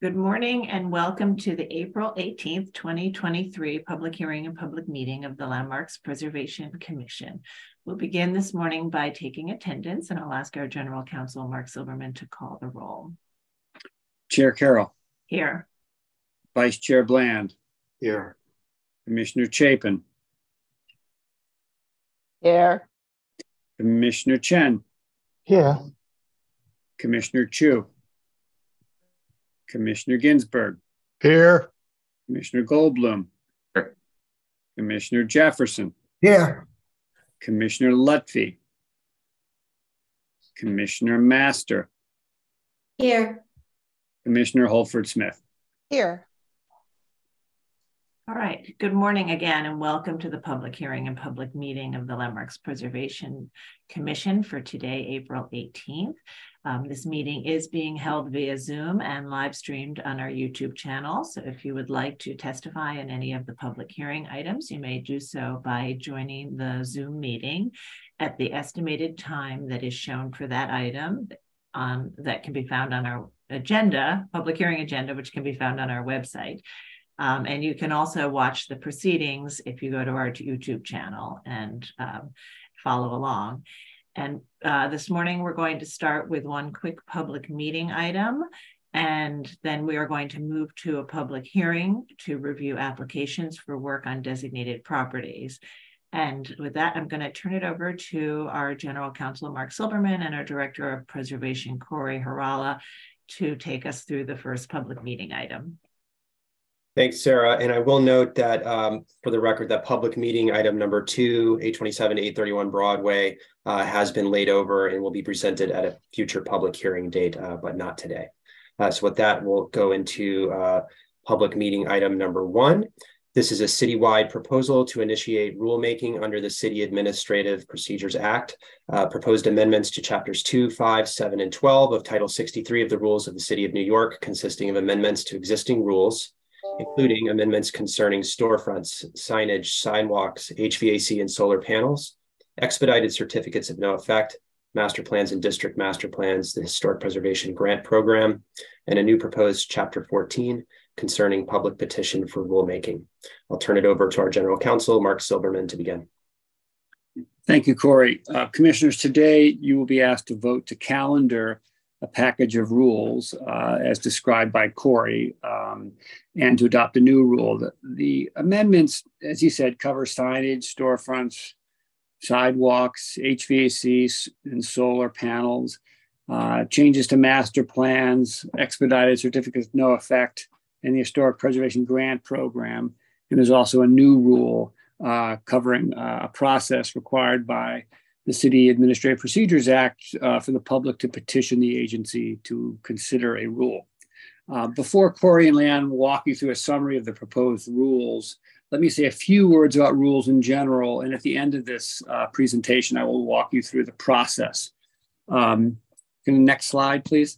Good morning and welcome to the April 18th, 2023 public hearing and public meeting of the Landmarks Preservation Commission. We'll begin this morning by taking attendance and I'll ask our General Counsel, Mark Silberman, to call the roll. Chair Carroll. Here. Vice Chair Bland. Here. Commissioner Chapin. Here. Commissioner Chen. Here. Commissioner Chu. Commissioner Ginsburg. Here. Commissioner Goldblum. Here. Commissioner Jefferson. Here. Commissioner Lutfy. Commissioner Master. Here. Commissioner Holford Smith. Here. All right. Good morning again, and welcome to the public hearing and public meeting of the Landmarks Preservation Commission for today, April 18th. Um, this meeting is being held via Zoom and live streamed on our YouTube channel. So if you would like to testify in any of the public hearing items, you may do so by joining the Zoom meeting at the estimated time that is shown for that item that can be found on our agenda, public hearing agenda, which can be found on our website. Um, and you can also watch the proceedings if you go to our YouTube channel and um, follow along. And uh, this morning, we're going to start with one quick public meeting item. And then we are going to move to a public hearing to review applications for work on designated properties. And with that, I'm going to turn it over to our General Counsel, Mark Silberman, and our Director of Preservation, Corey Herrala, to take us through the first public meeting item. Thanks, Sarah. And I will note that um, for the record, that public meeting item number two, 827 831 Broadway, uh, has been laid over and will be presented at a future public hearing date, uh, but not today. Uh, so with that, we'll go into uh, public meeting item number one. This is a citywide proposal to initiate rulemaking under the City Administrative Procedures Act. Uh, proposed amendments to chapters 2, 5, 7, and 12 of Title 63 of the Rules of the City of New York, consisting of amendments to existing rules, including amendments concerning storefronts, signage, sidewalks, HVAC, and solar panels, expedited certificates of no effect, master plans and district master plans, the Historic Preservation Grant Program, and a new proposed Chapter 14 concerning public petition for rulemaking. I'll turn it over to our General Counsel, Mark Silberman, to begin. Thank you, Corey. Uh, commissioners, today you will be asked to vote to calendar a package of rules uh, as described by Corey um, and to adopt a new rule. The, the, amendments, as he said, cover signage, storefronts, sidewalks, HVAC and solar panels, uh, changes to master plans, expedited certificates no effect, and the Historic Preservation Grant Program. And there's also a new rule uh, covering uh, a process required by the City Administrative Procedures Act uh, for the public to petition the agency to consider a rule. Uh, before Corey and Leanne walk you through a summary of the proposed rules, let me say a few words about rules in general. And at the end of this uh, presentation, I will walk you through the process. Um, next slide, please?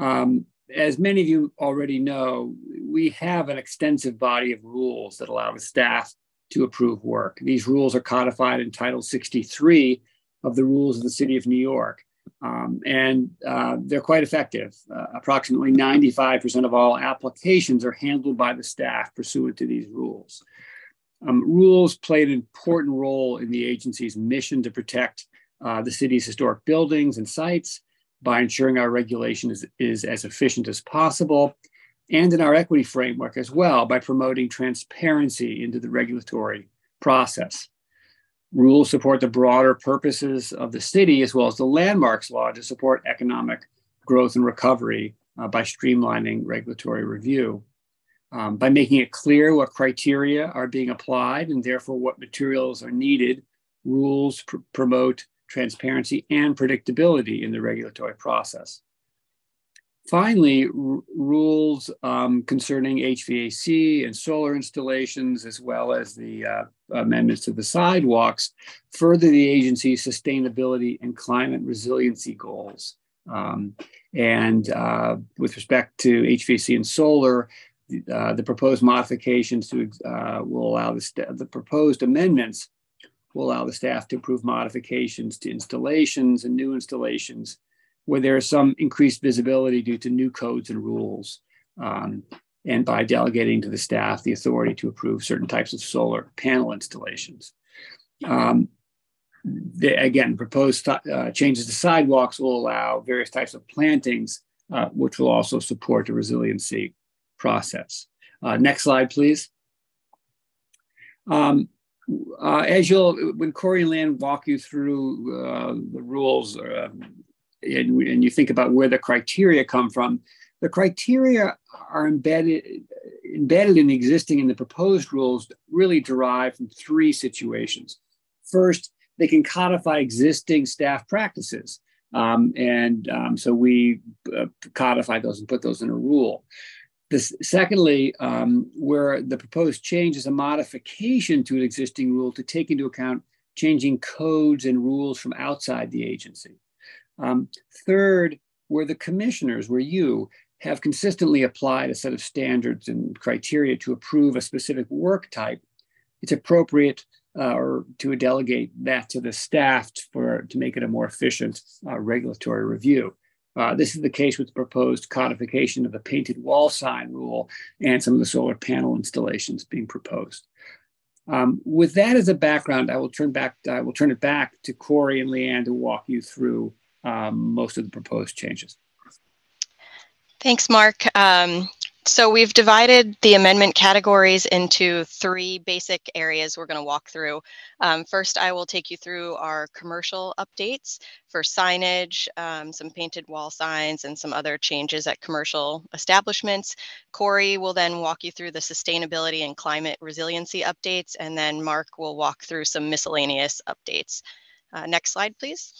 Um, as many of you already know, we have an extensive body of rules that allow the staff to approve work. These rules are codified in Title 63 of the Rules of the City of New York. Um, and uh, they're quite effective. Uh, approximately 95% of all applications are handled by the staff pursuant to these rules. Um, rules play an important role in the agency's mission to protect uh, the city's historic buildings and sites by ensuring our regulation is, is as efficient as possible and in our equity framework as well by promoting transparency into the regulatory process. Rules support the broader purposes of the city as well as the landmarks law to support economic growth and recovery uh, by streamlining regulatory review. Um, by making it clear what criteria are being applied and therefore what materials are needed, rules pr promote transparency and predictability in the regulatory process. Finally, rules um, concerning HVAC and solar installations, as well as the uh, amendments to the sidewalks, further the agency's sustainability and climate resiliency goals. Um, and uh, with respect to HVAC and solar, uh, the proposed modifications to uh, will allow the, the proposed amendments will allow the staff to approve modifications to installations and new installations where there is some increased visibility due to new codes and rules, um, and by delegating to the staff the authority to approve certain types of solar panel installations. Um, the, again, proposed uh, changes to sidewalks will allow various types of plantings, uh, which will also support the resiliency process. Uh, next slide, please. Um, uh, as you'll, when Corey and Lan walk you through uh, the rules uh, and, and you think about where the criteria come from, the criteria are embedded embedded in existing and the proposed rules really derive from three situations. First, they can codify existing staff practices. Um, and um, so we uh, codify those and put those in a rule. This, secondly, um, where the proposed change is a modification to an existing rule to take into account changing codes and rules from outside the agency. Um, third, where the commissioners, where you have consistently applied a set of standards and criteria to approve a specific work type, it's appropriate uh, or to delegate that to the staff for to make it a more efficient uh, regulatory review. Uh, this is the case with the proposed codification of the painted wall sign rule and some of the solar panel installations being proposed. Um, with that as a background, I will turn back. I will turn it back to Corey and Leanne to walk you through um, most of the proposed changes. Thanks, Mark. Um, so we've divided the amendment categories into three basic areas we're going to walk through. Um, first, I will take you through our commercial updates for signage, um, some painted wall signs, and some other changes at commercial establishments. Corey will then walk you through the sustainability and climate resiliency updates, and then Mark will walk through some miscellaneous updates. Uh, next slide, please.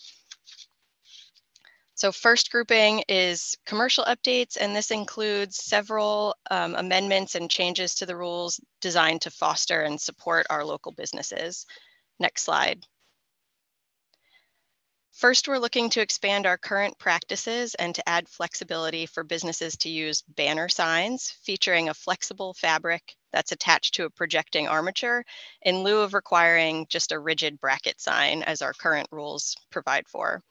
So first grouping is commercial updates, and this includes several um, amendments and changes to the rules designed to foster and support our local businesses. Next slide. First, we're looking to expand our current practices and to add flexibility for businesses to use banner signs featuring a flexible fabric that's attached to a projecting armature in lieu of requiring just a rigid bracket sign as our current rules provide for.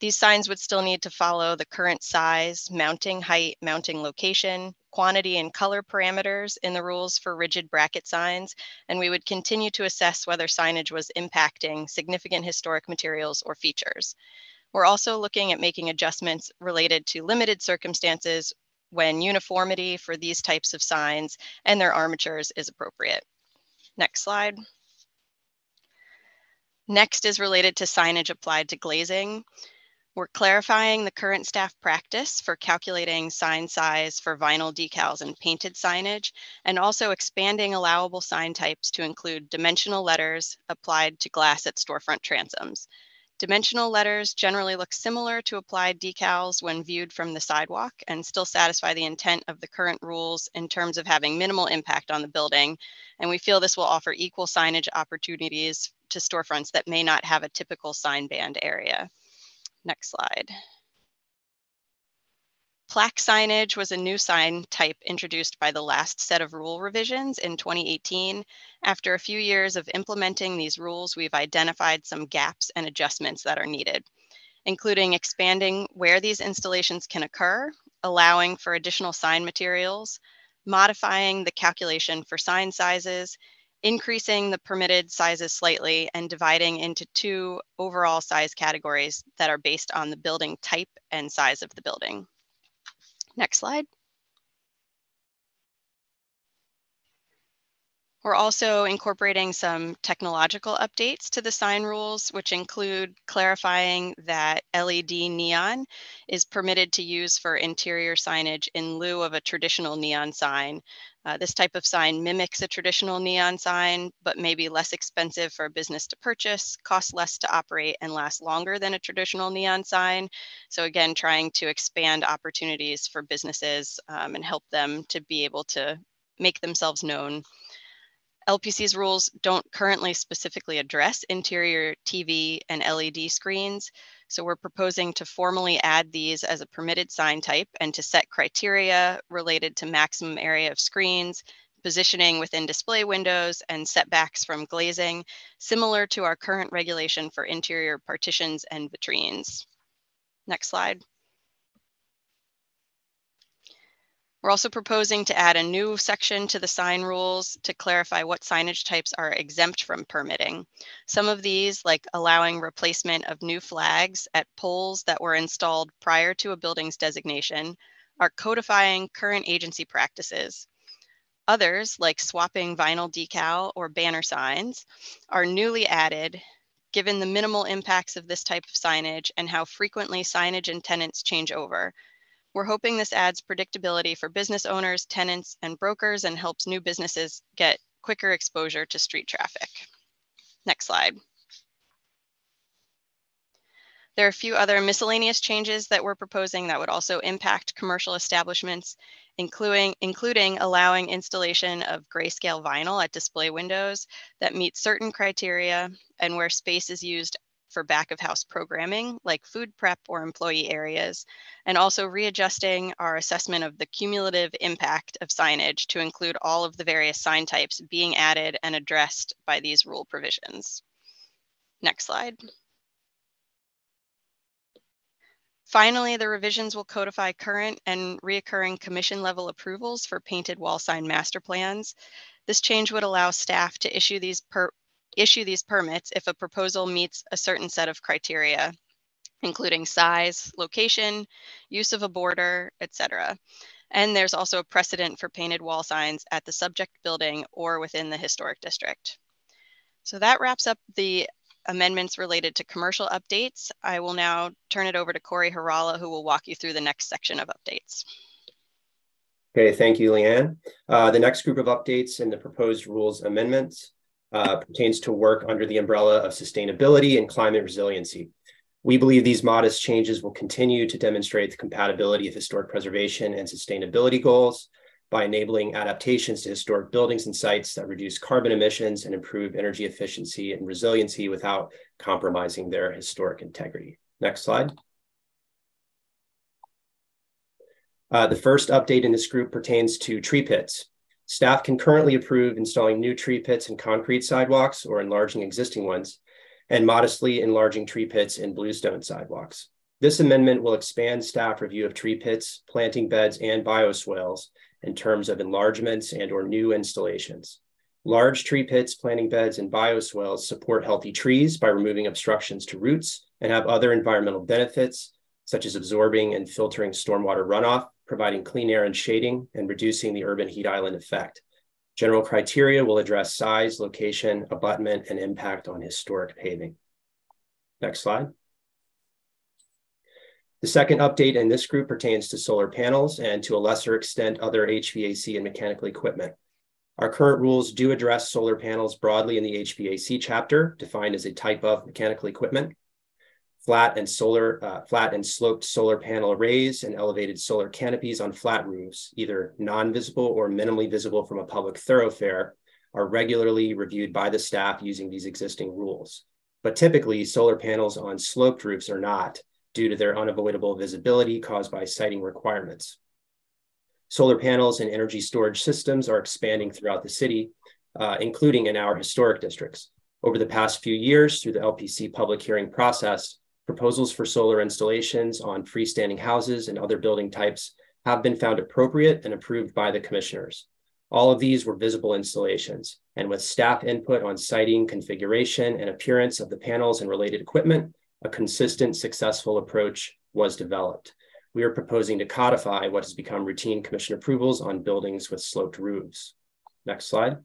These signs would still need to follow the current size, mounting height, mounting location, quantity and color parameters in the rules for rigid bracket signs, and we would continue to assess whether signage was impacting significant historic materials or features. We're also looking at making adjustments related to limited circumstances when uniformity for these types of signs and their armatures is appropriate. Next slide. Next is related to signage applied to glazing. We're clarifying the current staff practice for calculating sign size for vinyl decals and painted signage, and also expanding allowable sign types to include dimensional letters applied to glass at storefront transoms. Dimensional letters generally look similar to applied decals when viewed from the sidewalk and still satisfy the intent of the current rules in terms of having minimal impact on the building. And we feel this will offer equal signage opportunities to storefronts that may not have a typical sign band area. Next slide. Plaque signage was a new sign type introduced by the last set of rule revisions in 2018. After a few years of implementing these rules, we've identified some gaps and adjustments that are needed, including expanding where these installations can occur, allowing for additional sign materials, modifying the calculation for sign sizes, increasing the permitted sizes slightly and dividing into two overall size categories that are based on the building type and size of the building. Next slide. We're also incorporating some technological updates to the sign rules, which include clarifying that LED neon is permitted to use for interior signage in lieu of a traditional neon sign, uh, this type of sign mimics a traditional neon sign, but may be less expensive for a business to purchase, costs less to operate, and lasts longer than a traditional neon sign. So again, trying to expand opportunities for businesses um, and help them to be able to make themselves known. LPC's rules don't currently specifically address interior TV and LED screens, so we're proposing to formally add these as a permitted sign type and to set criteria related to maximum area of screens, positioning within display windows, and setbacks from glazing, similar to our current regulation for interior partitions and vitrines. Next slide. We're also proposing to add a new section to the sign rules to clarify what signage types are exempt from permitting. Some of these, like allowing replacement of new flags at poles that were installed prior to a building's designation, are codifying current agency practices. Others, like swapping vinyl decal or banner signs, are newly added given the minimal impacts of this type of signage and how frequently signage and tenants change over, we're hoping this adds predictability for business owners, tenants, and brokers and helps new businesses get quicker exposure to street traffic. Next slide. There are a few other miscellaneous changes that we're proposing that would also impact commercial establishments, including, including allowing installation of grayscale vinyl at display windows that meet certain criteria and where space is used for back of house programming like food prep or employee areas, and also readjusting our assessment of the cumulative impact of signage to include all of the various sign types being added and addressed by these rule provisions. Next slide. Finally, the revisions will codify current and reoccurring commission level approvals for painted wall sign master plans. This change would allow staff to issue these per issue these permits if a proposal meets a certain set of criteria, including size, location, use of a border, etc. And there's also a precedent for painted wall signs at the subject building or within the historic district. So that wraps up the amendments related to commercial updates. I will now turn it over to Corey Herrala, who will walk you through the next section of updates. Okay, thank you, Leanne. Uh, the next group of updates and the proposed rules amendments uh, pertains to work under the umbrella of sustainability and climate resiliency. We believe these modest changes will continue to demonstrate the compatibility of historic preservation and sustainability goals by enabling adaptations to historic buildings and sites that reduce carbon emissions and improve energy efficiency and resiliency without compromising their historic integrity. Next slide. Uh, the first update in this group pertains to tree pits. Staff can currently approve installing new tree pits and concrete sidewalks or enlarging existing ones, and modestly enlarging tree pits and bluestone sidewalks. This amendment will expand staff review of tree pits, planting beds, and bioswales in terms of enlargements and or new installations. Large tree pits, planting beds, and bioswales support healthy trees by removing obstructions to roots and have other environmental benefits, such as absorbing and filtering stormwater runoff, providing clean air and shading, and reducing the urban heat island effect. General criteria will address size, location, abutment, and impact on historic paving. Next slide. The second update in this group pertains to solar panels and to a lesser extent, other HVAC and mechanical equipment. Our current rules do address solar panels broadly in the HVAC chapter, defined as a type of mechanical equipment flat and solar, uh, flat and sloped solar panel arrays and elevated solar canopies on flat roofs, either non-visible or minimally visible from a public thoroughfare, are regularly reviewed by the staff using these existing rules. But typically, solar panels on sloped roofs are not due to their unavoidable visibility caused by siting requirements. Solar panels and energy storage systems are expanding throughout the city, uh, including in our historic districts. Over the past few years, through the LPC public hearing process, Proposals for solar installations on freestanding houses and other building types have been found appropriate and approved by the commissioners. All of these were visible installations, and with staff input on siting, configuration, and appearance of the panels and related equipment, a consistent, successful approach was developed. We are proposing to codify what has become routine commission approvals on buildings with sloped roofs. Next slide.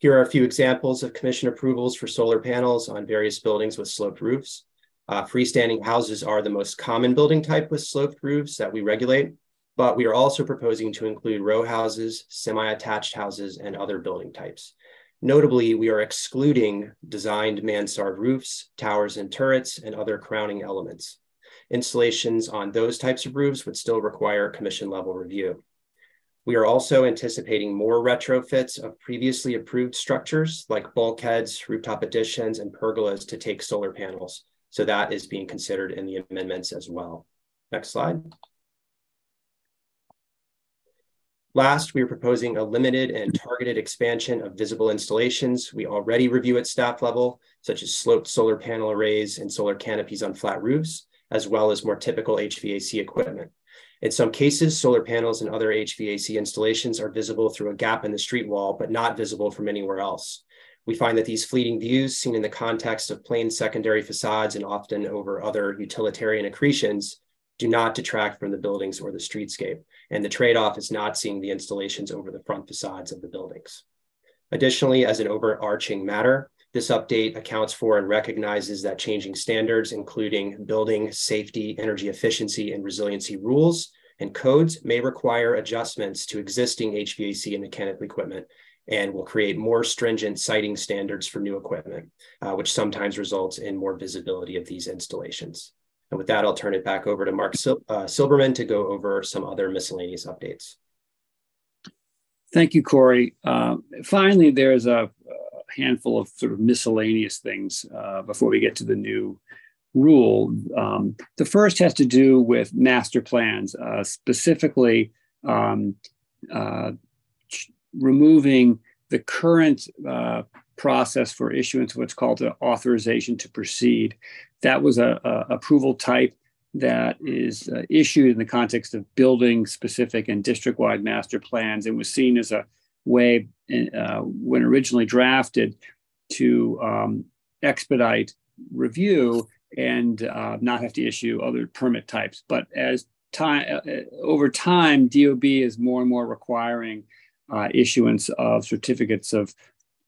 Here are a few examples of commission approvals for solar panels on various buildings with sloped roofs. Uh, freestanding houses are the most common building type with sloped roofs that we regulate, but we are also proposing to include row houses, semi-attached houses, and other building types. Notably, we are excluding designed mansard roofs, towers and turrets, and other crowning elements. Installations on those types of roofs would still require commission level review. We are also anticipating more retrofits of previously approved structures like bulkheads, rooftop additions, and pergolas to take solar panels. So that is being considered in the amendments as well. Next slide. Last, we are proposing a limited and targeted expansion of visible installations we already review at staff level, such as sloped solar panel arrays and solar canopies on flat roofs, as well as more typical HVAC equipment. In some cases, solar panels and other HVAC installations are visible through a gap in the street wall, but not visible from anywhere else. We find that these fleeting views, seen in the context of plain secondary facades and often over other utilitarian accretions, do not detract from the buildings or the streetscape, and the trade-off is not seeing the installations over the front facades of the buildings. Additionally, as an overarching matter, this update accounts for and recognizes that changing standards, including building safety, energy efficiency, and resiliency rules and codes may require adjustments to existing HVAC and mechanical equipment and will create more stringent siting standards for new equipment, uh, which sometimes results in more visibility of these installations. And with that, I'll turn it back over to Mark Sil uh, Silberman to go over some other miscellaneous updates. Thank you, Corey. Uh, finally, there's a, a, handful of sort of miscellaneous things uh, before we get to the new rule. Um, the first has to do with master plans, uh, specifically um, uh, removing the current uh, process for issuance what's called an authorization to proceed. That was a, a approval type that is uh, issued in the context of building specific and district-wide master plans and was seen as a way uh, when originally drafted to um, expedite review and uh, not have to issue other permit types. But as time uh, uh, over time, DOB is more and more requiring uh, issuance of certificates of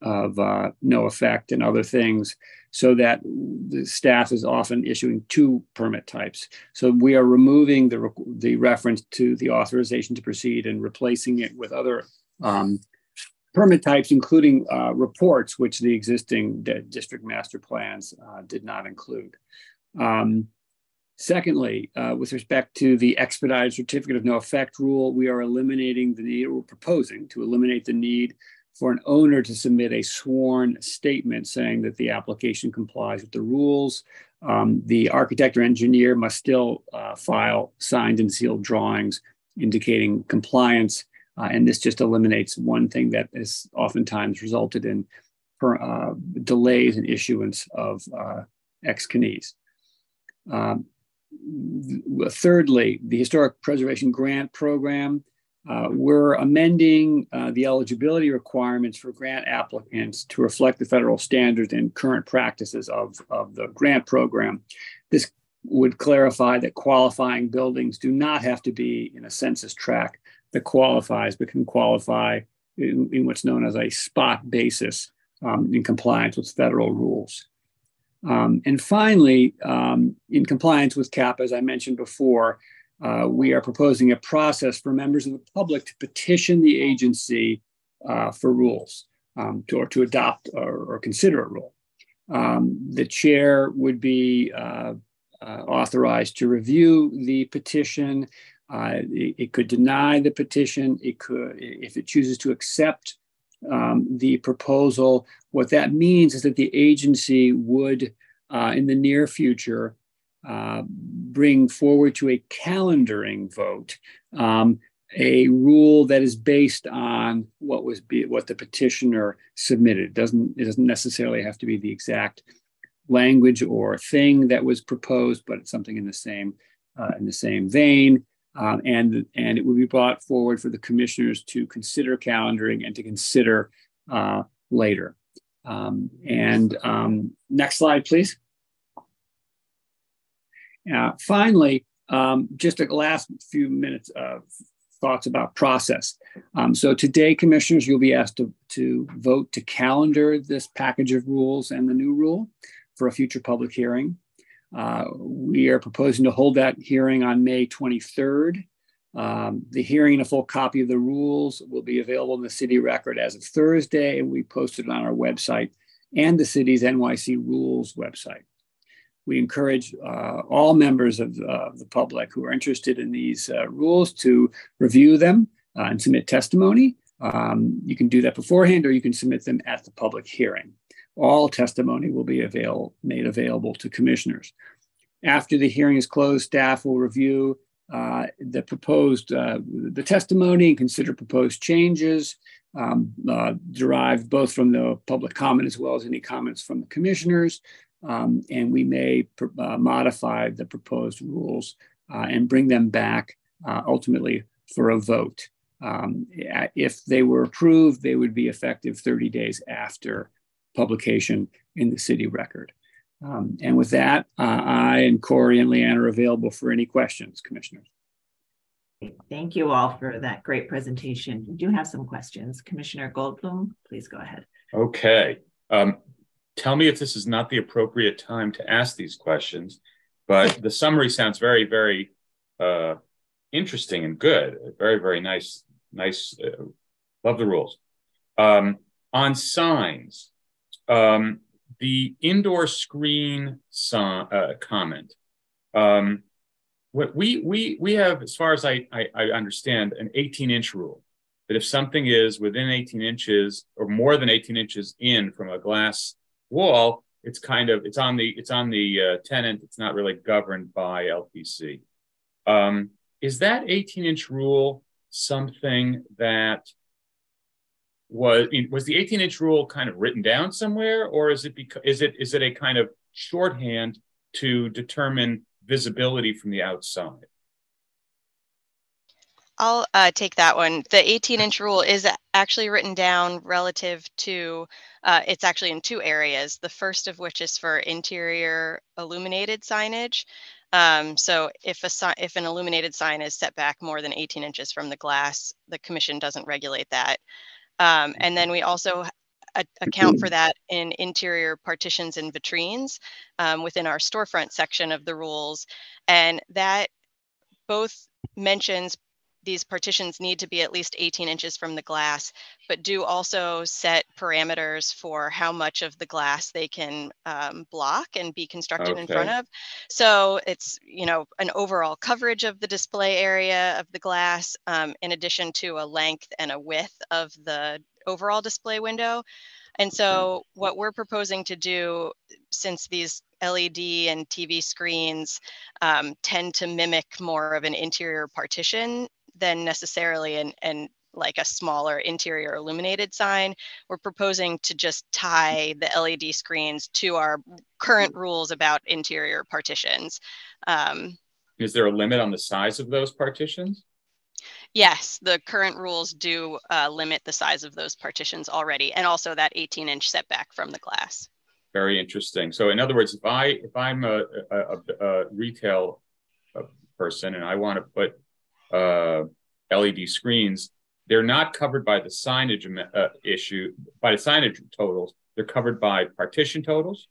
of uh, no effect and other things so that the staff is often issuing two permit types. So we are removing the, the reference to the authorization to proceed and replacing it with other um, permit types, including uh, reports, which the existing district master plans uh, did not include. Um, secondly, uh, with respect to the expedited certificate of no effect rule, we are eliminating the need, we're proposing to eliminate the need for an owner to submit a sworn statement saying that the application complies with the rules. Um, the architect or engineer must still uh, file signed and sealed drawings indicating compliance. Uh, and this just eliminates one thing that has oftentimes resulted in per, uh, delays in issuance of uh, ex canes. Um, thirdly, the Historic Preservation Grant Program uh, we're amending uh, the eligibility requirements for grant applicants to reflect the federal standards and current practices of, of the grant program. This would clarify that qualifying buildings do not have to be in a census tract that qualifies, but can qualify in, in what's known as a spot basis um, in compliance with federal rules. Um, and finally, um, in compliance with CAP, as I mentioned before, uh, we are proposing a process for members of the public to petition the agency uh, for rules um, to, or to adopt or, or consider a rule. Um, the chair would be uh, uh authorized to review the petition. Uh, it, it, could deny the petition. It could, if it chooses to accept um, the proposal, what that means is that the agency would, uh, in the near future, uh, bring forward to a calendaring vote um, a rule that is based on what was be, what the petitioner submitted. It doesn't it doesn't necessarily have to be the exact language or thing that was proposed, but it's something in the same uh, in the same vein. Um, and and it will be brought forward for the commissioners to consider calendaring and to consider uh, later. Um, and um, next slide, please. Uh, finally, um, just a last few minutes of thoughts about process. Um, so today, commissioners, you'll be asked to, to vote to calendar this package of rules and the new rule for a future public hearing. Uh, we are proposing to hold that hearing on May 23rd. Um, the hearing and a full copy of the rules will be available in the city record as of Thursday, and we posted it on our website and the city's NYC rules website we encourage uh, all members of the, the, public who are interested in these uh, rules to review them uh, and submit testimony. Um, you can do that beforehand or you can submit them at the public hearing. All testimony will be avail- made available to commissioners. After the hearing is closed, staff will review uh, the proposed uh, the testimony and consider proposed changes um, uh, derived both from the public comment as well as any comments from the commissioners. Um, and we may uh, modify the proposed rules uh, and bring them back uh, ultimately for a vote. Um, if they were approved, they would be effective 30 days after publication in the city record. Um, and with that, uh, I and Corey and Leanne are available for any questions, commissioners. Thank you all for that great presentation. We do have some questions. Commissioner Goldblum, please go ahead. Okay. Um, tell me if this is not the appropriate time to ask these questions, but the summary sounds very, very uh, interesting and good. Very, very nice. Nice. Uh, love the rules. Um, on signs, um, the indoor screen uh, comment. Um, what we we we have, as far as I, I, I understand, an 18 inch rule that if something is within 18 inches or more than 18 inches in from a glass wall, it's kind of it's on the it's on the uh, tenant. It's not really governed by LPC. Um, is that 18 inch rule something that was was the 18 inch rule kind of written down somewhere, or is it because is it is it a kind of shorthand to determine visibility from the outside? I'll uh, take that one. The 18 inch rule is actually written down relative to, uh, it's actually in two areas. The first of which is for interior illuminated signage. Um, so if a if an illuminated sign is set back more than 18 inches from the glass, the commission doesn't regulate that. Um, and then we also account for that in interior partitions and vitrines um, within our storefront section of the rules. And that both mentions these partitions need to be at least 18 inches from the glass, but do also set parameters for how much of the glass they can um, block and be constructed okay. in front of. So it's, you know, an overall coverage of the display area of the glass, um, in addition to a length and a width of the overall display window. And so what we're proposing to do, since these LED and TV screens um, tend to mimic more of an interior partition than necessarily an, an like a smaller interior illuminated sign. We're proposing to just tie the LED screens to our current rules about interior partitions. Um, Is there a limit on the size of those partitions? Yes, the current rules do uh, limit the size of those partitions already, and also that 18 inch setback from the glass. Very interesting. So in other words, if I if I'm a, a, a retail uh, person and I want to put uh, LED screens, they're not covered by the signage uh, issue by the signage totals. They're covered by partition totals.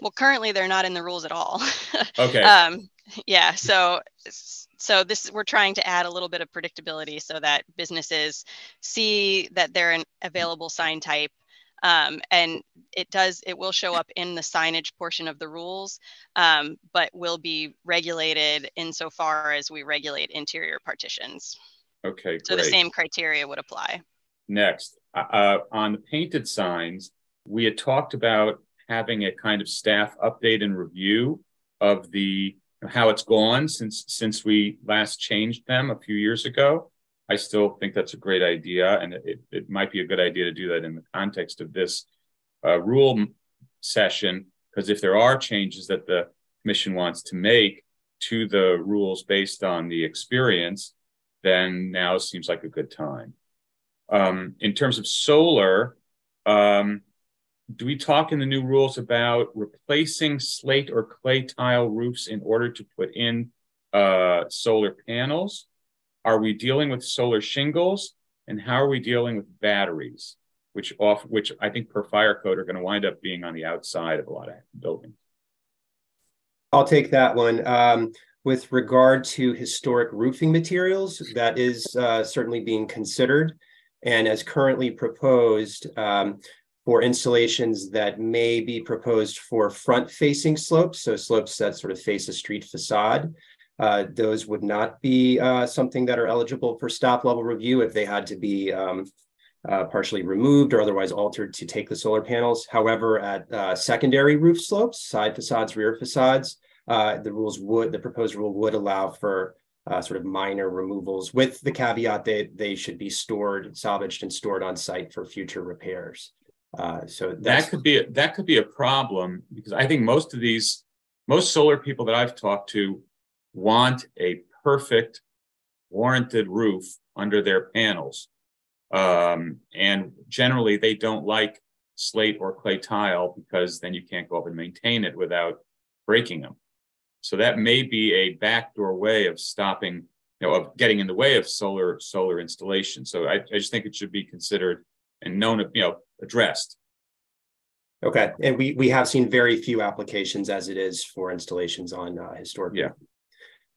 Well, currently they're not in the rules at all. Okay. um, yeah. So so this we're trying to add a little bit of predictability so that businesses see that they're an available sign type um, and it does it will show up in the signage portion of the rules um, but will be regulated insofar as we regulate interior partitions. Okay so the same criteria would apply. Next uh, uh, on the painted signs we had talked about having a kind of staff update and review of the how it's gone since since we last changed them a few years ago. I still think that's a great idea, and it, it might be a good idea to do that in the context of this uh, rule session, because if there are changes that the commission wants to make to the rules based on the experience, then now seems like a good time. Um, in terms of solar, um, do we talk in the new rules about replacing slate or clay tile roofs in order to put in uh, solar panels? Are we dealing with solar shingles? And how are we dealing with batteries, which off which I think per fire code are going to wind up being on the outside of a lot of buildings? I'll take that one. Um, with regard to historic roofing materials, that is uh, certainly being considered. And as currently proposed, um, for installations that may be proposed for front facing slopes, so slopes that sort of face a street facade. Uh, those would not be uh, something that are eligible for stop level review if they had to be um, uh, partially removed or otherwise altered to take the solar panels. However, at uh, secondary roof slopes, side facades, rear facades, uh, the rules would, the proposed rule would allow for uh, sort of minor removals with the caveat that they should be stored, salvaged and stored on site for future repairs. Uh, so that could be a, that could be a problem because I think most of these most solar people that I've talked to want a perfect warranted roof under their panels. Um, and generally they don't like slate or clay tile because then you can't go up and maintain it without breaking them. So that may be a backdoor way of stopping, you know, of getting in the way of solar solar installation. So I, I just think it should be considered and known, you know, addressed. Okay, and we we have seen very few applications as it is for installations on uh, historic. Yeah.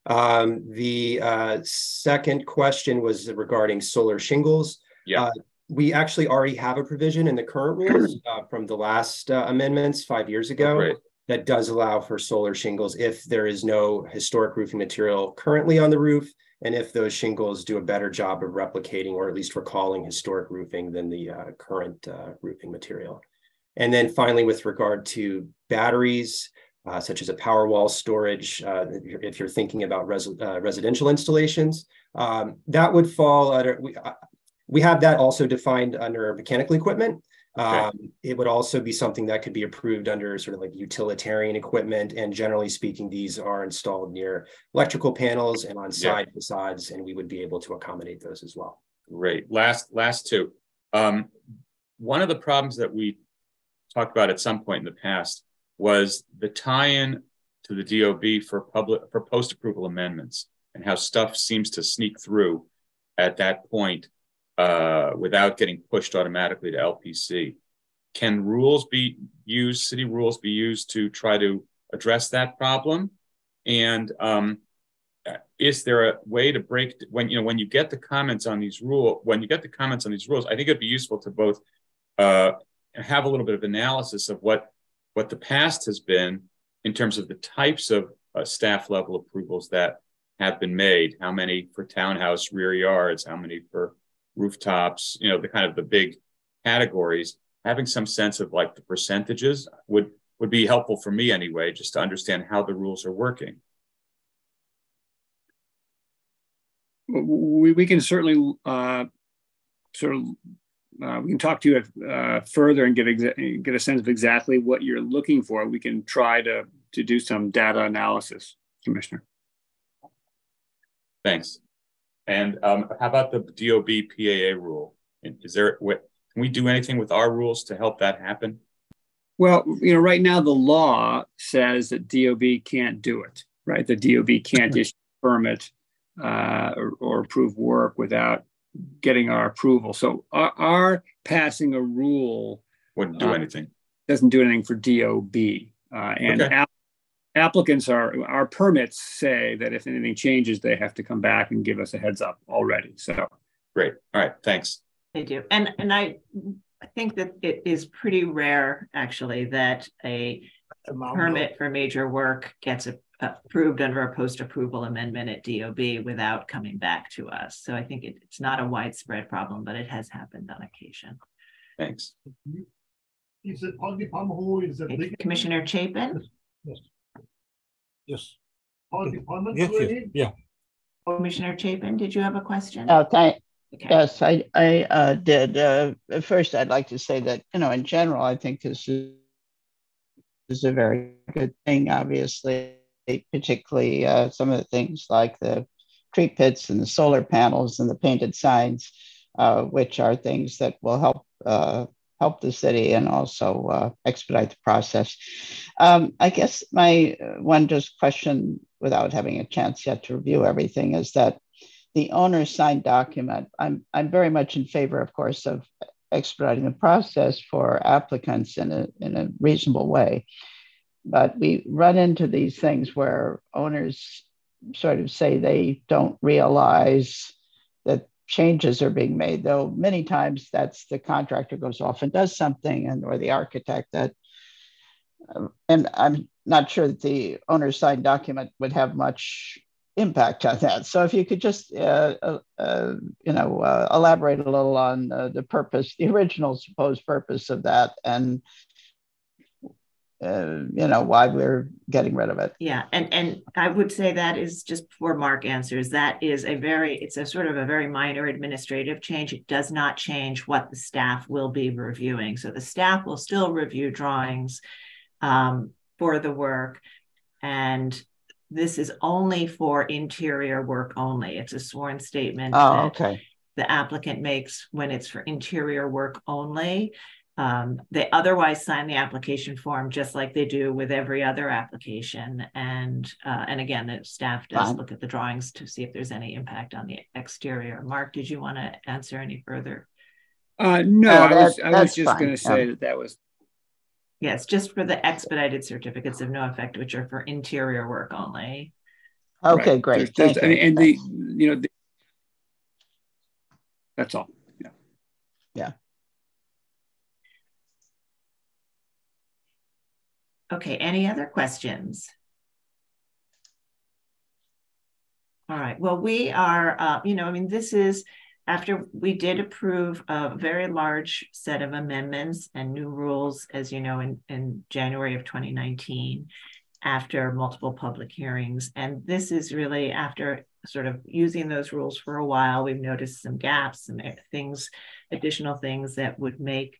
Um, the uh, second question was regarding solar shingles. Yeah. Uh, we actually already have a provision in the current rules uh, from the last uh, amendments five years ago Right. that does allow for solar shingles if there is no historic roofing material currently on the roof and if those shingles do a better job of replicating or at least recalling historic roofing than the uh, current uh, roofing material. And then finally, with regard to batteries, uh, such as a Powerwall storage, uh, if, you're, thinking about res uh, residential installations, um, that would fall under, we, uh, we have that also defined under mechanical equipment. Um, okay. It would also be something that could be approved under sort of like utilitarian equipment. And generally speaking, these are installed near electrical panels and on side yeah. facades, and we would be able to accommodate those as well. Great. Last, last two. Um, one of the problems that we talked about at some point in the past was the tie-in to the DOB for public for post-approval amendments and how stuff seems to sneak through at that point uh, without getting pushed automatically to LPC. Can rules be used, city rules be used to try to address that problem? And um, is there a way to break when you know when you get the comments on these rule when you get the comments on these rules? I think it'd be useful to both uh, have a little bit of analysis of what what the past has been in terms of the types of uh, staff level approvals that have been made. How many for townhouse rear yards? How many for rooftops? You know, the kind of the big categories. Having some sense of like the percentages would would be helpful for me anyway, just to understand how the rules are working. We, we can certainly uh, sort of uh, we can talk to you uh, further and get exa- get a sense of exactly what you're looking for. We can try to to do some data analysis, Commissioner. Thanks. And um, how about the DOB PAA rule? Is there what can we do anything with our rules to help that happen? Well, you know, right now the law says that DOB can't do it. Right, the DOB can't issue a permit uh, or, or approve work without getting our approval. So our, our passing a rule wouldn't do uh, anything. Doesn't do anything for DOB. Uh, and okay. app- applicants are our permits say that if anything changes, they have to come back and give us a heads up already. So great. All right. Thanks. They do. And and I I think that it is pretty rare actually that a permit for major work gets a approved under a post-approval amendment at DOB without coming back to us. So I think it, it's not a widespread problem, but it has happened on occasion. Thanks. Is it on the? Is it okay. Commissioner Chapin? Yes. Yes. On the yes, yes. Yeah. Commissioner Chapin, did you have a question? Oh, thank. Okay. Yes, I I uh, did. Uh, first, I'd like to say that you know, in general, I think this is is a very good thing. Obviously, particularly uh, some of the things like the tree pits and the solar panels and the painted signs, uh, which are things that will help uh, help the city and also uh, expedite the process. Um, I guess my uh, one just question, without having a chance yet to review everything, is that the owner signed document. I'm I'm very much in favor, of course, of expediting the process for applicants in a in a reasonable way. But we run into these things where owners sort of say they don't realize that changes are being made, though many times that's the contractor goes off and does something, and or the architect that. Uh, and I'm not sure that the owner's signed document would have much impact on that. So if you could just, uh, uh, uh you know, uh, elaborate a little on the purpose, the original supposed purpose of that, and uh, you know, why we're getting rid of it. Yeah, and and I would say that is just before Mark answers. That is a very, it's a sort of a very minor administrative change. It does not change what the staff will be reviewing. So the staff will still review drawings um, for the work, and this is only for interior work only. It's a sworn statement. Oh, okay. The applicant makes when it's for interior work only. Um, they otherwise sign the application form just like they do with every other application. And uh, and again, the staff does Fine. look at the drawings to see if there's any impact on the exterior. Mark, did you want to answer any further? Uh, no, Oh, I was, I was just going to say yeah. that that was, Yes, just for the expedited certificates of no effect, which are for interior work only. Okay, right. great. There's- Thank there's- you. And the, you know, the- that's all. Yeah. Yeah. Okay, any other questions? All right, well, we are, uh, you know, I mean, this is after we did approve a very large set of amendments and new rules, as you know, in, in January of 2019, after multiple public hearings. And this is really after sort of using those rules for a while, we've noticed some gaps and things, additional things that would make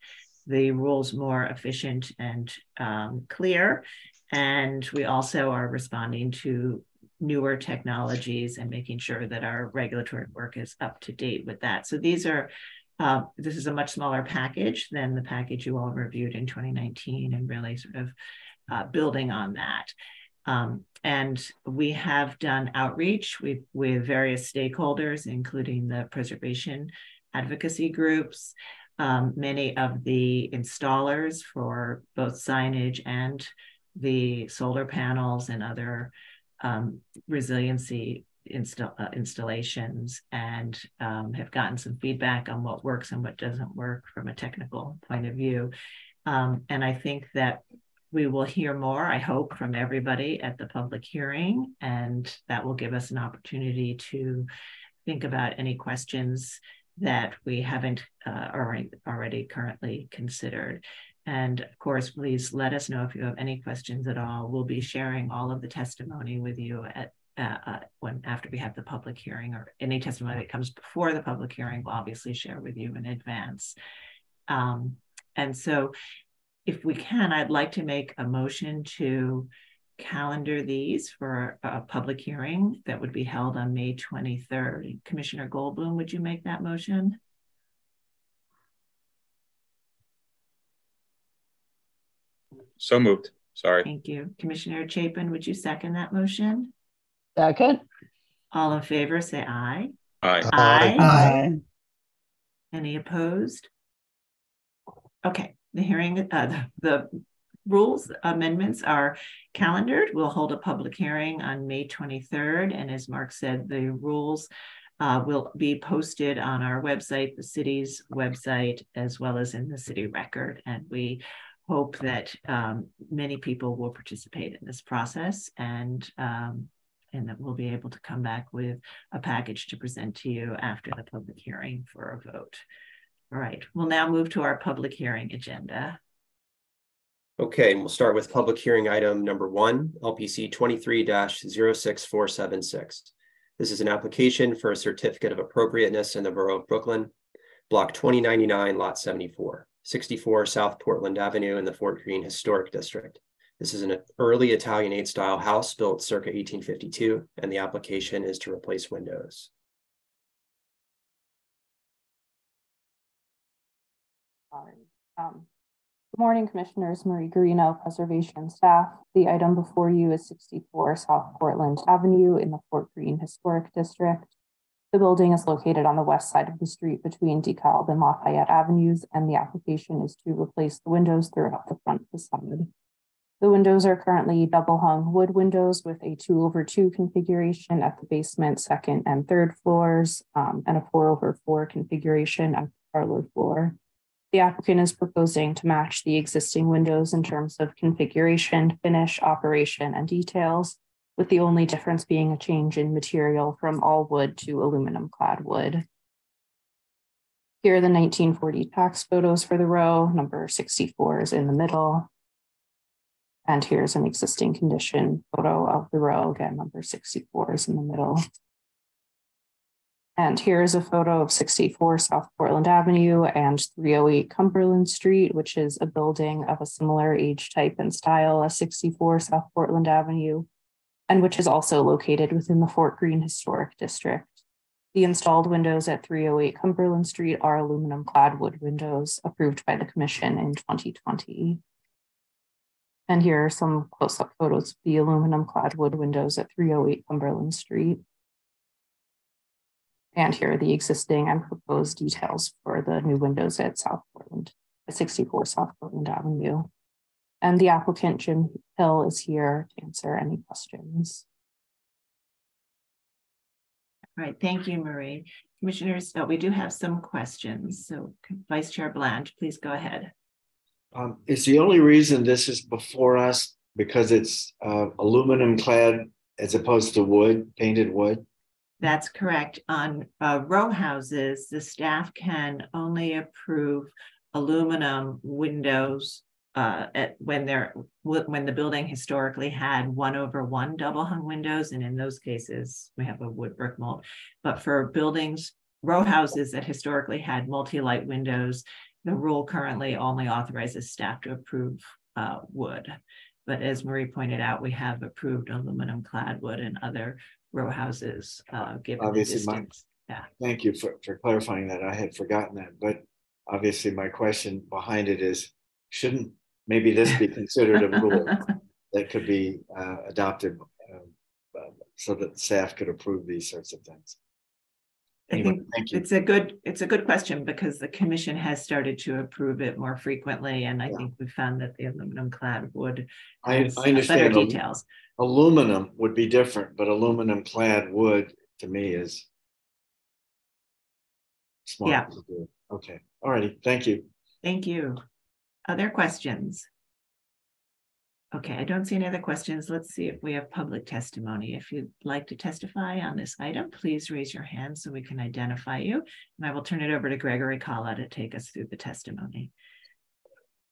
the rules more efficient and um, clear. And we also are responding to newer technologies and making sure that our regulatory work is up to date with that. So these are, uh, this is a much smaller package than the package you all reviewed in 2019 and really sort of uh, building on that. Um, and we have done outreach with, with various stakeholders, including the preservation advocacy groups, um, many of the installers for both signage and the solar panels and other um, resiliency uh, installations and um, have gotten some feedback on what works and what doesn't work from a technical point of view. Um, and I think that we will hear more, I hope, from everybody at the public hearing, and that will give us an opportunity to think about any questions that we haven't uh, already, already currently considered. And of course, please let us know if you have any questions at all. We'll be sharing all of the testimony with you at uh, uh, when after we have the public hearing or any testimony that comes before the public hearing, we'll obviously share with you in advance. Um, and so if we can, I'd like to make a motion to calendar these for a public hearing that would be held on May 23rd. Commissioner Goldblum, would you make that motion? So moved. Sorry. Thank you. Commissioner Chapin, would you second that motion? Second. All in favor, say aye. Aye. Aye. Aye. Any opposed? Okay, the hearing, uh, the, the rules amendments are calendared. We'll hold a public hearing on May 23rd. And as Mark said, the rules uh, will be posted on our website, the city's website, as well as in the city record. And we hope that um, many people will participate in this process and um, and that we'll be able to come back with a package to present to you after the public hearing for a vote. All right, we'll now move to our public hearing agenda. Okay, and we'll start with public hearing item number one, LPC twenty-three 64776 This is an application for a certificate of appropriateness in the Borough of Brooklyn, block twenty ninety-nine, lot seventy-four, sixty-four South Portland Avenue in the Fort Greene Historic District. This is an early Italianate style house built circa eighteen fifty-two, and the application is to replace windows. Um, Good morning, Commissioners. Marie Garino, Preservation Staff. The item before you is 64 South Portland Avenue in the Fort Greene Historic District. The building is located on the west side of the street between DeKalb and Lafayette Avenues, and the application is to replace the windows throughout the front facade. The windows are currently double hung wood windows with a two over two configuration at the basement, second and third floors, um, and a four over four configuration at the parlor floor. The applicant is proposing to match the existing windows in terms of configuration, finish, operation, and details, with the only difference being a change in material from all wood to aluminum clad wood. Here are the 1940 tax photos for the row. Number 64 is in the middle. And here's an existing condition photo of the row. Again, number 64 is in the middle. And here is a photo of 64 South Portland Avenue and 308 Cumberland Street, which is a building of a similar age type and style as 64 South Portland Avenue, and which is also located within the Fort Greene Historic District. The installed windows at 308 Cumberland Street are aluminum clad wood windows approved by the commission in 2020. And here are some close-up photos of the aluminum clad wood windows at 308 Cumberland Street. And here are the existing and proposed details for the new windows at South Portland, at 64 South Portland Avenue. And the applicant, Jim Hill, is here to answer any questions. All right, thank you, Marie. Commissioners, uh, we do have some questions. So Vice Chair Bland, please go ahead. Um, is the only reason this is before us because it's uh, aluminum clad as opposed to wood, painted wood? That's correct. On uh, row houses, the staff can only approve aluminum windows uh, at, when they're when the building historically had one over one double hung windows, and in those cases we have a wood brick mold. But for buildings, row houses that historically had multi-light windows, the rule currently only authorizes staff to approve uh, wood. But as Marie pointed out, we have approved aluminum clad wood and other row houses, uh, given Obviously, the my- Yeah, Thank you for, for clarifying that. I had forgotten that, but obviously my question behind it is, shouldn't maybe this be considered a rule that could be uh, adopted uh, so that staff could approve these sorts of things? I think thank you. it's a good, it's a good question because the commission has started to approve it more frequently. And I Yeah. think we found that the aluminum clad wood I, I better understand alu- details. Aluminum would be different, but aluminum clad wood to me is smart to do. Okay, all righty, thank you. Thank you. Other questions? Okay, I don't see any other questions. Let's see if we have public testimony. If you'd like to testify on this item, please raise your hand so we can identify you. And I will turn it over to Gregory Kala to take us through the testimony.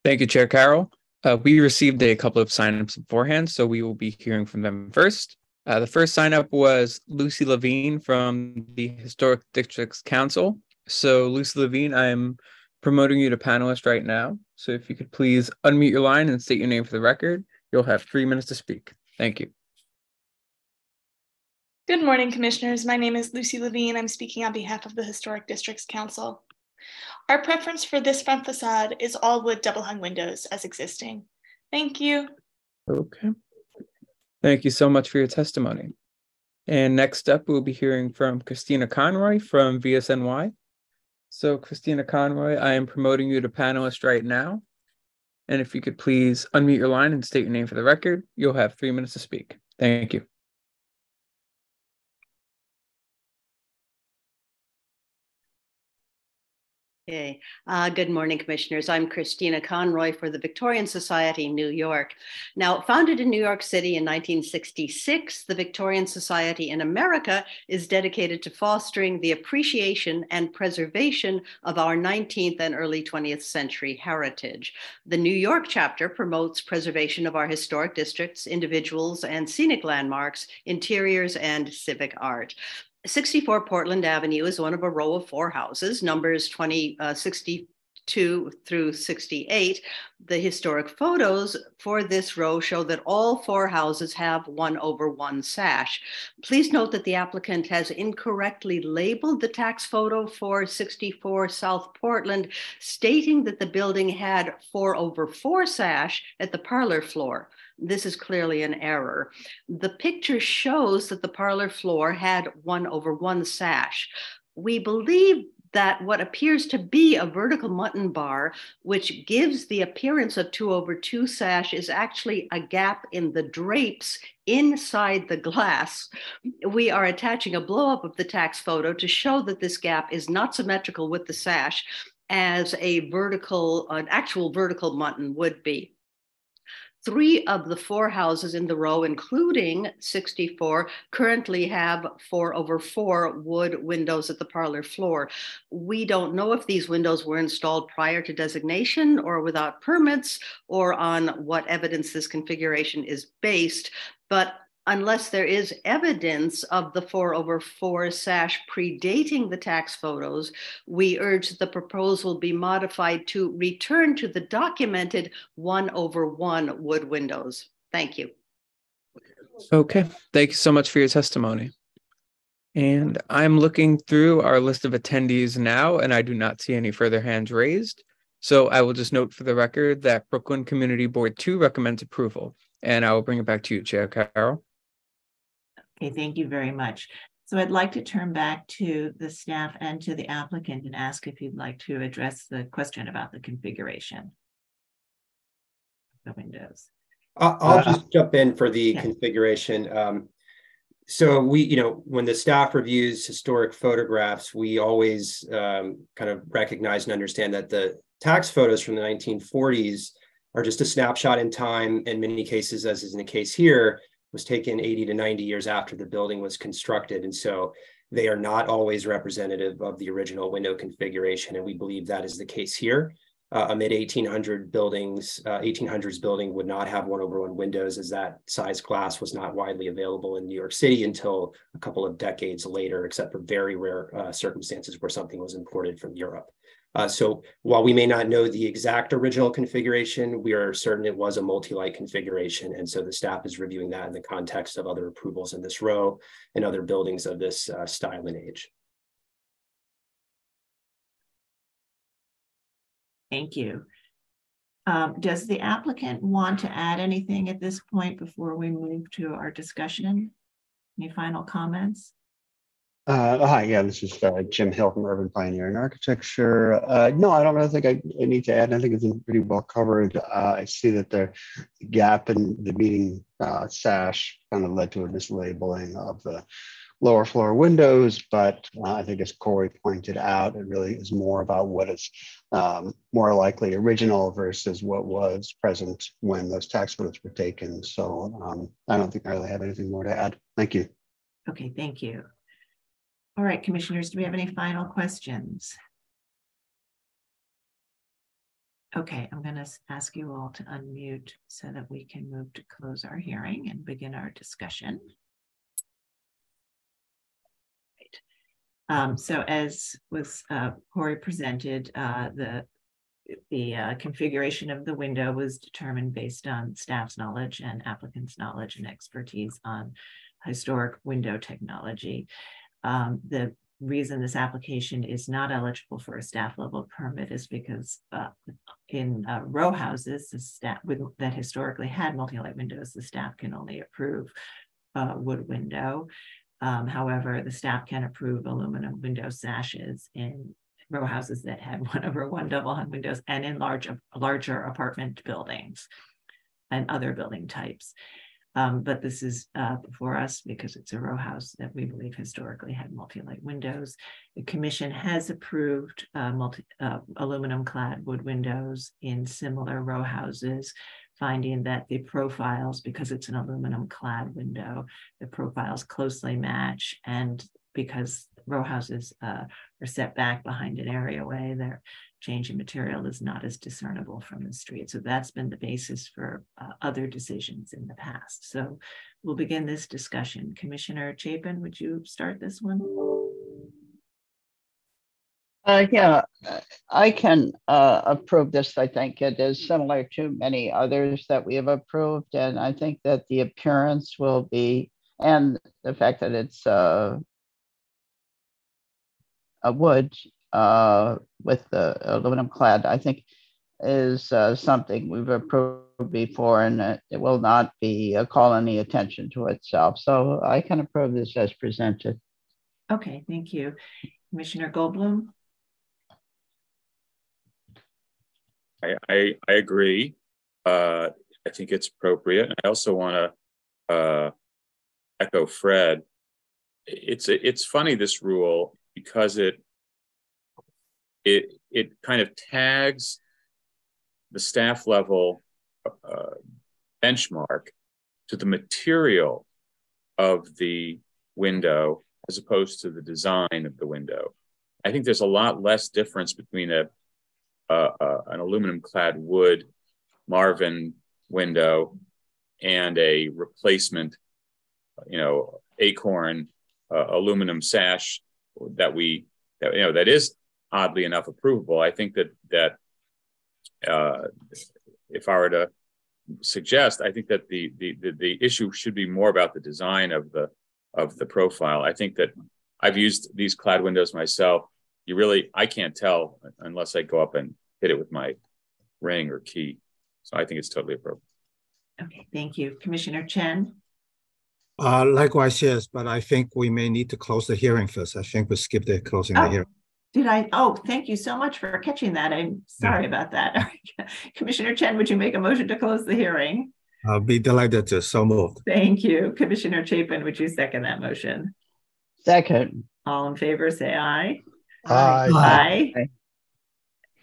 Thank you, Chair Carroll. Uh, we received a couple of signups beforehand, so we will be hearing from them first. Uh, the first signup was Lucy Levine from the Historic Districts Council. So, Lucy Levine, I'm promoting you to panelist right now. So, if you could please unmute your line and state your name for the record, you'll have three minutes to speak. Thank you. Good morning, Commissioners. My name is Lucy Levine. I'm speaking on behalf of the Historic Districts Council. Our preference for this front facade is all wood double hung windows as existing. Thank you. Okay. Thank you so much for your testimony. And next up, we'll be hearing from Christina Conroy from VSNY. So, Christina Conroy, I am promoting you to panelist right now. And if you could please unmute your line and state your name for the record, you'll have three minutes to speak. Thank you. Okay. Uh, good morning, Commissioners. I'm Christina Conroy for the Victorian Society, New York. Now, founded in New York City in 1966, the Victorian Society in America is dedicated to fostering the appreciation and preservation of our 19th and early 20th century heritage. The New York chapter promotes preservation of our historic districts, individuals, and scenic landmarks, interiors, and civic art. 64 Portland Avenue is one of a row of four houses, numbers 20, uh, 62 through 68. The historic photos for this row show that all four houses have one over one sash. Please note that the applicant has incorrectly labeled the tax photo for 64 South Portland, stating that the building had four over four sash at the parlor floor. This is clearly an error. The picture shows that the parlor floor had one over one sash. We believe that what appears to be a vertical muntin bar, which gives the appearance of two over two sash, is actually a gap in the drapes inside the glass. We are attaching a blow up of the tax photo to show that this gap is not symmetrical with the sash as a vertical, an actual vertical muntin would be. Three of the four houses in the row, including 64, currently have four over four wood windows at the parlor floor. We don't know if these windows were installed prior to designation or without permits or on what evidence this configuration is based, but unless there is evidence of the four over four sash predating the tax photos, we urge that the proposal be modified to return to the documented one over one wood windows. Thank you. Okay, thank you so much for your testimony. And I'm looking through our list of attendees now, and I do not see any further hands raised. So I will just note for the record that Brooklyn Community Board 2 recommends approval. And I will bring it back to you, Chair Carroll. Okay, thank you very much. So I'd like to turn back to the staff and to the applicant and ask if you'd like to address the question about the configuration. The windows. I'll, I'll uh, just jump in for the yeah. configuration. Um, so we, you know, when the staff reviews historic photographs, we always um, kind of recognize and understand that the tax photos from the 1940s are just a snapshot in time. In many cases, as is in the case here, was taken 80 to 90 years after the building was constructed. And so they are not always representative of the original window configuration. And we believe that is the case here. Uh, a mid 1800 buildings, uh, 1800s building would not have one over one windows as that size glass was not widely available in New York City until a couple of decades later, except for very rare uh, circumstances where something was imported from Europe. Uh, so while we may not know the exact original configuration, we are certain it was a multi-light configuration. And so the staff is reviewing that in the context of other approvals in this row and other buildings of this uh, style and age. Thank you. Um, does the applicant want to add anything at this point before we move to our discussion? Any final comments? Uh, hi, yeah, this is uh, Jim Hill from Urban Pioneering Architecture. Uh, no, I don't really think I, I, need to add. I think it's been pretty well covered. Uh, I see that the gap in the meeting uh, sash kind of led to a mislabeling of the lower floor windows, but uh, I think as Corey pointed out, it really is more about what is um, more likely original versus what was present when those tax photos were taken. So um, I don't think I really have anything more to add. Thank you. Okay, thank you. All right, commissioners, do we have any final questions? Okay, I'm going to ask you all to unmute so that we can move to close our hearing and begin our discussion. Um, so as was uh, Corey presented, uh, the the uh, configuration of the window was determined based on staff's knowledge and applicant's knowledge and expertise on historic window technology. Um, the reason this application is not eligible for a staff level permit is because uh, in uh, row houses the staff with, that historically had multi-light windows, the staff can only approve uh, wood window. Um, however, the staff can approve aluminum window sashes in row houses that had one over one double hung windows and in large larger apartment buildings and other building types. Um, but this is uh, for us because it's a row house that we believe historically had multi-light windows. The commission has approved uh, multi, uh, aluminum clad wood windows in similar row houses, finding that the profiles, because it's an aluminum clad window, the profiles closely match and because row houses uh, are set back behind an areaway, they're change in material is not as discernible from the street. So that's been the basis for uh, other decisions in the past. So we'll begin this discussion. Commissioner Chapin, would you start this one? Uh, yeah, I can uh, approve this. I think it is similar to many others that we have approved. And I think that the appearance will be, and the fact that it's uh, a wood uh, with the aluminum clad, I think is uh, something we've approved before and it will not be uh, call any attention to itself. So I can approve this as presented. Okay, thank you. Commissioner Goldblum? I, I, I agree. Uh, I think it's appropriate. I also want to uh, echo Fred. It's it's funny this rule because it it it kind of tags the staff level uh, benchmark to the material of the window as opposed to the design of the window. I think there's a lot less difference between a, an aluminum clad wood Marvin window and a replacement, you know, acorn uh, aluminum sash that we that you know that is oddly enough approvable. I think that that uh, if I were to suggest, I think that the, the the the issue should be more about the design of the of the profile. I think that I've used these clad windows myself. You really I can't tell unless I go up and hit it with my ring or key. So I think it's totally appropriate. Okay, thank you. Commissioner Chen? Uh, likewise, yes, but I think we may need to close the hearing first. I think we skipped the closing oh, the hearing. Did I? Oh, thank you so much for catching that. I'm sorry yeah. about that. Commissioner Chen, would you make a motion to close the hearing? I'll be delighted to. So moved. Thank you. Commissioner Chapin, would you second that motion? Second. All in favor, say aye. Aye. Aye. aye.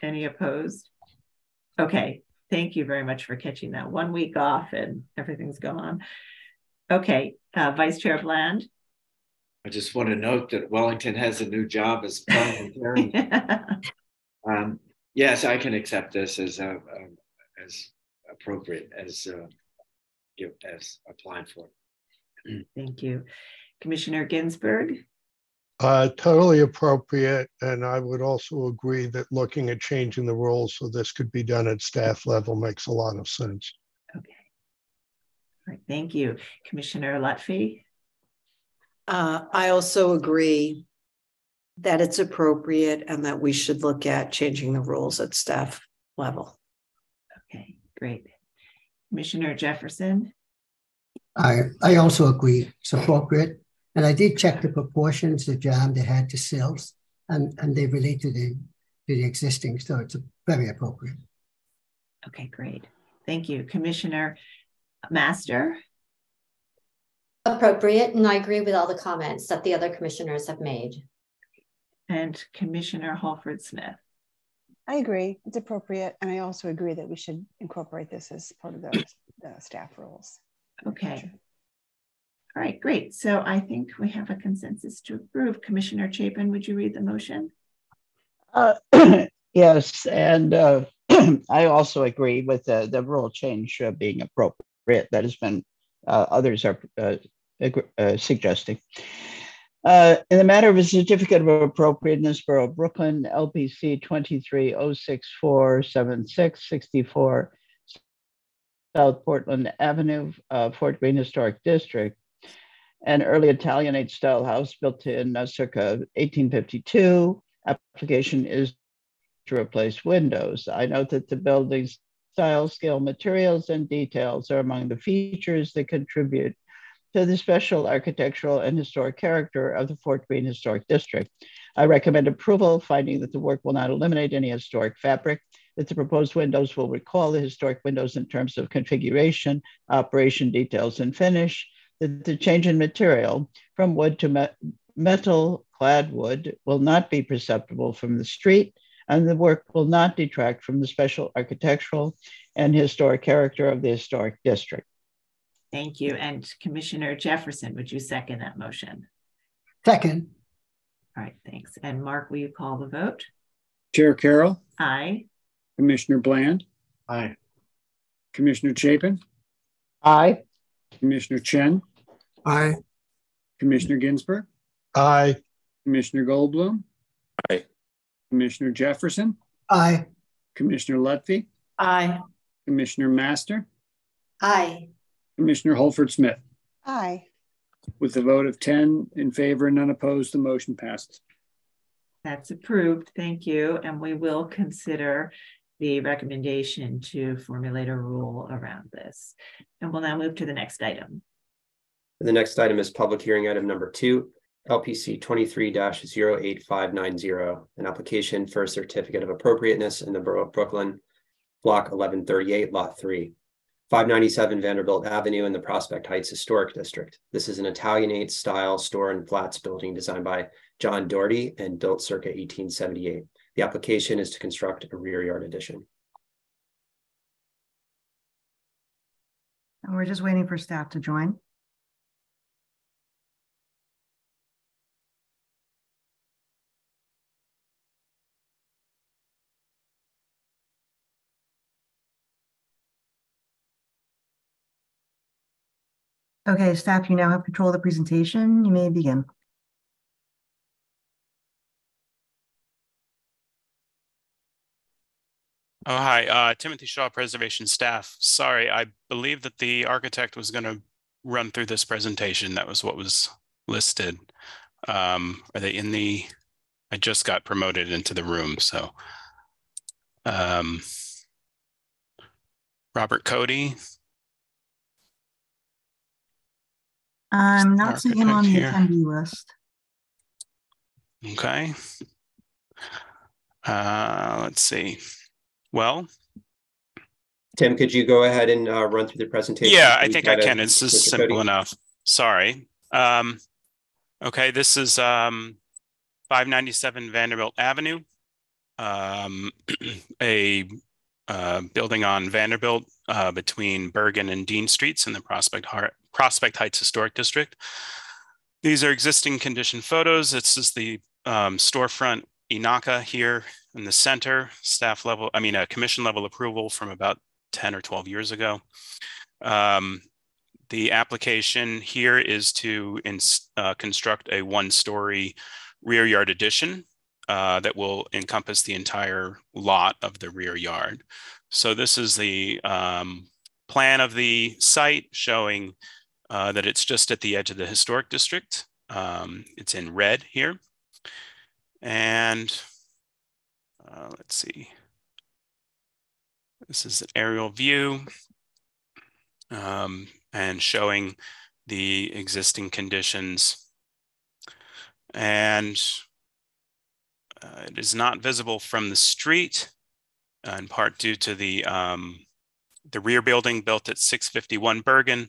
Any opposed? Okay, Thank you very much for catching that. One week off and everything's gone. Okay, uh, Vice Chair Bland. I just want to note that Wellington has a new job as parliamentarian. um, yes, I can accept this as uh, um, as appropriate as uh, as applied for. Thank you, Commissioner Ginsburg. Uh, totally appropriate. And I would also agree that looking at changing the rules so this could be done at staff level makes a lot of sense. Okay. All right. Thank you. Commissioner Lutfy? Uh, I also agree that it's appropriate and that we should look at changing the rules at staff level. Okay, great. Commissioner Jefferson? I, I also agree it's appropriate. And I did check the proportions the jamb they had to sales, and, and they relate to the to the existing, so it's very appropriate. Okay, great. Thank you. Commissioner Master? Appropriate, and I agree with all the comments that the other commissioners have made. And Commissioner Holford Smith? I agree. It's appropriate. And I also agree that we should incorporate this as part of the, the staff rules. Okay. All right, great. So I think we have a consensus to approve. Commissioner Chapin, would you read the motion? Uh, yes, and uh, I also agree with the, the rule change uh, being appropriate. That has been, uh, others are uh, uh, suggesting. in the matter of a certificate of appropriateness, Borough of Brooklyn, LPC 230647664, South Portland Avenue, Fort Greene Historic District, an early Italianate style house built in uh, circa 1852. Application is to replace windows. I note that the building's style, scale, materials, and details are among the features that contribute to the special architectural and historic character of the Fort Greene Historic District. I recommend approval, finding that the work will not eliminate any historic fabric, that the proposed windows will recall the historic windows in terms of configuration, operation details, and finish, that the change in material from wood to me metal clad wood will not be perceptible from the street, and the work will not detract from the special architectural and historic character of the historic district. Thank you. And Commissioner Jefferson, would you second that motion? Second. All right, thanks. And Mark, will you call the vote? Chair Carroll? Aye. Commissioner Bland? Aye. Commissioner Chapin? Aye. Commissioner Chen? Aye. Commissioner Ginsburg? Aye. Commissioner Goldblum? Aye. Commissioner Jefferson? Aye. Commissioner Lutfy? Aye. Commissioner Master? Aye. Commissioner Holford Smith? Aye. With a vote of 10 in favor and none opposed, the motion passes. That's approved. Thank you. And we will consider the recommendation to formulate a rule around this. And we'll now move to the next item. The next item is public hearing item number two, LPC 23-08590, an application for a certificate of appropriateness in the Borough of Brooklyn, block 1138, lot 3, 597 Vanderbilt Avenue in the Prospect Heights Historic District. This is an Italianate style store and flats building designed by John Doherty and built circa 1878. The application is to construct a rear yard addition. And we're just waiting for staff to join. Okay, staff, you now have control of the presentation. You may begin. Oh, hi, uh, Timothy Shaw, preservation staff. Sorry, I believe that the architect was going to run through this presentation. That was what was listed. Um, are they in the, I just got promoted into the room, so. Um, Robert Cody, I'm not seeing him on the Architect attendee list. okay. Uh, let's see. Well, Tim, could you go ahead and uh, run through the presentation? Yeah, I think I can. It's just simple Cody? enough. Sorry. Um, okay, this is um, 597 Vanderbilt Avenue, um, a uh, building on Vanderbilt uh, between Bergen and Dean Streets in the Prospect, Har- Prospect Heights Historic District. These are existing condition photos. This is the um, storefront Inaka here in the center, staff level, I mean, a commission level approval from about 10 or 12 years ago. Um, the application here is to ins- uh, construct a one-story rear yard addition uh, that will encompass the entire lot of the rear yard. So this is the um, plan of the site showing uh, that it's just at the edge of the historic district. Um, it's in red here. And uh, let's see. This is an aerial view um, and showing the existing conditions. And uh, it is not visible from the street, uh, in part due to the um, the rear building built at 651 Bergen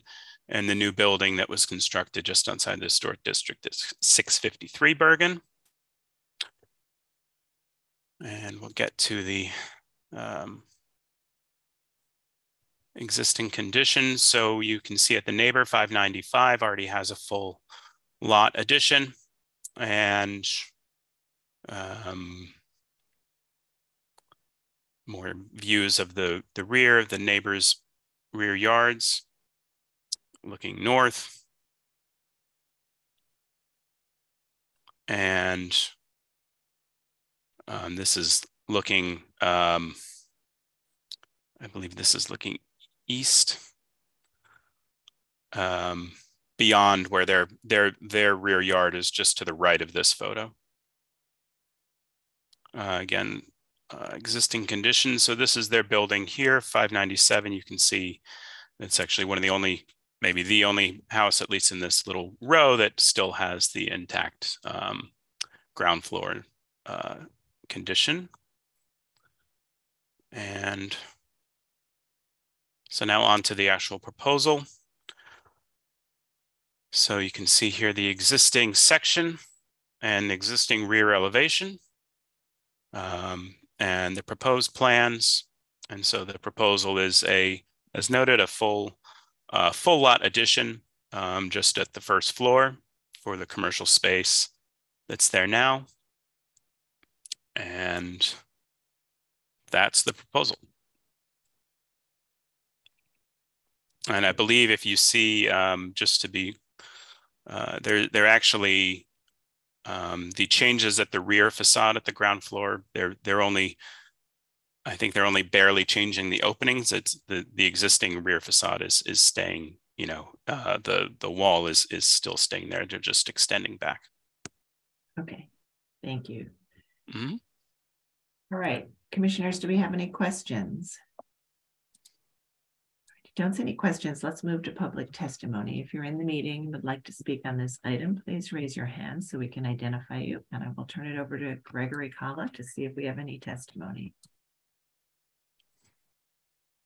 and the new building that was constructed just outside the historic district is 653 Bergen. And we'll get to the um, existing conditions. So you can see at the neighbor 595 already has a full lot addition and um, more views of the, the rear of the neighbor's rear yards. Looking north. And um, this is looking, um, I believe this is looking east um, beyond where their their their rear yard is just to the right of this photo. Uh, again, uh, existing conditions. So this is their building here, 597. You can see it's actually one of the only, maybe the only house, at least in this little row, that still has the intact um, ground floor uh, condition. And so now on to the actual proposal. So you can see here the existing section and existing rear elevation um, and the proposed plans. And so the proposal is a, as noted, a full, uh, full lot addition um, just at the first floor for the commercial space that's there now. And that's the proposal. And I believe if you see, um, just to be, uh, they're, they're actually, um, the changes at the rear facade at the ground floor, they're, they're only, I think they're only barely changing the openings. It's the, the existing rear facade is, is staying, you know, uh, the, the wall is, is still staying there. They're just extending back. Okay, thank you. Mhm. All right, commissioners, do we have any questions? Don't see any questions. Let's move to public testimony. If you're in the meeting and would like to speak on this item, please raise your hand so we can identify you. And I will turn it over to Gregory Kala to see if we have any testimony.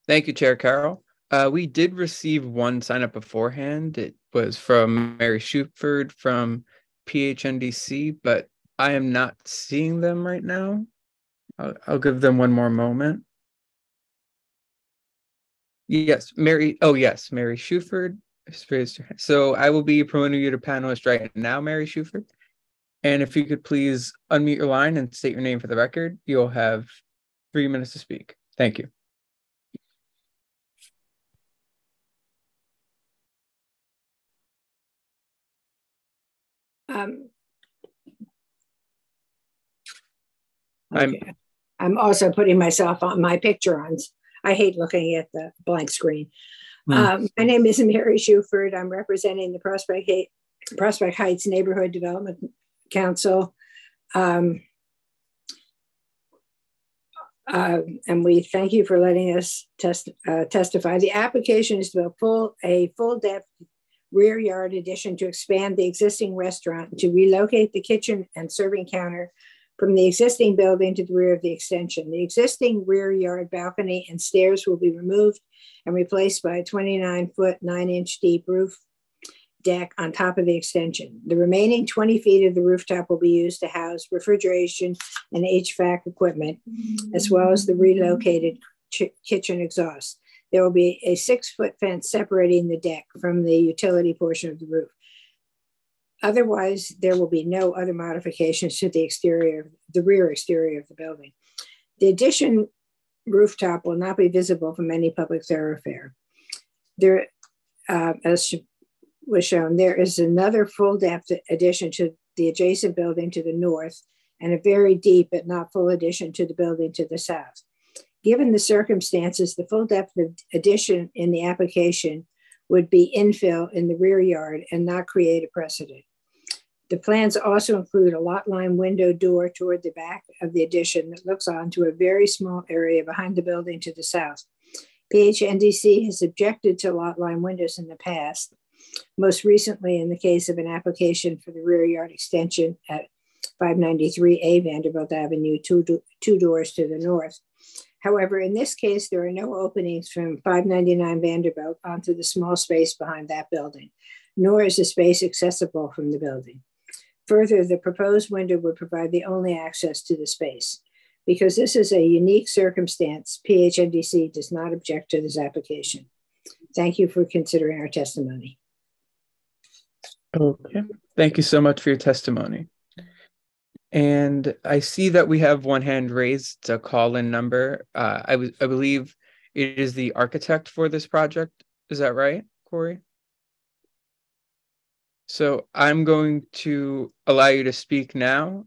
Thank you, Chair Carroll. Uh, we did receive one sign up beforehand. It was from Mary Shuford from PHNDC, but I am not seeing them right now. I'll, I'll give them one more moment. Yes, Mary. Oh, yes, Mary Shuford. So I will be promoting you to panelist right now, Mary Shuford. And if you could please unmute your line and state your name for the record, you'll have three minutes to speak. Thank you. Um, I'm. I'm also putting myself on my picture on. I hate looking at the blank screen. Hmm. Um, my name is Mary Shuford. I'm representing the Prospect, Heights, Prospect Heights Neighborhood Development Council. Um, uh, and we thank you for letting us test, uh, testify. The application is to a full, a full depth rear yard addition to expand the existing restaurant, to relocate the kitchen and serving counter from the existing building to the rear of the extension. The existing rear yard balcony and stairs will be removed and replaced by a 29 foot, nine inch deep roof deck on top of the extension. The remaining 20 feet of the rooftop will be used to house refrigeration and HVAC equipment, as well as the relocated kitchen exhaust. There will be a six foot fence separating the deck from the utility portion of the roof. Otherwise, there will be no other modifications to the exterior, the rear exterior of the building. The addition rooftop will not be visible from any public thoroughfare. There, uh, as was shown, there is another full depth addition to the adjacent building to the north and a very deep but not full addition to the building to the south. Given the circumstances, the full depth of addition in the application would be infill in the rear yard and not create a precedent. The plans also include a lot line window door toward the back of the addition that looks onto a very small area behind the building to the south. PHNDC has objected to lot line windows in the past, most recently in the case of an application for the rear yard extension at 593A Vanderbilt Avenue, two, do two doors to the north. However, in this case, there are no openings from 599 Vanderbilt onto the small space behind that building, nor is the space accessible from the building. Further, the proposed window would provide the only access to the space. Because this is a unique circumstance, PHNDC does not object to this application. Thank you for considering our testimony. Okay, thank you so much for your testimony. And I see that we have one hand raised to call in number. Uh, I, I believe it is the architect for this project. Is that right, Corey? So I'm going to allow you to speak now.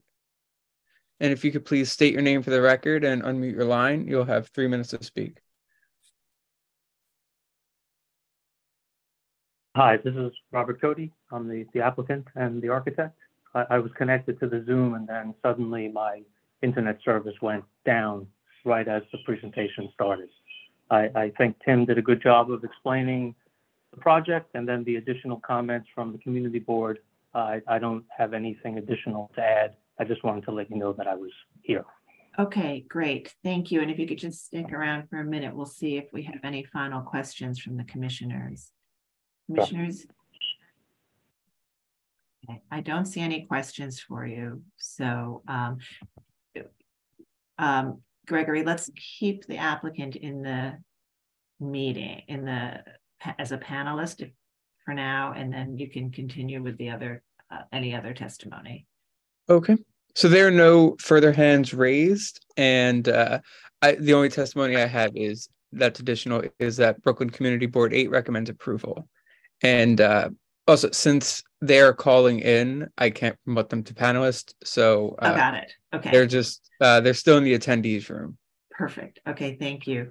And if you could please state your name for the record and unmute your line, you'll have three minutes to speak. Hi, this is Robert Cody. I'm the, the applicant and the architect. I, I was connected to the Zoom and then suddenly my internet service went down right as the presentation started. I, I think Tim did a good job of explaining the project and then the additional comments from the community board. I, I don't have anything additional to add. I just wanted to let you know that I was here. Okay, great. Thank you. And if you could just stick around for a minute, we'll see if we have any final questions from the commissioners. Commissioners? I don't see any questions for you. So, um, um, Gregory, let's keep the applicant in the meeting, in the as a panelist for now, and then you can continue with the other uh, any other testimony. Okay. So there are no further hands raised, and uh, I, the only testimony I have is that's additional is that Brooklyn Community Board Eight recommends approval, and uh, also since they're calling in, I can't promote them to panelists. So uh, oh, got it. Okay, they're just uh, they're still in the attendees room. Perfect. Okay, thank you.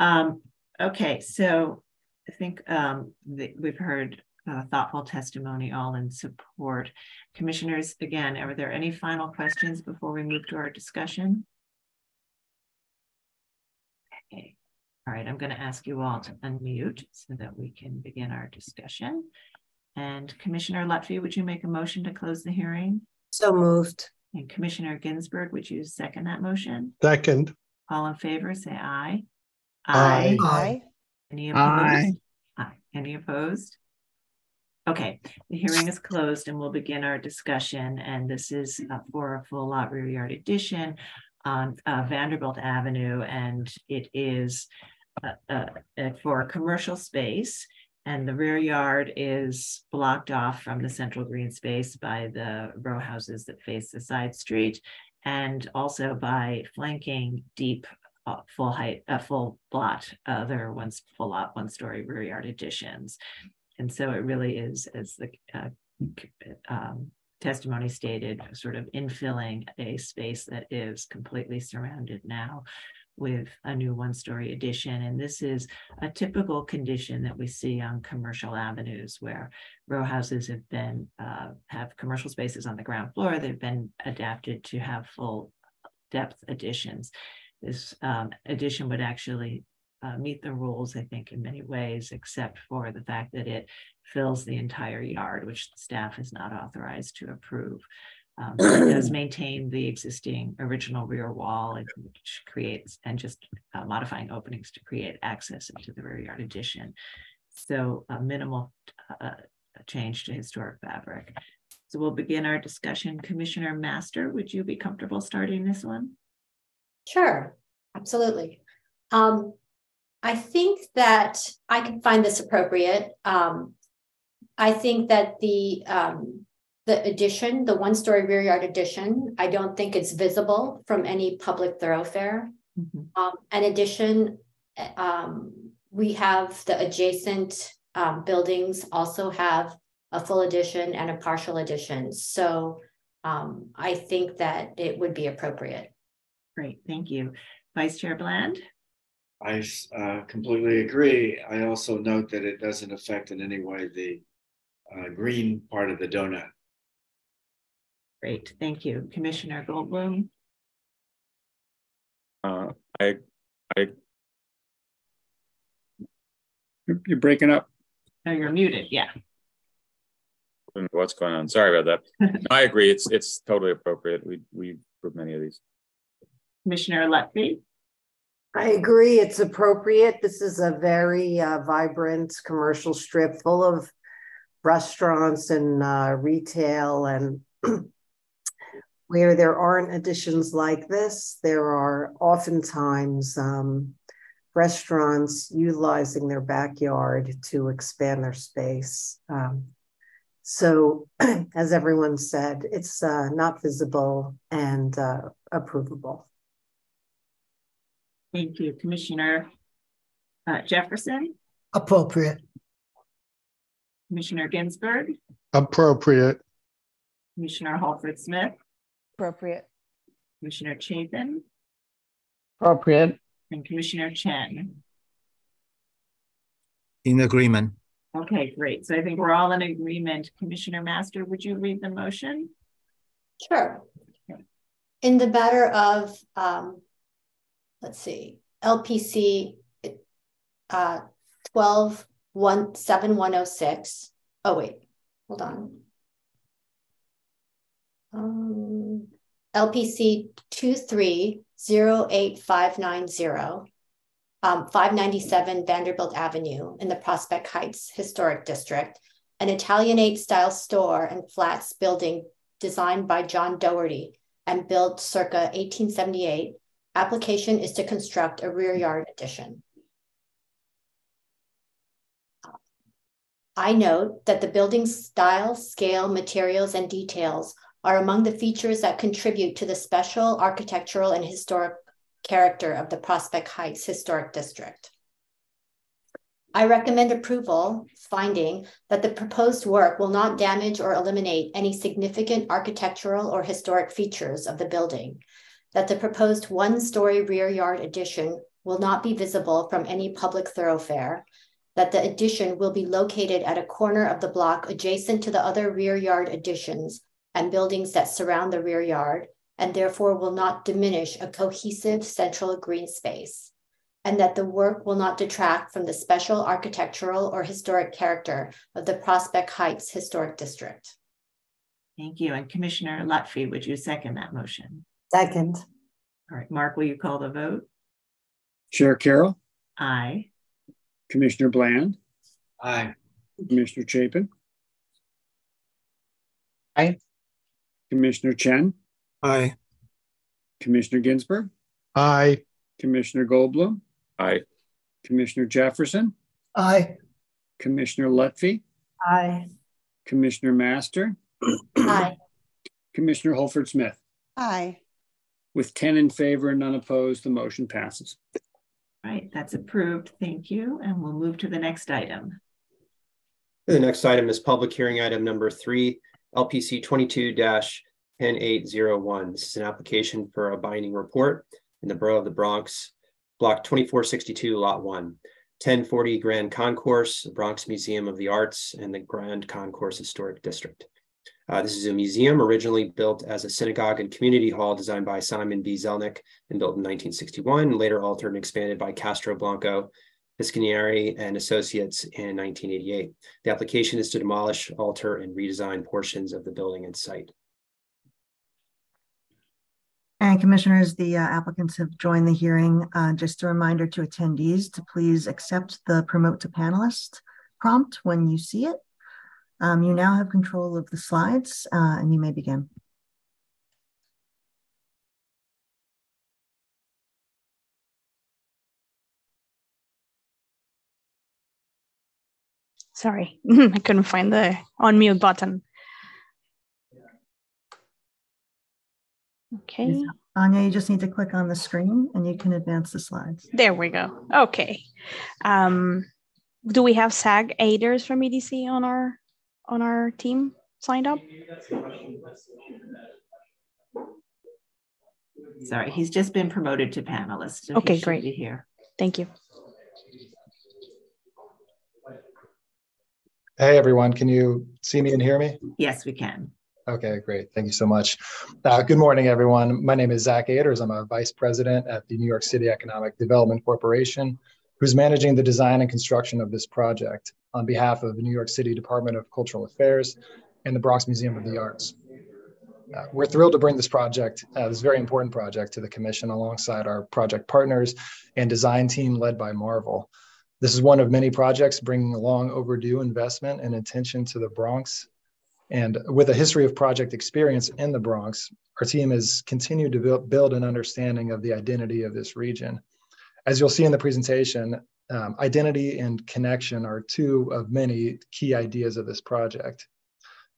Um, okay, so I think um, the, we've heard uh, thoughtful testimony all in support. Commissioners, again, are there any final questions before we move to our discussion? Okay. All right, I'm going to ask you all to unmute so that we can begin our discussion. And Commissioner Lutfy, would you make a motion to close the hearing? So moved. And Commissioner Ginsburg, would you second that motion? Second. All in favor, say aye. Aye. Aye. Any opposed? Aye. aye. Any opposed? Okay, the hearing is closed and we'll begin our discussion. And this is uh, for a full lot rear yard addition on uh, Vanderbilt Avenue. And it is uh, uh, uh, for commercial space. And the rear yard is blocked off from the central green space by the row houses that face the side street. And also by flanking deep, uh, full height, uh, full lot, other ones full lot, one story rear yard additions. And so it really is, as the uh, um, testimony stated, sort of infilling a space that is completely surrounded now with a new one-story addition. And this is a typical condition that we see on commercial avenues where row houses have been, uh, have commercial spaces on the ground floor. They've been adapted to have full depth additions. This um, addition would actually uh, meet the rules, I think, in many ways, except for the fact that it fills the entire yard, which the staff is not authorized to approve. Um, it does maintain the existing original rear wall, which creates and just uh, modifying openings to create access into the rear yard addition. So a minimal uh, change to historic fabric. So we'll begin our discussion. Commissioner Master, would you be comfortable starting this one? Sure, absolutely. Um, I think that I can find this appropriate. Um, I think that the um, the addition, the one-story rear yard addition, I don't think it's visible from any public thoroughfare. Mm-hmm. Um, in addition, um, we have the adjacent um, buildings also have a full addition and a partial addition. So um, I think that it would be appropriate. Great, thank you. Vice Chair Bland? I uh, completely agree. I also note that it doesn't affect in any way the uh, green part of the donut. Great, thank you. Commissioner Goldblum? Uh, I, I. You're breaking up. No, you're muted, yeah. What's going on? Sorry about that. no, I agree. It's it's totally appropriate. We we approved many of these. Commissioner Lutfy? I agree. It's appropriate. This is a very uh, vibrant commercial strip full of restaurants and uh, retail and where there aren't additions like this, there are oftentimes um, restaurants utilizing their backyard to expand their space. Um, so, as everyone said, it's uh, not visible and uh, approvable. Thank you, Commissioner uh, Jefferson. Appropriate. Commissioner Ginsberg. Appropriate. Commissioner Holford Smith. Appropriate. Commissioner Chapin. Appropriate. And Commissioner Chen. In agreement. Okay, great. So I think we're all in agreement. Commissioner Master, would you read the motion? Sure. In the matter of, um, let's see, LPC uh, 12 1 7106. Oh, wait, hold on um, LPC 2308590, um, 597 Vanderbilt Avenue in the Prospect Heights Historic District, an Italianate style store and flats building designed by John Doherty and built circa 1878. Application is to construct a rear yard addition. I note that the building style, scale, materials, and details are among the features that contribute to the special architectural and historic character of the Prospect Heights Historic District. I recommend approval, finding that the proposed work will not damage or eliminate any significant architectural or historic features of the building, that the proposed one-story rear yard addition will not be visible from any public thoroughfare, that the addition will be located at a corner of the block adjacent to the other rear yard additions and buildings that surround the rear yard, and therefore will not diminish a cohesive central green space, and that the work will not detract from the special architectural or historic character of the Prospect Heights Historic District. Thank you. And Commissioner Lutfy, would you second that motion? Second. All right, Mark, will you call the vote? Chair Carroll? Aye. Commissioner Bland? Aye. Commissioner Chapin? Aye. Commissioner Chen? Aye. Commissioner Ginsberg? Aye. Commissioner Goldblum? Aye. Commissioner Jefferson, Aye. Commissioner Lutfy, Aye. Commissioner Master, Aye. Commissioner Holford Smith. Aye. With 10 in favor and none opposed, the motion passes. Right, that's approved. Thank you. And we'll move to the next item. The next item is public hearing item number three, LPC 22-10801. This is an application for a binding report in the Borough of the Bronx, Block 2462, Lot 1, 1040 Grand Concourse, Bronx Museum of the Arts, and the Grand Concourse Historic District. Uh, this is a museum originally built as a synagogue and community hall designed by Simon B. Zelnik and built in 1961, later altered and expanded by Castro Blanco, Piscioneri and Associates in 1988. The application is to demolish, alter, and redesign portions of the building and site. And commissioners, the uh, applicants have joined the hearing. Uh, just a reminder to attendees to please accept the promote to panelist prompt when you see it. Um, you now have control of the slides uh, and you may begin. Sorry, I couldn't find the unmute button. Okay. Anya, you just need to click on the screen and you can advance the slides. There we go. Okay. Um, do we have Zach Aders from EDC on our on our team signed up? Sorry, he's just been promoted to panelist. So okay, he great. Be here. Thank you. Hey everyone, can you see me and hear me? Yes, we can. Okay, great. Thank you so much. Uh, good morning, everyone. My name is Zach Aders. I'm a vice president at the New York City Economic Development Corporation, who's managing the design and construction of this project on behalf of the New York City Department of Cultural Affairs and the Bronx Museum of the Arts. Uh, we're thrilled to bring this project, uh, this very important project, to the Commission alongside our project partners and design team led by Marvel. This is one of many projects bringing a long overdue investment and attention to the Bronx. And with a history of project experience in the Bronx, our team has continued to build an understanding of the identity of this region. As you'll see in the presentation, um, identity and connection are two of many key ideas of this project.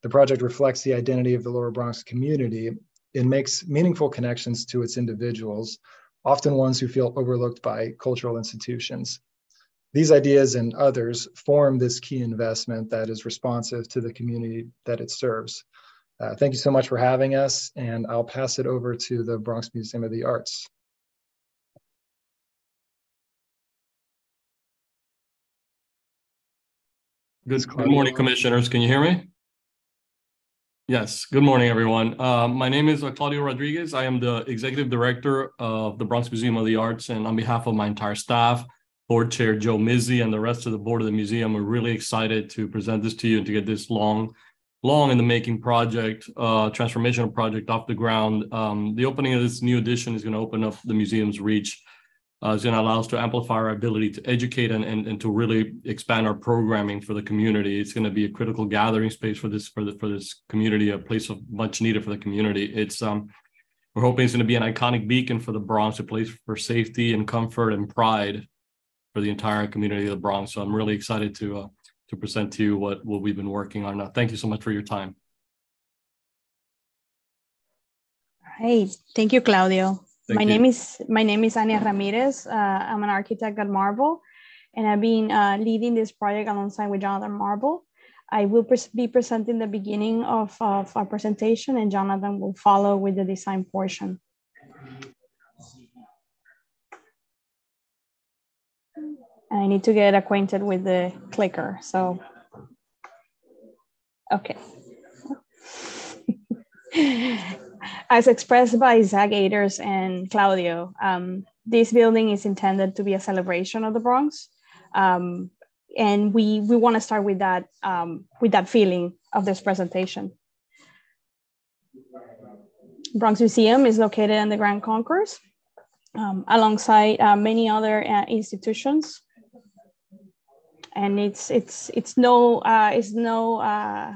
The project reflects the identity of the Lower Bronx community and makes meaningful connections to its individuals, often ones who feel overlooked by cultural institutions. These ideas and others form this key investment that is responsive to the community that it serves. Uh, thank you so much for having us, and I'll pass it over to the Bronx Museum of the Arts. Good, good morning, commissioners. Can you hear me? Yes, good morning, everyone. Uh, my name is uh, Klaudio Rodriguez. I am the executive director of the Bronx Museum of the Arts, and on behalf of my entire staff, board chair Joe Mizzi, and the rest of the board of the museum, we're really excited to present this to you and to get this long, long in the making project, uh, transformational project off the ground. Um, the opening of this new edition is going to open up the museum's reach uh, is going to allow us to amplify our ability to educate and, and, and to really expand our programming for the community. It's going to be a critical gathering space for this for the, for this community, a place of much needed for the community. It's um, we're hoping it's going to be an iconic beacon for the Bronx, a place for safety and comfort and pride for the entire community of the Bronx. So I'm really excited to uh, to present to you what what we've been working on. Now, thank you so much for your time. Hey, thank you, Klaudio. Thank my you. name is my name is Ania Ramirez. Uh, I'm an architect at Marvel, and I've been uh, leading this project alongside with Jonathan Marvel. I will pres be presenting the beginning of, of our presentation, and Jonathan will follow with the design portion. I need to get acquainted with the clicker. So, okay. As expressed by Zach Aders and Klaudio, um, this building is intended to be a celebration of the Bronx. Um, and we, we want to start with that, um, with that feeling of this presentation. Bronx Museum is located in the Grand Concourse um, alongside uh, many other uh, institutions. And it's, it's, it's no, uh, it's no, uh,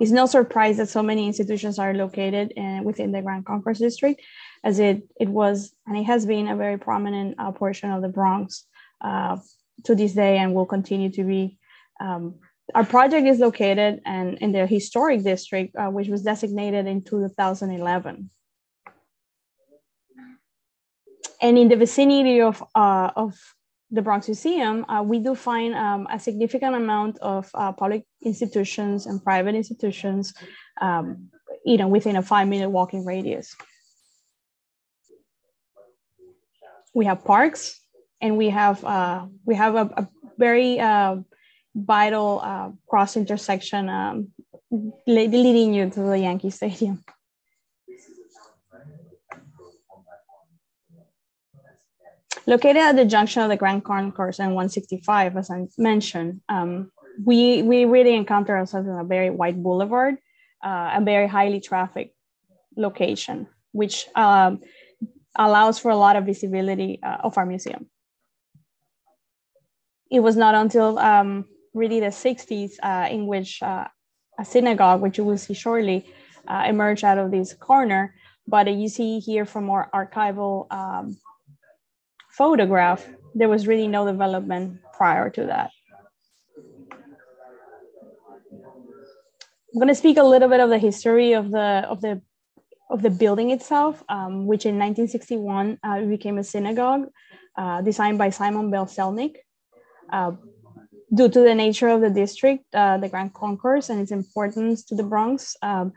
it's no surprise that so many institutions are located in, within the Grand Concourse district, as it, it was and it has been a very prominent uh, portion of the Bronx uh, to this day and will continue to be. Um, our project is located and in the historic district, uh, which was designated in 2011. And in the vicinity of, uh, of the Bronx Museum, uh, we do find um, a significant amount of uh, public institutions and private institutions, um, you know, within a five minute walking radius. We have parks and we have, uh, we have a, a very uh, vital uh, cross intersection um, leading you to the Yankee Stadium. Located at the junction of the Grand Concourse and 165, as I mentioned, um, we, we really encounter ourselves in a very wide boulevard, uh, a very highly trafficked location, which um, allows for a lot of visibility uh, of our museum. It was not until um, really the 60s uh, in which uh, a synagogue, which you will see shortly, uh, emerged out of this corner. But you see here from our archival um, photograph, there was really no development prior to that. I'm going to speak a little bit of the history of the of the of the building itself, um, which in 1961 uh, became a synagogue uh, designed by Simon Bell Zelnik. Uh, due to the nature of the district, uh, the Grand Concourse, and its importance to the Bronx. Um,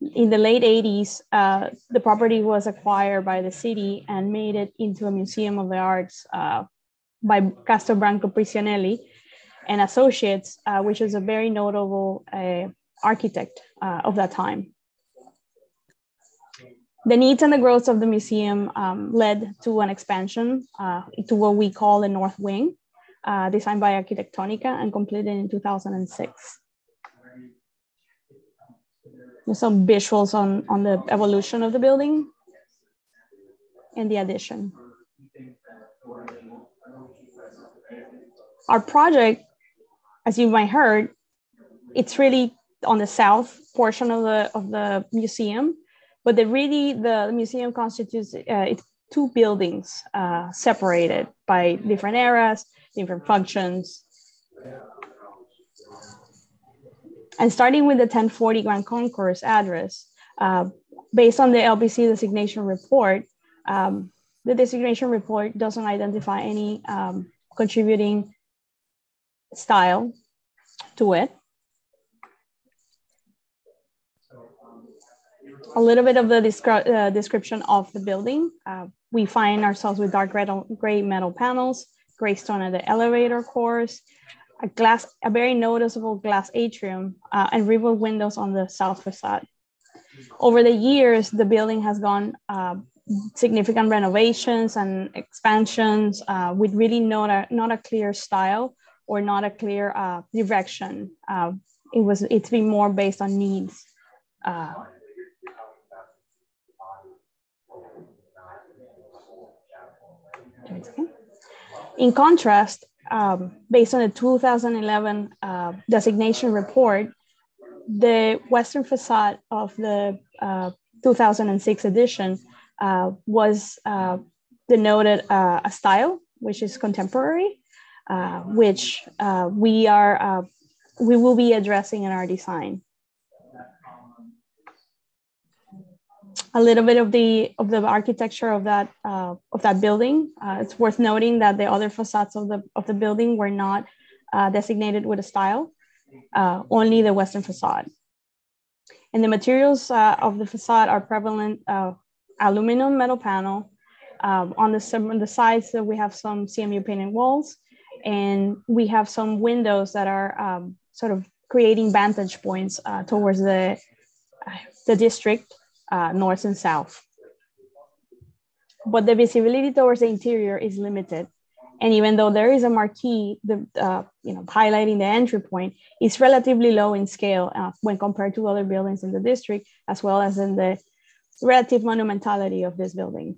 in the late 80s, uh, the property was acquired by the city and made it into a museum of the arts uh, by Castro Blanco Piscioneri and Associates, uh, which is a very notable uh, architect uh, of that time. The needs and the growth of the museum um, led to an expansion to what we call the North Wing, uh, designed by Arquitectonica and completed in 2006. Some visuals on, on the evolution of the building and the addition. Our project, as you might heard, it's really on the south portion of the of the museum, but the really the museum constitutes uh, two buildings uh, separated by different eras different functions. And starting with the 1040 Grand Concourse address, uh, based on the LPC designation report, um, the designation report doesn't identify any um, contributing style to it. A little bit of the descri uh, description of the building. Uh, we find ourselves with dark red gray metal panels, gray stone at the elevator course, a glass, a very noticeable glass atrium, uh, and river windows on the south facade. Over the years, the building has gone uh, significant renovations and expansions uh, with really not a, not a clear style or not a clear uh, direction. Uh, it was it's been more based on needs. Uh, In contrast, um, based on the 2011 uh, designation report, the western facade of the uh, 2006 edition uh, was uh, denoted uh, a style which is contemporary, uh, which we are we will be addressing in our design. A little bit of the of the architecture of that uh, of that building. Uh, it's worth noting that the other facades of the of the building were not uh, designated with a style, uh, only the western facade. And the materials uh, of the facade are prevalent uh, aluminum metal panel. Um, on the on the sides, we have some CMU painted walls, and we have some windows that are um, sort of creating vantage points towards the the district uh, north and south. But the visibility towards the interior is limited. And even though there is a marquee, the, uh, you know, highlighting the entry point, it's relatively low in scale uh, when compared to other buildings in the district, as well as in the relative monumentality of this building.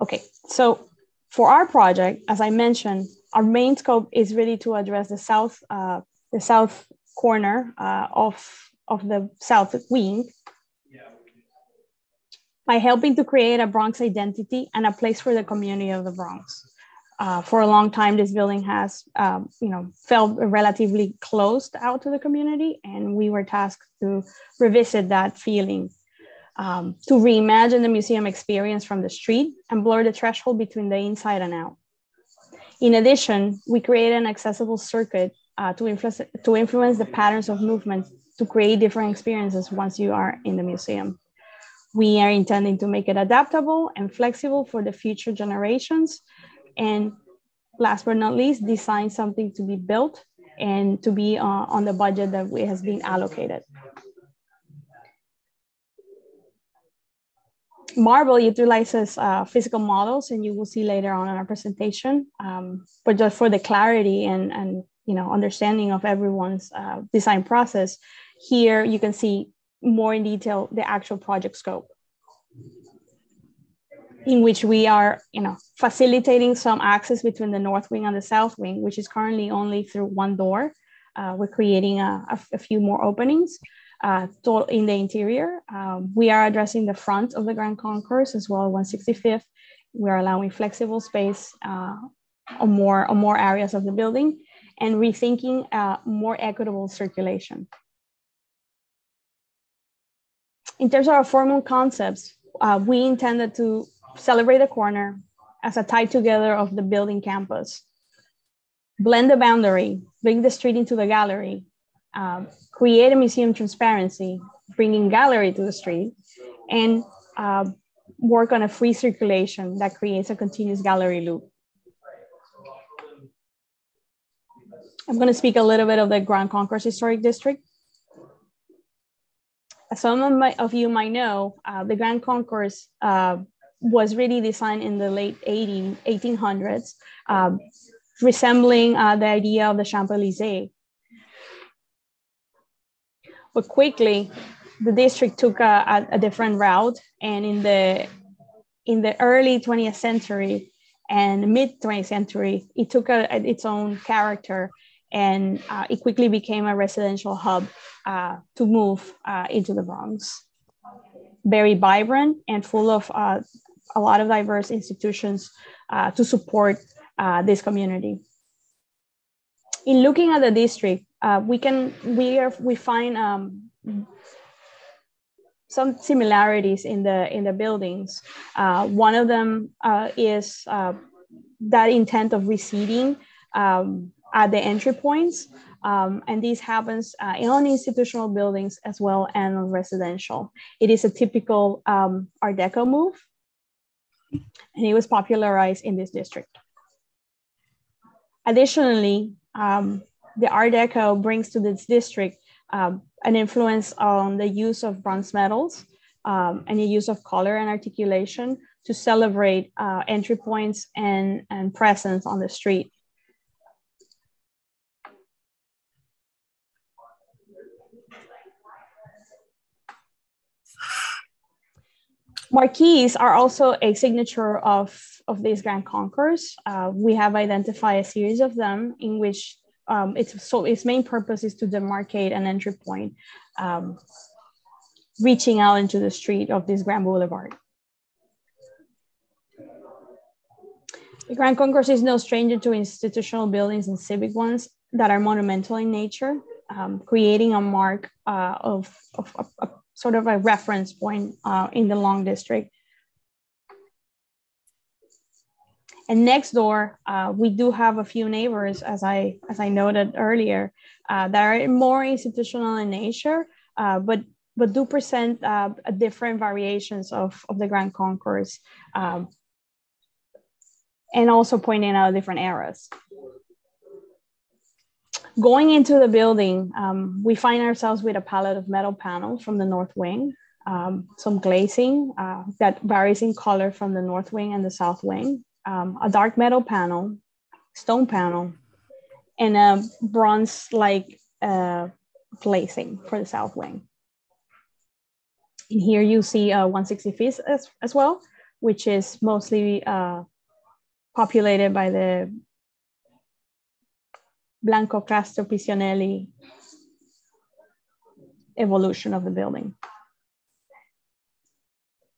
Okay, so for our project, as I mentioned, our main scope is really to address the south, uh, the south corner uh, of, of the south wing. by helping to create a Bronx identity and a place for the community of the Bronx. Uh, for a long time, this building has, um, you know, felt relatively closed out to the community, and we were tasked to revisit that feeling, um, to reimagine the museum experience from the street and blur the threshold between the inside and out. In addition, we created an accessible circuit uh, to, influence, to influence the patterns of movement to create different experiences once you are in the museum. We are intending to make it adaptable and flexible for the future generations. And last but not least, design something to be built and to be uh, on the budget that we has been allocated. Marvel utilizes uh, physical models, and you will see later on in our presentation. Um, but just for the clarity and, and you know understanding of everyone's uh, design process, here you can see more in detail the actual project scope. In which we are you know facilitating some access between the north wing and the south wing which is currently only through one door. Uh, we're creating a, a, a, few more openings uh, in the interior. Um, we are addressing the front of the grand concourse as well 165th we're allowing flexible space uh, on more on more areas of the building and rethinking uh, more equitable circulation in terms of our formal concepts, uh, we intended to celebrate the corner as a tie together of the building campus, blend the boundary, bring the street into the gallery, um, create a museum transparency, bringing gallery to the street, and uh, work on a free circulation that creates a continuous gallery loop. I'm going to speak a little bit of the Grand Concourse Historic District some of, my, of you might know, uh, the Grand Concourse uh, was really designed in the late 18, 1800s, um, resembling uh, the idea of the Champs-Élysées. But quickly, the district took a, a, a, different route, and in the in the early 20th century and mid 20th century, it took a, its own character and uh, it quickly became a residential hub uh, to move uh, into the Bronx. Very vibrant and full of uh, a lot of diverse institutions uh, to support uh, this community. In looking at the district, we can we are we find um, some similarities in the in the buildings. one of them is that intent of receding um, at the entry points. Um, and this happens uh, in institutional buildings as well and on residential. It is a typical um, Art Deco move, and it was popularized in this district. Additionally, um, the Art Deco brings to this district um, an influence on the use of bronze metals um, and the use of color and articulation to celebrate uh, entry points and, and presence on the street. Marquees are also a signature of, of these grand concourse. Uh, we have identified a series of them in which um, its, so its main purpose is to demarcate an entry point, um, reaching out into the street of this grand boulevard. The Grand Concourse is no stranger to institutional buildings and civic ones that are monumental in nature, um, creating a mark uh, of, of, of, sort of a reference point uh, in the Long District. And next door, uh, we do have a few neighbors, as I as I noted earlier, uh, that are more institutional in nature, uh, but but do present uh, different variations of, of the Grand Concourse, um, and also pointing out different eras. Going into the building, um, we find ourselves with a palette of metal panels from the north wing, um, some glazing uh, that varies in color from the north wing and the south wing, um, a dark metal panel, stone panel, and a bronze-like uh, glazing for the south wing. And here you see uh, 165th as, as well, which is mostly uh, populated by the Blanco Castro Pisanelli evolution of the building.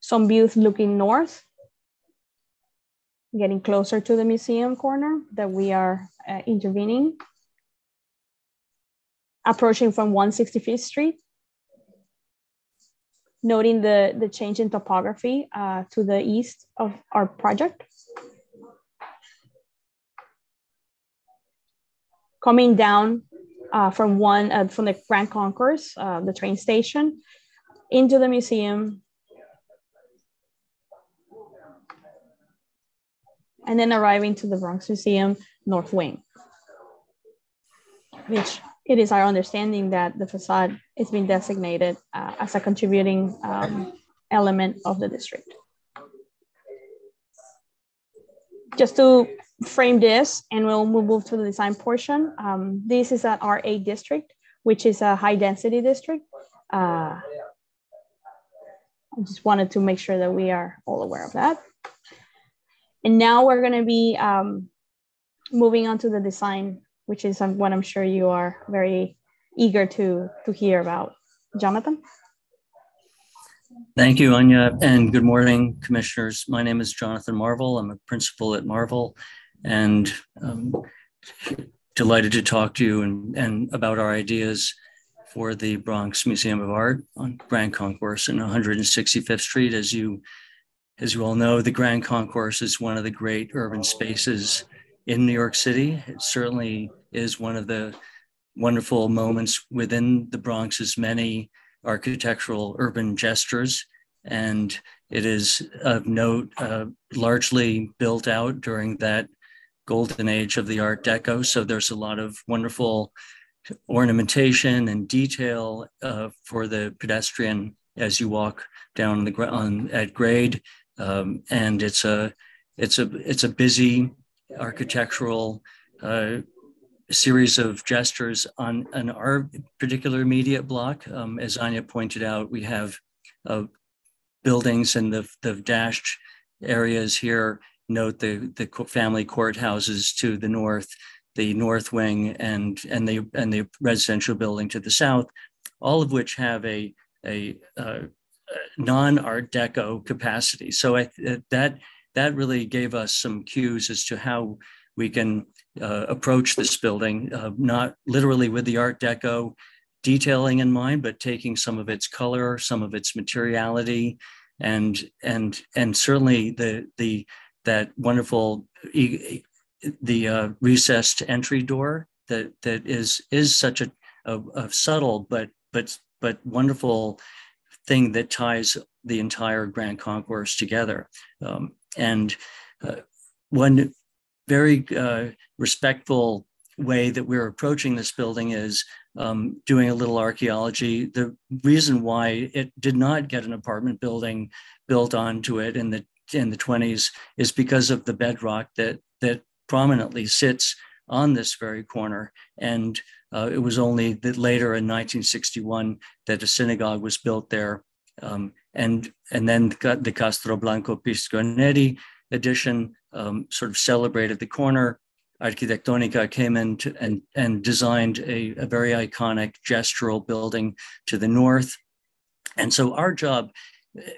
some views looking north, getting closer to the museum corner that we are uh, intervening, approaching from 165th Street, noting the, the change in topography uh, to the east of our project. Coming down uh, from one uh, from the Grand Concourse, uh, the train station, into the museum, and then arriving to the Bronx Museum North Wing, which it is our understanding that the facade is being designated uh, as a contributing um, element of the district. Just to frame this, and we'll move to the design portion. Um, this is an R8 district, which is a high density district. Uh, I just wanted to make sure that we are all aware of that. And now we're going to be um, moving on to the design, which is um, what I'm sure you are very eager to, to hear about. Jonathan? Thank you, Anya, and good morning, commissioners. My name is Jonathan Marvel. I'm a principal at Marvel, and um, delighted to talk to you and, and about our ideas for the Bronx Museum of Art on Grand Concourse and 165th Street. As you as you all know, the Grand Concourse is one of the great urban spaces in New York City. It certainly is one of the wonderful moments within the Bronx's many architectural urban gestures. And it is of note, uh, largely built out during that golden age of the Art Deco. So there's a lot of wonderful ornamentation and detail uh, for the pedestrian as you walk down the on at grade um, and it's a it's a it's a busy architectural uh, series of gestures on an our particular immediate block. Um, as Anya pointed out, we have uh, buildings and the the dashed areas here. Note the the family courthouses to the north, the north wing, and and the and the residential building to the south, all of which have a a uh, non-Art Deco capacity. So I, that that really gave us some cues as to how we can uh, approach this building, uh, not literally with the Art Deco detailing in mind, but taking some of its color, some of its materiality, and and and certainly the the that wonderful the uh, recessed entry door that that is is such a, a, a subtle but but but wonderful thing that ties the entire Grand Concourse together. Um, and uh, one very uh, respectful way that we're approaching this building is um, doing a little archaeology. The reason why it did not get an apartment building built onto it in the in the 20s is because of the bedrock that that prominently sits on this very corner. And uh, it was only that later in 1961 that a synagogue was built there. Um, and, and then the Castro Blanco Piscioneri edition um, sort of celebrated the corner. Arquitectonica came in to, and, and designed a, a very iconic gestural building to the north. And so our job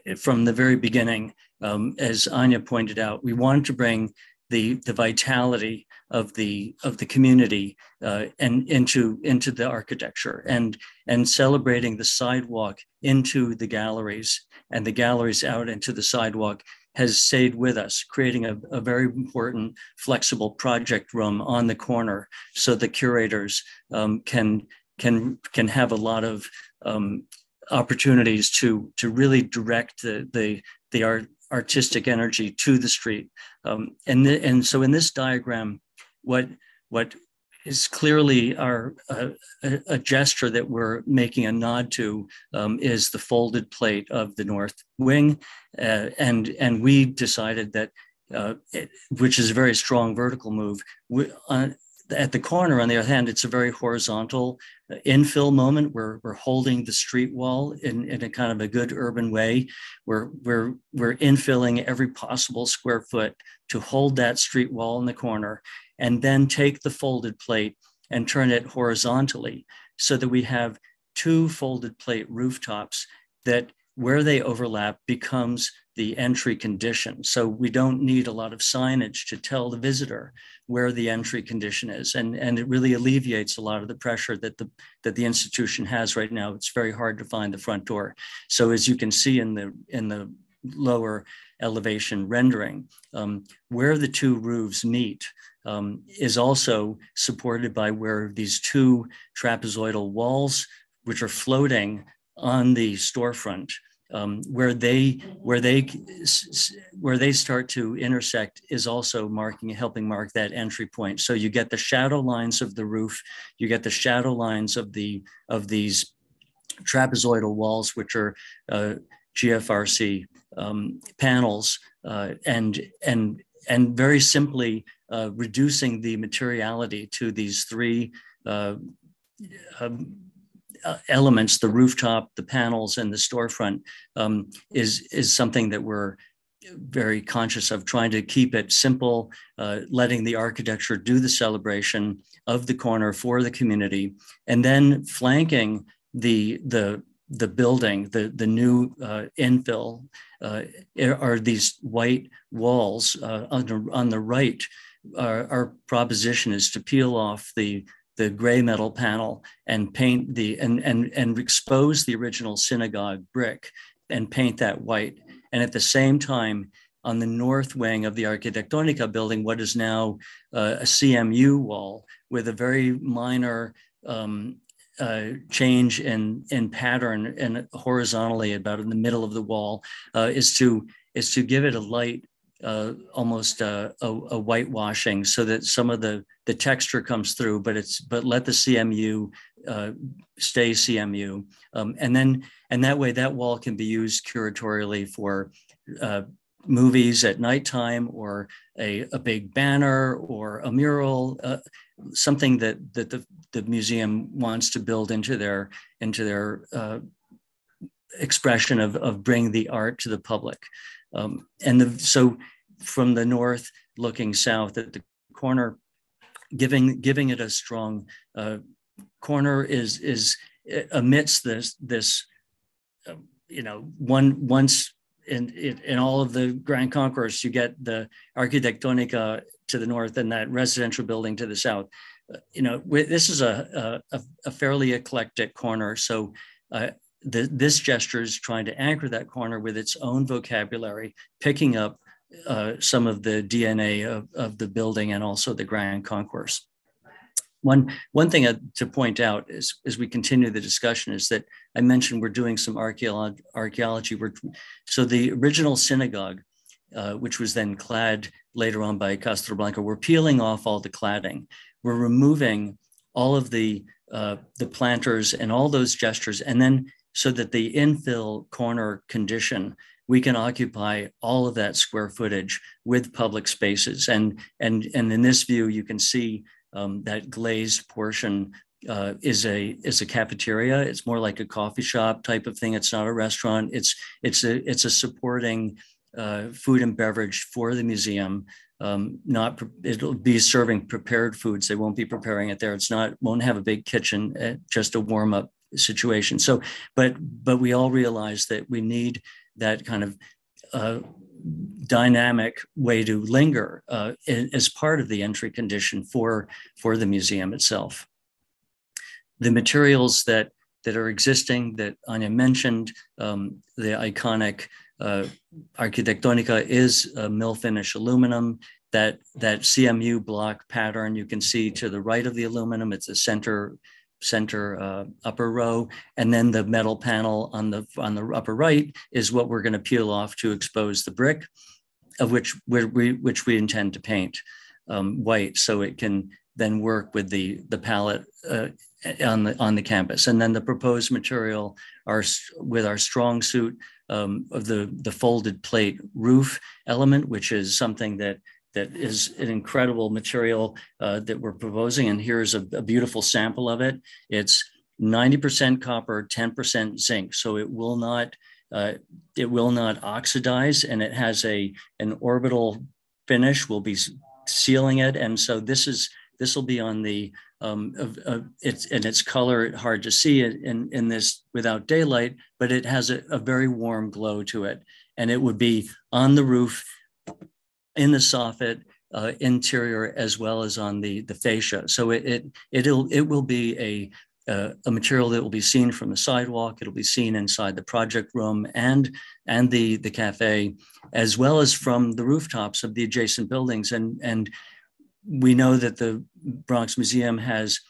eh, from the very beginning, um, as Anya pointed out, we wanted to bring the, the vitality of the of the community uh, and into into the architecture and and celebrating the sidewalk into the galleries and the galleries out into the sidewalk has stayed with us, creating a, a very important flexible project room on the corner so the curators um, can can can have a lot of um, opportunities to to really direct the the the art artistic energy to the street. Um, and, the, and so in this diagram, what, what is clearly our uh, a, gesture that we're making a nod to um, is the folded plate of the north wing, uh, and and we decided that, uh, it, which is a very strong vertical move. We, uh, at the corner, on the other hand, it's a very horizontal uh, infill moment. We're, we're holding the street wall in, in a kind of a good urban way. We're, we're, we're infilling every possible square foot to hold that street wall in the corner and then take the folded plate and turn it horizontally so that we have two folded plate rooftops that where they overlap becomes the entry condition. So we don't need a lot of signage to tell the visitor where the entry condition is. And, and it really alleviates a lot of the pressure that the, that the institution has right now. It's very hard to find the front door. So as you can see in the, in the lower elevation rendering, um, where the two roofs meet um, is also supported by where these two trapezoidal walls, which are floating on the storefront, um, where they where they where they start to intersect is also marking helping mark that entry point. So you get the shadow lines of the roof you get the shadow lines of the of these trapezoidal walls which are uh, gfrc um, panels uh, and and and very simply uh, reducing the materiality to these three uh, um, uh, elements, the rooftop, the panels, and the storefront, um, is is something that we're very conscious of trying to keep it simple, uh, letting the architecture do the celebration of the corner for the community, and then flanking the the the building, the the new uh, infill, uh, are these white walls uh, on the on the right. Our, our proposition is to peel off the the gray metal panel and paint the and and and expose the original synagogue brick and paint that white. And at the same time, on the north wing of the Arquitectonica building, what is now uh, a CMU wall with a very minor um, uh, change in in pattern and horizontally about in the middle of the wall uh, is to is to give it a light uh, almost uh, a, a, whitewashing so that some of the the texture comes through, but it's but let the CMU uh, stay CMU, um, and then and that way that wall can be used curatorially for uh, movies at nighttime or a, a big banner or a mural, uh, something that that the, the museum wants to build into their into their uh, expression of of bring the art to the public. Um, and the, so from the north looking south at the corner, giving, giving it a strong uh, corner is, is amidst this, this uh, you know, one once in, in all of the Grand Concourse, you get the Arquitectonica to the north and that residential building to the south. Uh, you know, this is a, a, a fairly eclectic corner. So uh, the, this gesture is trying to anchor that corner with its own vocabulary, picking up uh, some of the DNA of, of the building and also the grand concourse. One, one thing to point out is, as we continue the discussion is that I mentioned we're doing some archaeology. We're, so the original synagogue, uh, which was then clad later on by Castroblanca, we're peeling off all the cladding. We're removing all of the, uh, the planters and all those gestures, and then so that the infill corner condition, we can occupy all of that square footage with public spaces. And, and, and in this view, you can see um, that glazed portion uh, is a is a cafeteria. It's more like a coffee shop type of thing. It's not a restaurant. It's it's a it's a supporting uh, food and beverage for the museum. Um, not it'll be serving prepared foods. They won't be preparing it there. It's not won't have a big kitchen. Uh, just a warm up situation. So, but but we all realize that we need that kind of uh, dynamic way to linger uh, as part of the entry condition for for the museum itself. The materials that that are existing that Anya mentioned, um, the iconic uh, is a mill finish aluminum. That that CMU block pattern you can see to the right of the aluminum. It's a center center uh, upper row, and then the metal panel on the on the upper right is what we're going to peel off to expose the brick, of which we which we intend to paint um, white, so it can then work with the the palette uh, on the on the campus. And then the proposed material are with our strong suit um, of the the folded plate roof element, which is something that that is an incredible material uh, that we're proposing. And here's a, a, beautiful sample of it. It's 90% copper, 10% zinc. So it will not, uh, it will not oxidize and it has a, an orbital finish. We'll be sealing it. And so this is, this will be on the um, of, of it's and its color hard to see in in this without daylight, but it has a, a very warm glow to it, and it would be on the roof, in the soffit, uh, interior as well as on the the fascia. So it it it'll it will be a uh, a material that will be seen from the sidewalk. It'll be seen inside the project room and and the the cafe, as well as from the rooftops of the adjacent buildings. And and we know that the Bronx Museum has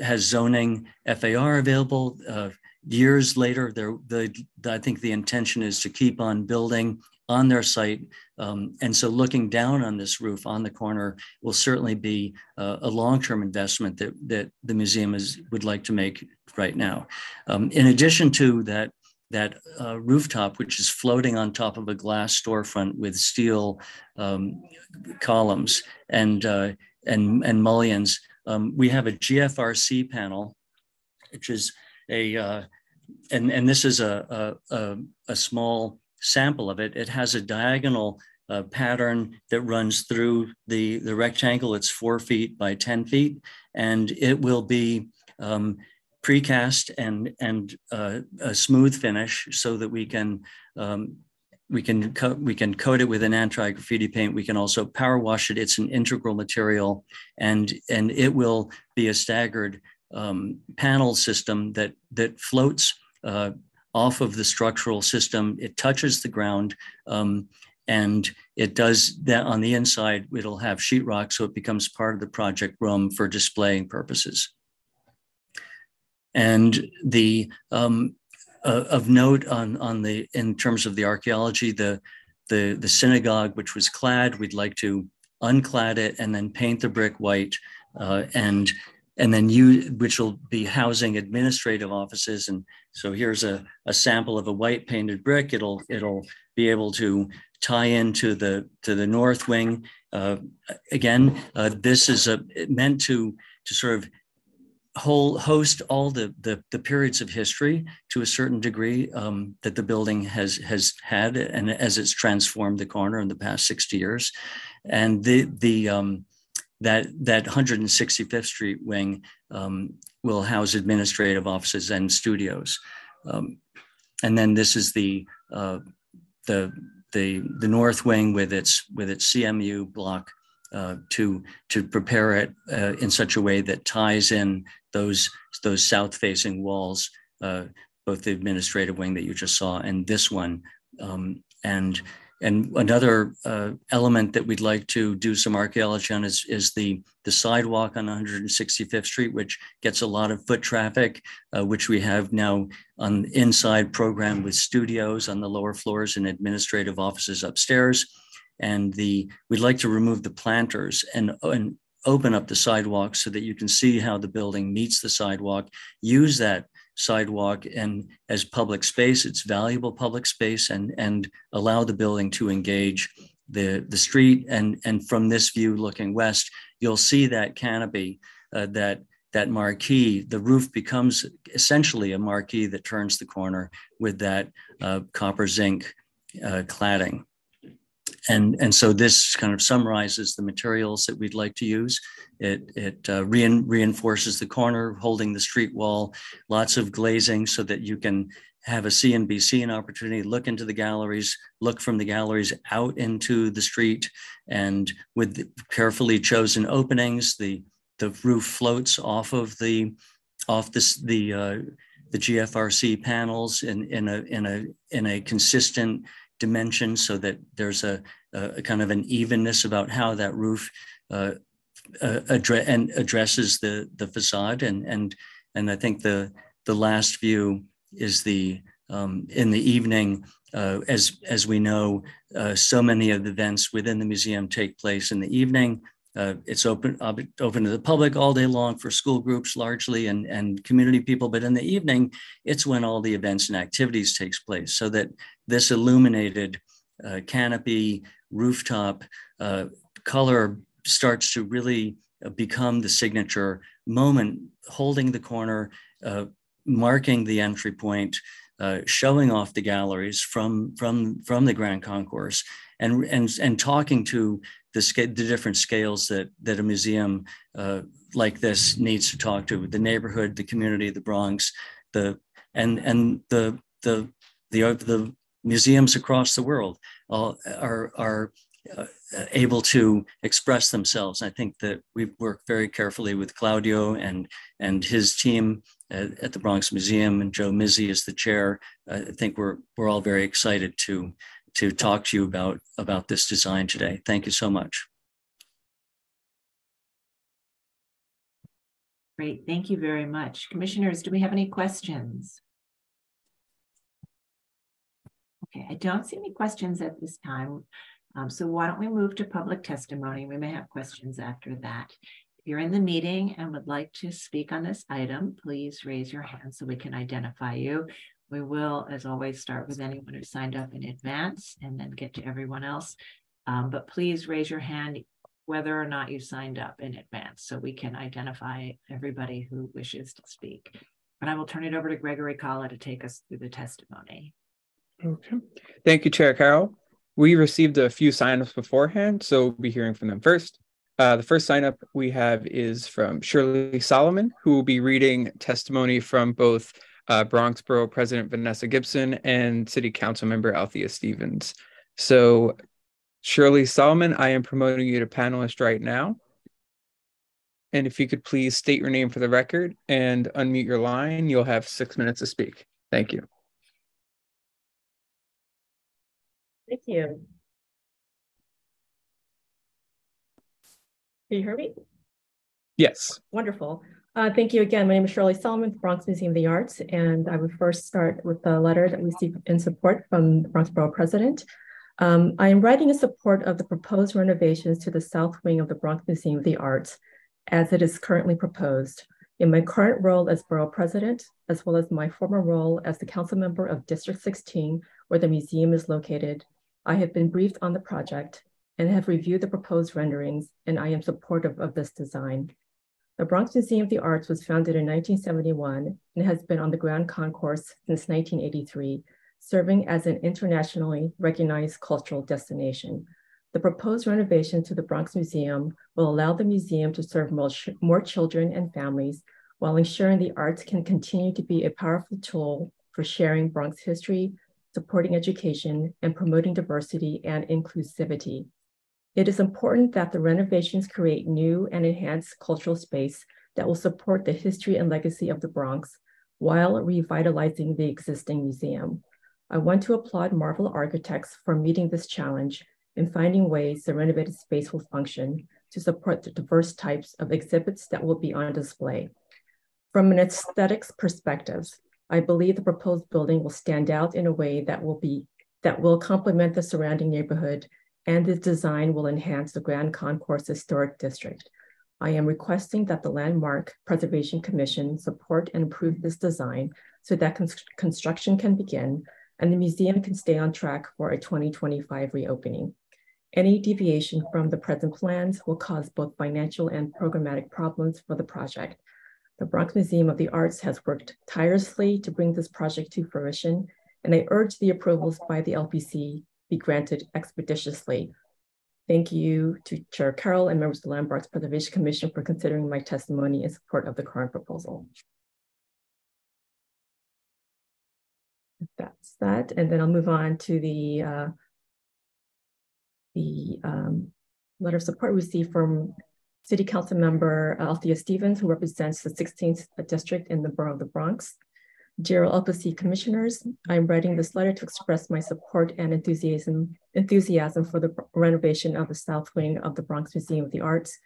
has zoning FAR available. Uh, years later, there the, the I think the intention is to keep on building on their site. Um, and so looking down on this roof on the corner will certainly be uh, a long-term investment that, that the museum is, would like to make right now. Um, in addition to that, that uh, rooftop, which is floating on top of a glass storefront with steel um, columns and, uh, and, and mullions, um, we have a GFRC panel, which is a, uh, and, and this is a, a, a small sample of it, it has a diagonal uh, pattern that runs through the, the rectangle. It's four feet by 10 feet, and it will be um, precast and, and uh, a smooth finish so that we can um, we can we can coat it with an anti-graffiti paint. We can also power wash it. It's an integral material, and and it will be a staggered um, panel system that that floats uh, off of the structural system. It touches the ground. Um, and it does that on the inside, it'll have sheetrock, so it becomes part of the project room for displaying purposes. And the um, uh, of note on on the in terms of the archaeology, the the the synagogue which was clad, we'd like to unclad it and then paint the brick white uh, and and then you which will be housing administrative offices and so here's a, a sample of a white painted brick. It'll it'll be able to tie into the to the north wing. Uh, again uh, this is a meant to to sort of whole host all the, the, the periods of history to a certain degree um, that the building has has had and as it's transformed the corner in the past 60 years. And the the um, that that 165th Street wing um, will house administrative offices and studios. Um, and then this is the uh, the the the north wing with its with its CMU block uh, to to prepare it uh, in such a way that ties in those those south facing walls, uh, both the administrative wing that you just saw and this one, um, and and another uh, element that we'd like to do some archaeology on is, is the, the sidewalk on 165th Street, which gets a lot of foot traffic, uh, which we have now on inside program with studios on the lower floors and administrative offices upstairs. And the we'd like to remove the planters and, and open up the sidewalk so that you can see how the building meets the sidewalk, use that sidewalk and as public space, it's valuable public space and, and allow the building to engage the, the street. And, and from this view looking west, you'll see that canopy, uh, that, that marquee, the roof becomes essentially a marquee that turns the corner with that uh, copper zinc uh, cladding and and so this kind of summarizes the materials that we'd like to use. It it uh, rein, reinforces the corner, holding the street wall, lots of glazing so that you can have a CNBC an opportunity, look into the galleries, look from the galleries out into the street, and with carefully chosen openings, the the roof floats off of the off this the uh, the GFRC panels in in a in a in a consistent dimension so that there's a, a kind of an evenness about how that roof uh, uh, address and addresses the the facade. And and and I think the the last view is the um, in the evening uh, as as we know uh, so many of the events within the museum take place in the evening uh, it's open open to the public all day long for school groups largely and, and community people. But in the evening, it's when all the events and activities takes place. So that this illuminated uh, canopy rooftop uh, color starts to really uh, become the signature moment, holding the corner, uh, marking the entry point, uh, showing off the galleries from from from the Grand Concourse and and and talking to the the different scales that that a museum uh, like this needs to talk to the neighborhood, the community, the Bronx, the and and the the the the museums across the world are are uh, able to express themselves. I think that we've worked very carefully with Klaudio and and his team at, at the Bronx Museum, and Joe Mizzi is the chair. I think we're we're all very excited to to talk to you about about this design today. Thank you so much. Great, thank you very much. Commissioners, do we have any questions? Okay, I don't see any questions at this time. Um, so why don't we move to public testimony? We may have questions after that. If you're in the meeting and would like to speak on this item, please raise your hand so we can identify you. We will, as always, start with anyone who signed up in advance and then get to everyone else. Um, but please raise your hand whether or not you signed up in advance so we can identify everybody who wishes to speak. And I will turn it over to Gregory Kalla to take us through the testimony. Okay. Thank you, Chair Carroll. We received a few signups beforehand, so we'll be hearing from them first. Uh, the first signup we have is from Shirley Solomon, who will be reading testimony from both uh, Bronx Borough President Vanessa Gibson and City Council Member Althea Stevens. So, Shirley Solomon, I am promoting you to panelist right now. And if you could please state your name for the record and unmute your line, you'll have six minutes to speak. Thank you. Thank you. Can you hear me? Yes. Wonderful. Uh, thank you again. My name is Shirley Solomon, Bronx Museum of the Arts, and I would first start with the letter that we received in support from the Bronx Borough President. Um, I am writing in support of the proposed renovations to the south wing of the Bronx Museum of the Arts as it is currently proposed. In my current role as Borough President, as well as my former role as the council member of District 16, where the museum is located, I have been briefed on the project and have reviewed the proposed renderings, and I am supportive of this design. The Bronx Museum of the Arts was founded in 1971 and has been on the Grand Concourse since 1983, serving as an internationally recognized cultural destination. The proposed renovation to the Bronx Museum will allow the museum to serve more, more children and families while ensuring the arts can continue to be a powerful tool for sharing Bronx history, supporting education, and promoting diversity and inclusivity. It is important that the renovations create new and enhanced cultural space that will support the history and legacy of the Bronx while revitalizing the existing museum. I want to applaud Marvel Architects for meeting this challenge and finding ways the renovated space will function to support the diverse types of exhibits that will be on display. From an aesthetics perspective, I believe the proposed building will stand out in a way that will be that will complement the surrounding neighborhood and the design will enhance the Grand Concourse Historic District. I am requesting that the Landmark Preservation Commission support and approve this design so that construction can begin and the museum can stay on track for a 2025 reopening. Any deviation from the present plans will cause both financial and programmatic problems for the project. The Bronx Museum of the Arts has worked tirelessly to bring this project to fruition, and I urge the approvals by the LPC be granted expeditiously. Thank you to Chair Carroll and members of the Landmarks Preservation Commission for considering my testimony in support of the current proposal. That's that, and then I'll move on to the uh, the um, letter of support received from City Council Member Althea Stevens, who represents the 16th District in the Borough of the Bronx. Dear LPC Commissioners, I'm writing this letter to express my support and enthusiasm, enthusiasm for the renovation of the South Wing of the Bronx Museum of the Arts.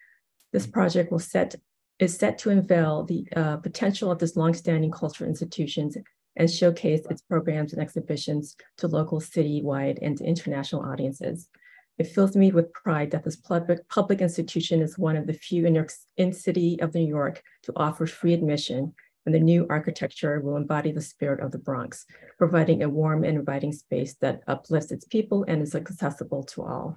This project will set is set to unveil the uh, potential of this longstanding cultural institutions and showcase its programs and exhibitions to local, citywide, and international audiences. It fills me with pride that this public, public institution is one of the few in York in city of New York to offer free admission, and the new architecture will embody the spirit of the Bronx, providing a warm and inviting space that uplifts its people and is accessible to all.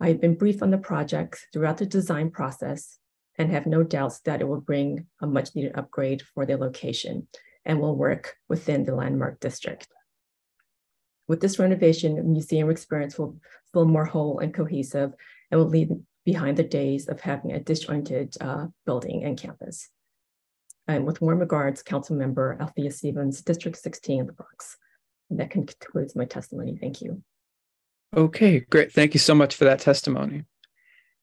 I have been briefed on the project throughout the design process and have no doubts that it will bring a much needed upgrade for the location and will work within the landmark district. With this renovation, museum experience will feel more whole and cohesive and will leave behind the days of having a disjointed uh, building and campus. And with warm regards, Council Member Althea Stevens, District 16 of the Bronx. And that concludes my testimony. Thank you. Okay, great. Thank you so much for that testimony.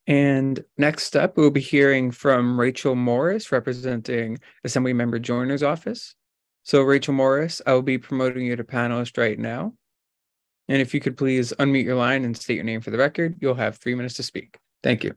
And next up, we'll be hearing from Rachel Morris, representing Assembly Member Joyner's office. So, Rachel Morris, I will be promoting you to panelist right now. And if you could please unmute your line and state your name for the record, you'll have three minutes to speak. Thank you.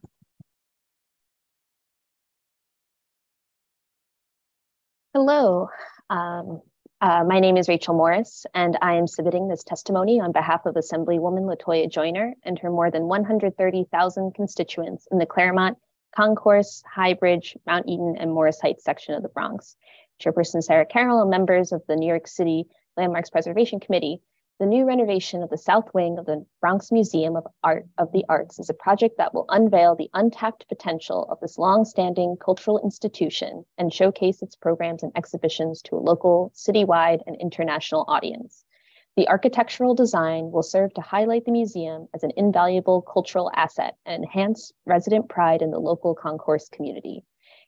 Hello. Um, uh, my name is Rachel Morris, and I am submitting this testimony on behalf of Assemblywoman Latoya Joyner and her more than 130,000 constituents in the Claremont, Concourse, Highbridge, Mount Eden, and Morris Heights section of the Bronx. Chairperson Sarah Carroll and members of the New York City Landmarks Preservation Committee the new renovation of the South Wing of the Bronx Museum of Art of the Arts is a project that will unveil the untapped potential of this long-standing cultural institution and showcase its programs and exhibitions to a local, citywide, and international audience. The architectural design will serve to highlight the museum as an invaluable cultural asset and enhance resident pride in the local concourse community.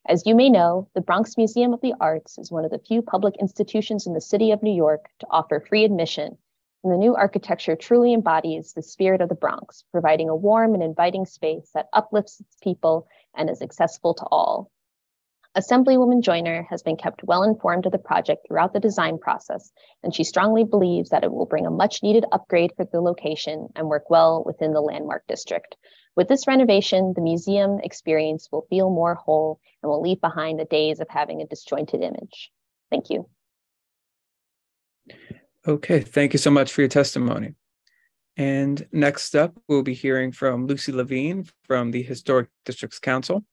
As you may know, the Bronx Museum of the Arts is one of the few public institutions in the city of New York to offer free admission and the new architecture truly embodies the spirit of the Bronx, providing a warm and inviting space that uplifts its people and is accessible to all. Assemblywoman Joyner has been kept well informed of the project throughout the design process, and she strongly believes that it will bring a much needed upgrade for the location and work well within the landmark district. With this renovation, the museum experience will feel more whole and will leave behind the days of having a disjointed image. Thank you. Okay, thank you so much for your testimony. And next up, we'll be hearing from Lucy Levine from the Historic Districts Council.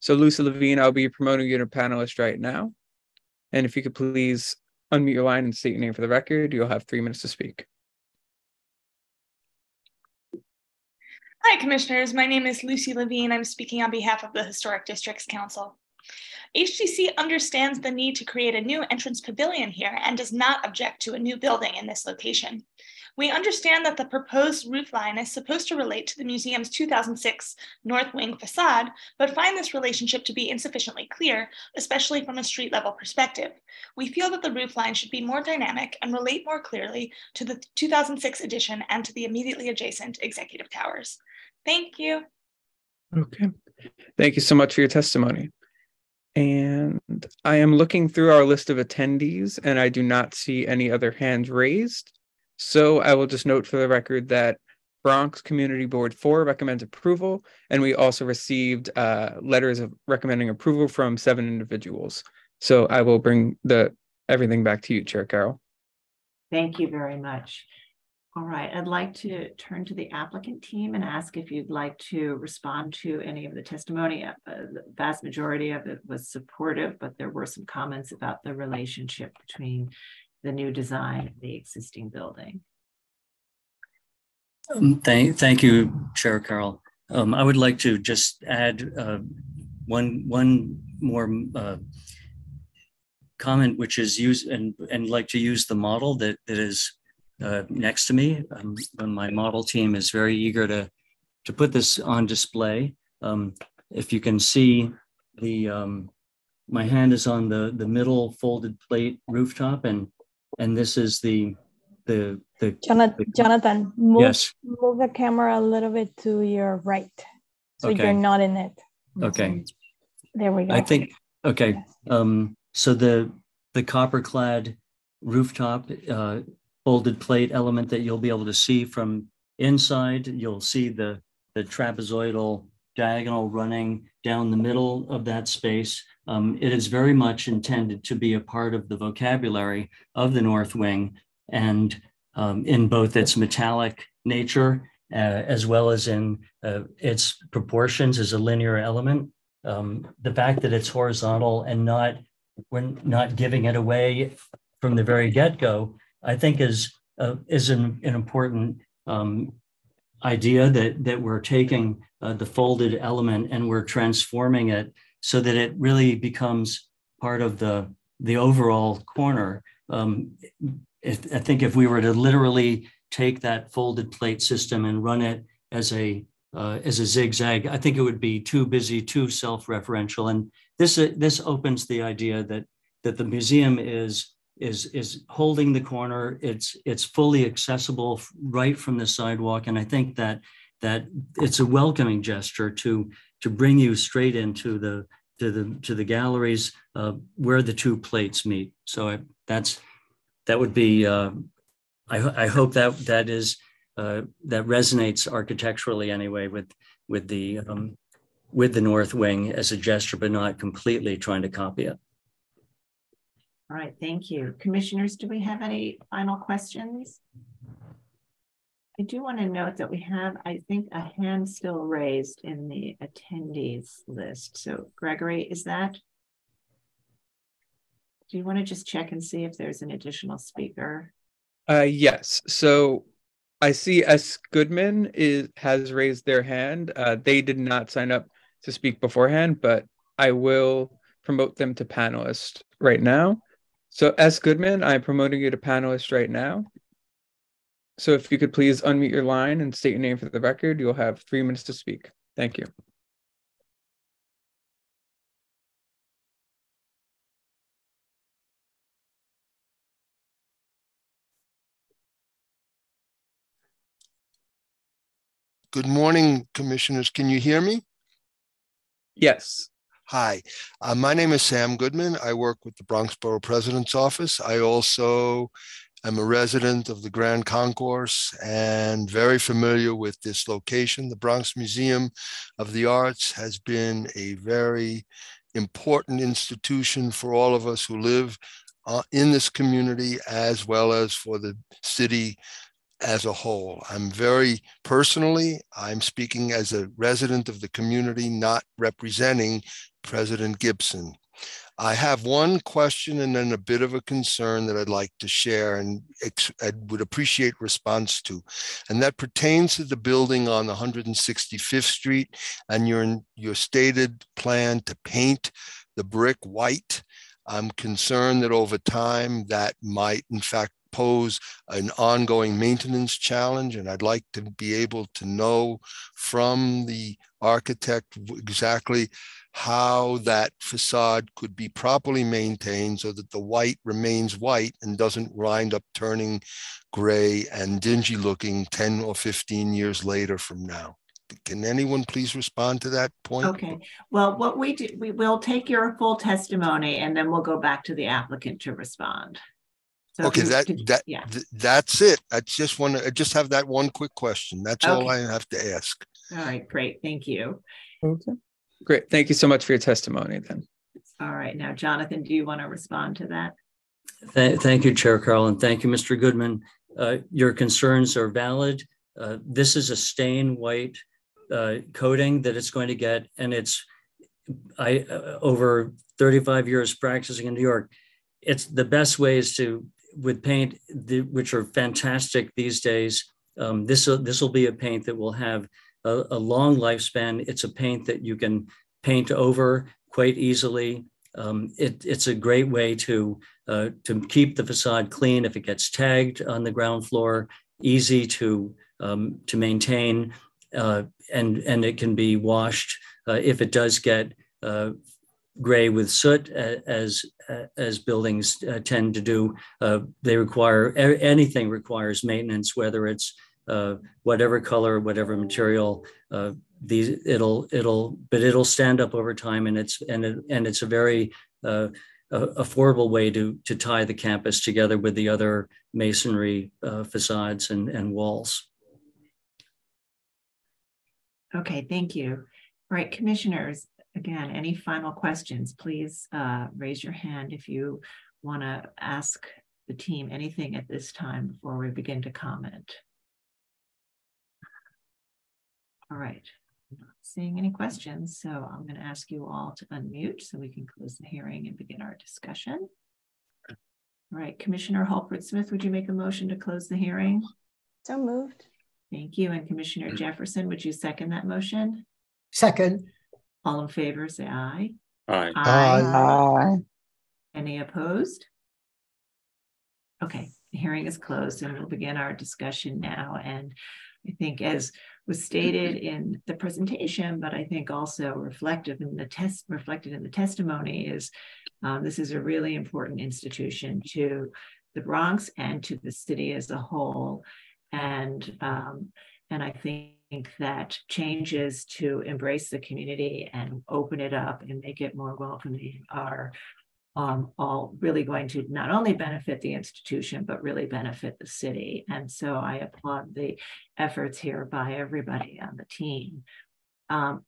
So, Lucy Levine, I'll be promoting you to panelist right now. And if you could please unmute your line and state your name for the record, you'll have three minutes to speak. Hi, Commissioners. My name is Lucy Levine. I'm speaking on behalf of the Historic Districts Council. HDC understands the need to create a new entrance pavilion here and does not object to a new building in this location. We understand that the proposed roofline is supposed to relate to the museum's 2006 North Wing facade, but find this relationship to be insufficiently clear, especially from a street level perspective. We feel that the roofline should be more dynamic and relate more clearly to the 2006 edition and to the immediately adjacent executive towers. Thank you. Okay. Thank you so much for your testimony. And I am looking through our list of attendees and I do not see any other hands raised. So I will just note for the record that Bronx Community Board 4 recommends approval, and we also received uh, letters of recommending approval from seven individuals. So I will bring the everything back to you, Chair Carroll. Thank you very much. All right, I'd like to turn to the applicant team and ask if you'd like to respond to any of the testimony. Uh, the vast majority of it was supportive, but there were some comments about the relationship between the new design and the existing building. Um, thank, thank you, Chair Carroll. Um, I would like to just add uh, one one more uh, comment, which is use and and like to use the model that that is uh, next to me. Um, my model team is very eager to, to put this on display. Um, if you can see the, um, my hand is on the, the middle folded plate rooftop and, and this is the, the, the Jonathan, Jonathan move, yes. move the camera a little bit to your right. So Okay. you're not in it. Okay. There we go. I think, okay. Um, so the, the copper clad rooftop, uh, folded plate element that you'll be able to see from inside. You'll see the, the trapezoidal diagonal running down the middle of that space. Um, it is very much intended to be a part of the vocabulary of the North Wing and um, in both its metallic nature uh, as well as in uh, its proportions as a linear element. Um, the fact that it's horizontal and not we're not giving it away from the very get-go I think is uh, is an, an important um, idea that that we're taking uh, the folded element and we're transforming it so that it really becomes part of the the overall corner. Um, if, I think if we were to literally take that folded plate system and run it as a uh, as a zigzag, I think it would be too busy, too self-referential. And this this opens the idea that that the museum is is is holding the corner. It's it's fully accessible right from the sidewalk, and I think that that it's a welcoming gesture to to bring you straight into the to the to the galleries uh, where the two plates meet. So I, that's that would be. Uh, I, I hope that that is uh, that resonates architecturally anyway with with the um, with the North Wing as a gesture, but not completely trying to copy it. All right, thank you. Commissioners, do we have any final questions? I do want to note that we have, I think, a hand still raised in the attendees list. So Gregory, is that? Do you want to just check and see if there's an additional speaker? Uh, yes. So I see S. Goodman is has raised their hand. Uh, they did not sign up to speak beforehand, but I will promote them to panelist right now. So S. Goodman, I'm promoting you to panelist right now. So if you could please unmute your line and state your name for the record, you'll have three minutes to speak. Thank you. Good morning, commissioners. Can you hear me? Yes. Hi, uh, my name is Sam Goodman. I work with the Bronx Borough President's Office. I also I'm a resident of the Grand Concourse and very familiar with this location. The Bronx Museum of the Arts has been a very important institution for all of us who live uh, in this community as well as for the city as a whole. I'm very personally, I'm speaking as a resident of the community, not representing President Gibson. I have one question and then a bit of a concern that I'd like to share and I would appreciate response to. And that pertains to the building on 165th Street and your, your stated plan to paint the brick white. I'm concerned that over time that might in fact pose an ongoing maintenance challenge. And I'd like to be able to know from the architect exactly how that facade could be properly maintained so that the white remains white and doesn't wind up turning gray and dingy looking 10 or 15 years later from now. Can anyone please respond to that point? Okay. Well, what we do, we will take your full testimony and then we'll go back to the applicant to respond. So okay, that that yeah. Th that's it. I just want to just have that one quick question. That's okay. all I have to ask. All right, great. Thank you. Okay. Great. Thank you so much for your testimony then. All right. Now, Jonathan, do you want to respond to that? Th thank you, Chair Carl, and thank you, Mr. Goodman. Uh, your concerns are valid. Uh, this is a stain white uh, coating that it's going to get, and it's I uh, over 35 years practicing in New York. It's the best ways to with paint, the, which are fantastic these days. Um, this this will be a paint that will have a, a, long lifespan. It's a paint that you can paint over quite easily. Um, it, it's a great way to uh, to keep the facade clean if it gets tagged on the ground floor. Easy to um, to maintain, uh, and and it can be washed uh, if it does get uh, gray with soot, as as buildings uh, tend to do. Uh, they require anything requires maintenance, whether it's uh, whatever color, whatever material, uh, these it'll it'll but it'll stand up over time, and it's and it, and it's a very uh, affordable way to to tie the campus together with the other masonry uh, facades and and walls. Okay, thank you. All right, commissioners. Again, any final questions? Please uh, raise your hand if you want to ask the team anything at this time before we begin to comment. All right, I'm not seeing any questions, so I'm going to ask you all to unmute so we can close the hearing and begin our discussion. All right, Commissioner Holford Smith, would you make a motion to close the hearing? So moved. Thank you. And Commissioner Jefferson, would you second that motion? Second. All in favor, say aye. Aye. Aye. aye. Any opposed? Okay, the hearing is closed and we'll begin our discussion now. And I think as was stated in the presentation, but I think also reflective in the test reflected in the testimony is um, this is a really important institution to the Bronx and to the city as a whole. And um, and I think that changes to embrace the community and open it up and make it more welcoming are um, all really going to not only benefit the institution, but really benefit the city. And so I applaud the efforts here by everybody on the team. Um,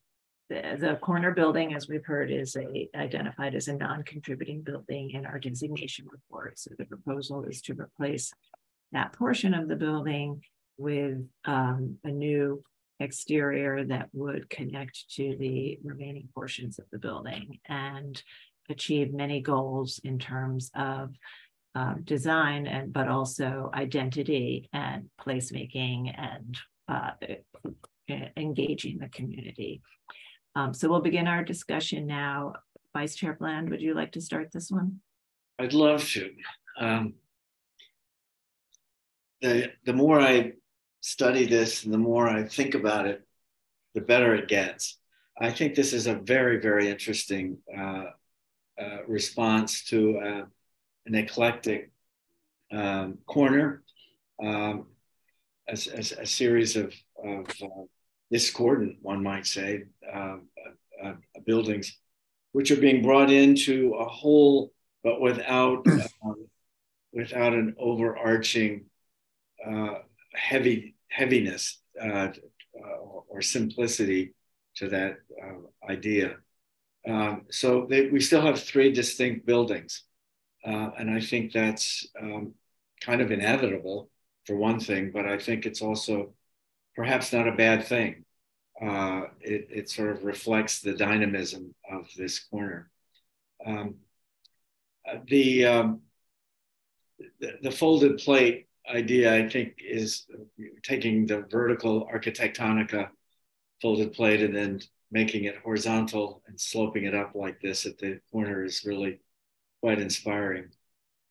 the, the, corner building, as we've heard, is a, identified as a non-contributing building in our designation report. So the proposal is to replace that portion of the building with um, a new exterior that would connect to the remaining portions of the building. And achieve many goals in terms of uh, design and but also identity and placemaking and uh, engaging the community. Um, so we'll begin our discussion now. Vice Chair Bland, would you like to start this one? I'd love to. Um, the, the more I study this and the more I think about it, the better it gets. I think this is a very, very interesting uh, uh, response to uh, an eclectic um, corner, um, a, series of, of uh, discordant, one might say, um, uh, uh, buildings, which are being brought into a whole, but without um, without an overarching heavy heaviness or simplicity to that idea. Um, so they, we still have three distinct buildings. Uh, and I think that's um, kind of inevitable for one thing, but I think it's also perhaps not a bad thing. Uh, it, it, sort of reflects the dynamism of this corner. Um, uh, the, um, the, the folded plate idea, I think, is taking the vertical Arquitectonica folded plate and then making it horizontal and sloping it up like this at the corner is really quite inspiring.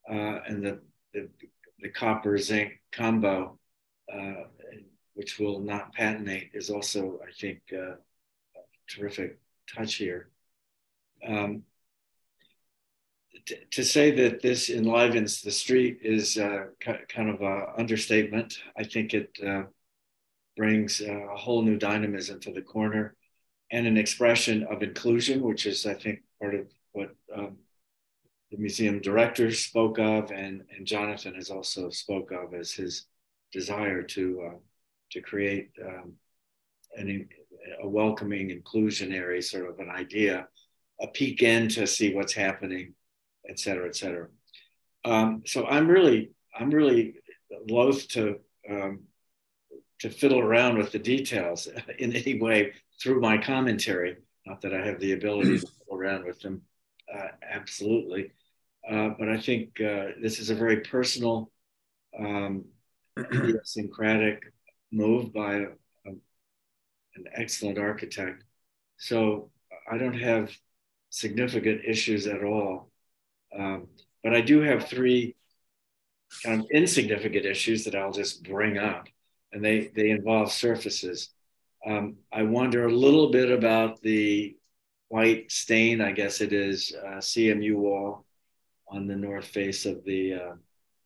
Uh, and the, the, the, copper zinc combo, uh, which will not patinate, is also, I think, uh, a terrific touch here. Um, to say that this enlivens the street is uh, kind of an understatement. I think it uh, brings a whole new dynamism to the corner and an expression of inclusion, which is, I think, part of what um, the museum director spoke of, and, and Jonathan has also spoke of as his desire to uh, to create um, an, a welcoming, inclusionary sort of an idea, a peek in to see what's happening, et cetera, et cetera. Um, so I'm really, I'm really loath to um, to fiddle around with the details in any way through my commentary. Not that I have the ability to fiddle around with them, uh, absolutely. Uh, but I think uh, this is a very personal, um, move by a, a, an excellent architect. So I don't have significant issues at all. Um, but I do have three kind of insignificant issues that I'll just bring up and they, they involve surfaces. Um, I wonder a little bit about the white stain, I guess it is, uh, CMU wall on the north face of the uh,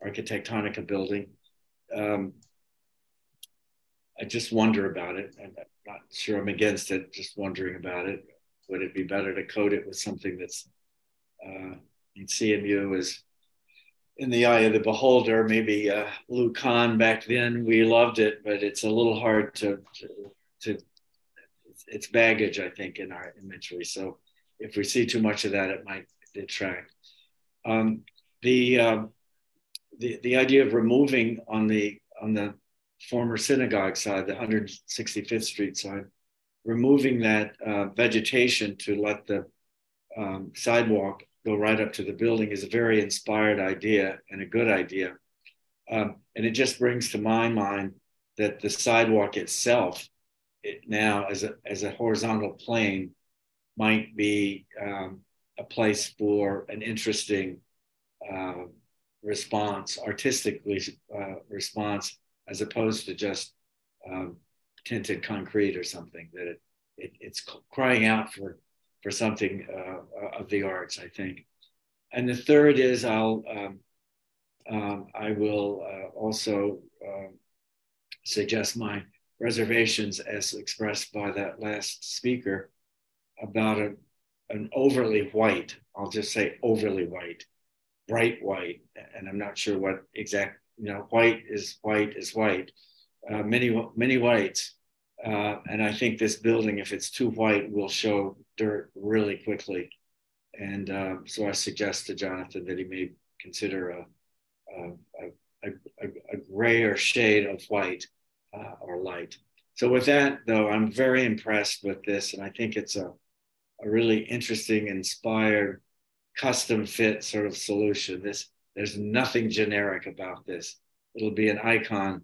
Arquitectonica building. Um, I just wonder about it. I'm not sure I'm against it, just wondering about it. Would it be better to coat it with something that's uh, in CMU is in the eye of the beholder. Maybe uh, Lou Kahn back then, we loved it, but it's a little hard to, to, to it's baggage, I think, in our imagery. So if we see too much of that, it might detract. Um, the, uh, the the idea of removing on the on the former synagogue side, the 165th Street side, removing that uh, vegetation to let the um, sidewalk go right up to the building is a very inspired idea and a good idea. Um, and it just brings to my mind that the sidewalk itself, it now as a, as a horizontal plane, might be um, a place for an interesting uh, response, artistically uh, response, as opposed to just um, tinted concrete or something. That it, it, it's crying out for for something uh, of the arts, I think. And the third is I'll um, um, I will uh, also um, suggest my reservations as expressed by that last speaker about a, an overly white, I'll just say overly white, bright white, and I'm not sure what exact, you know, white is white is white, uh, many, many whites. Uh, and I think this building, if it's too white, will show dirt really quickly. And uh, so I suggest to Jonathan that he may consider a, a, a, a, a grayer shade of white uh, or light. So with that, though, I'm very impressed with this, and I think it's a, a really interesting, inspired, custom fit sort of solution. This there's nothing generic about this. It'll be an icon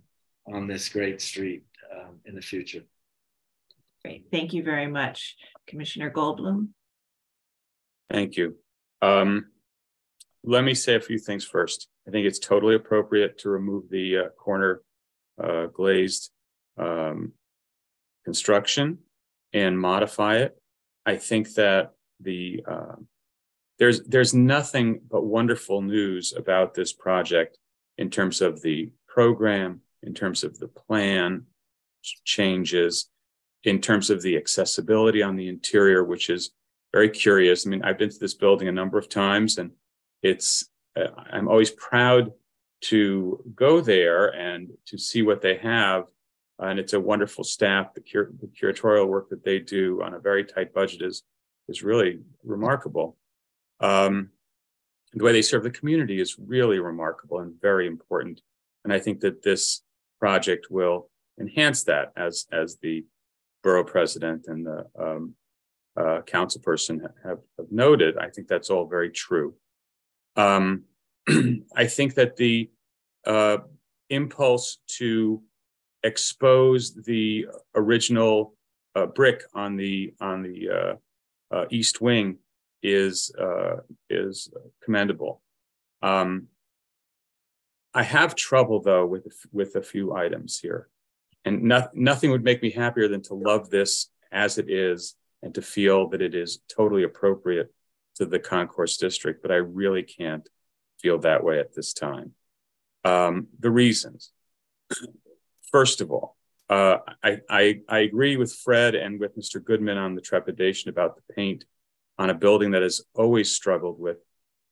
on this great street um, in the future. Great, thank you very much, Commissioner Goldblum. Thank you. Um, let me say a few things first. I think it's totally appropriate to remove the uh, corner uh, glazed um, construction and modify it. I think that the uh, there's there's nothing but wonderful news about this project in terms of the program, in terms of the plan changes, in terms of the accessibility on the interior, which is very curious. I mean, I've been to this building a number of times, and it's uh, I'm always proud to go there and to see what they have. And it's a wonderful staff. The, cur- the curatorial work that they do on a very tight budget is is really remarkable. Um, the way they serve the community is really remarkable and very important. And I think that this project will enhance that, as as the borough president and the um, uh, council person have, have noted. I think that's all very true. Um, I think that the uh, impulse to expose the original uh, brick on the on the uh, uh east wing is uh, is commendable. Um, I have trouble though with with a few items here, and no, nothing would make me happier than to love this as it is and to feel that it is totally appropriate to the concourse district. But I really can't feel that way at this time. Um, the reasons. First of all, uh, I, I, I, agree with Fred and with Mr. Goodman on the trepidation about the paint on a building that has always struggled with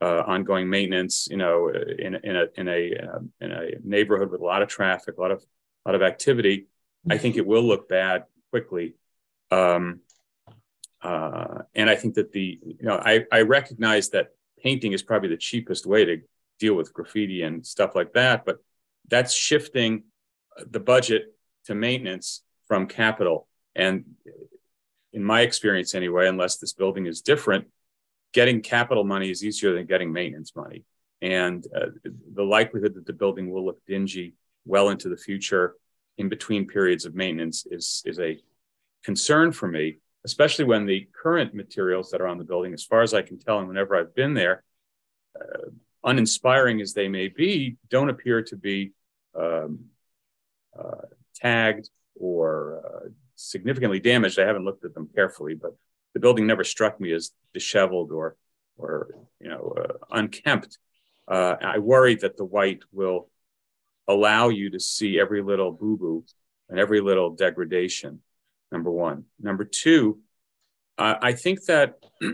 uh, ongoing maintenance. You know, in, in a in a in a neighborhood with a lot of traffic, a lot of lot of activity, I think it will look bad quickly. Um, uh, and I think that the you know I, I recognize that painting is probably the cheapest way to deal with graffiti and stuff like that. But that's shifting the budget to maintenance from capital. And in my experience, anyway, unless this building is different, getting capital money is easier than getting maintenance money. And uh, the likelihood that the building will look dingy well into the future in between periods of maintenance is, is a concern for me, especially when the current materials that are on the building, as far as I can tell, and whenever I've been there, uh, uninspiring as they may be, don't appear to be um, uh, tagged or uh, significantly damaged. I haven't looked at them carefully, but the building never struck me as disheveled or, or you know, uh, unkempt. Uh, I worry that the white will allow you to see every little boo boo and every little degradation. Number one. Number two, I think that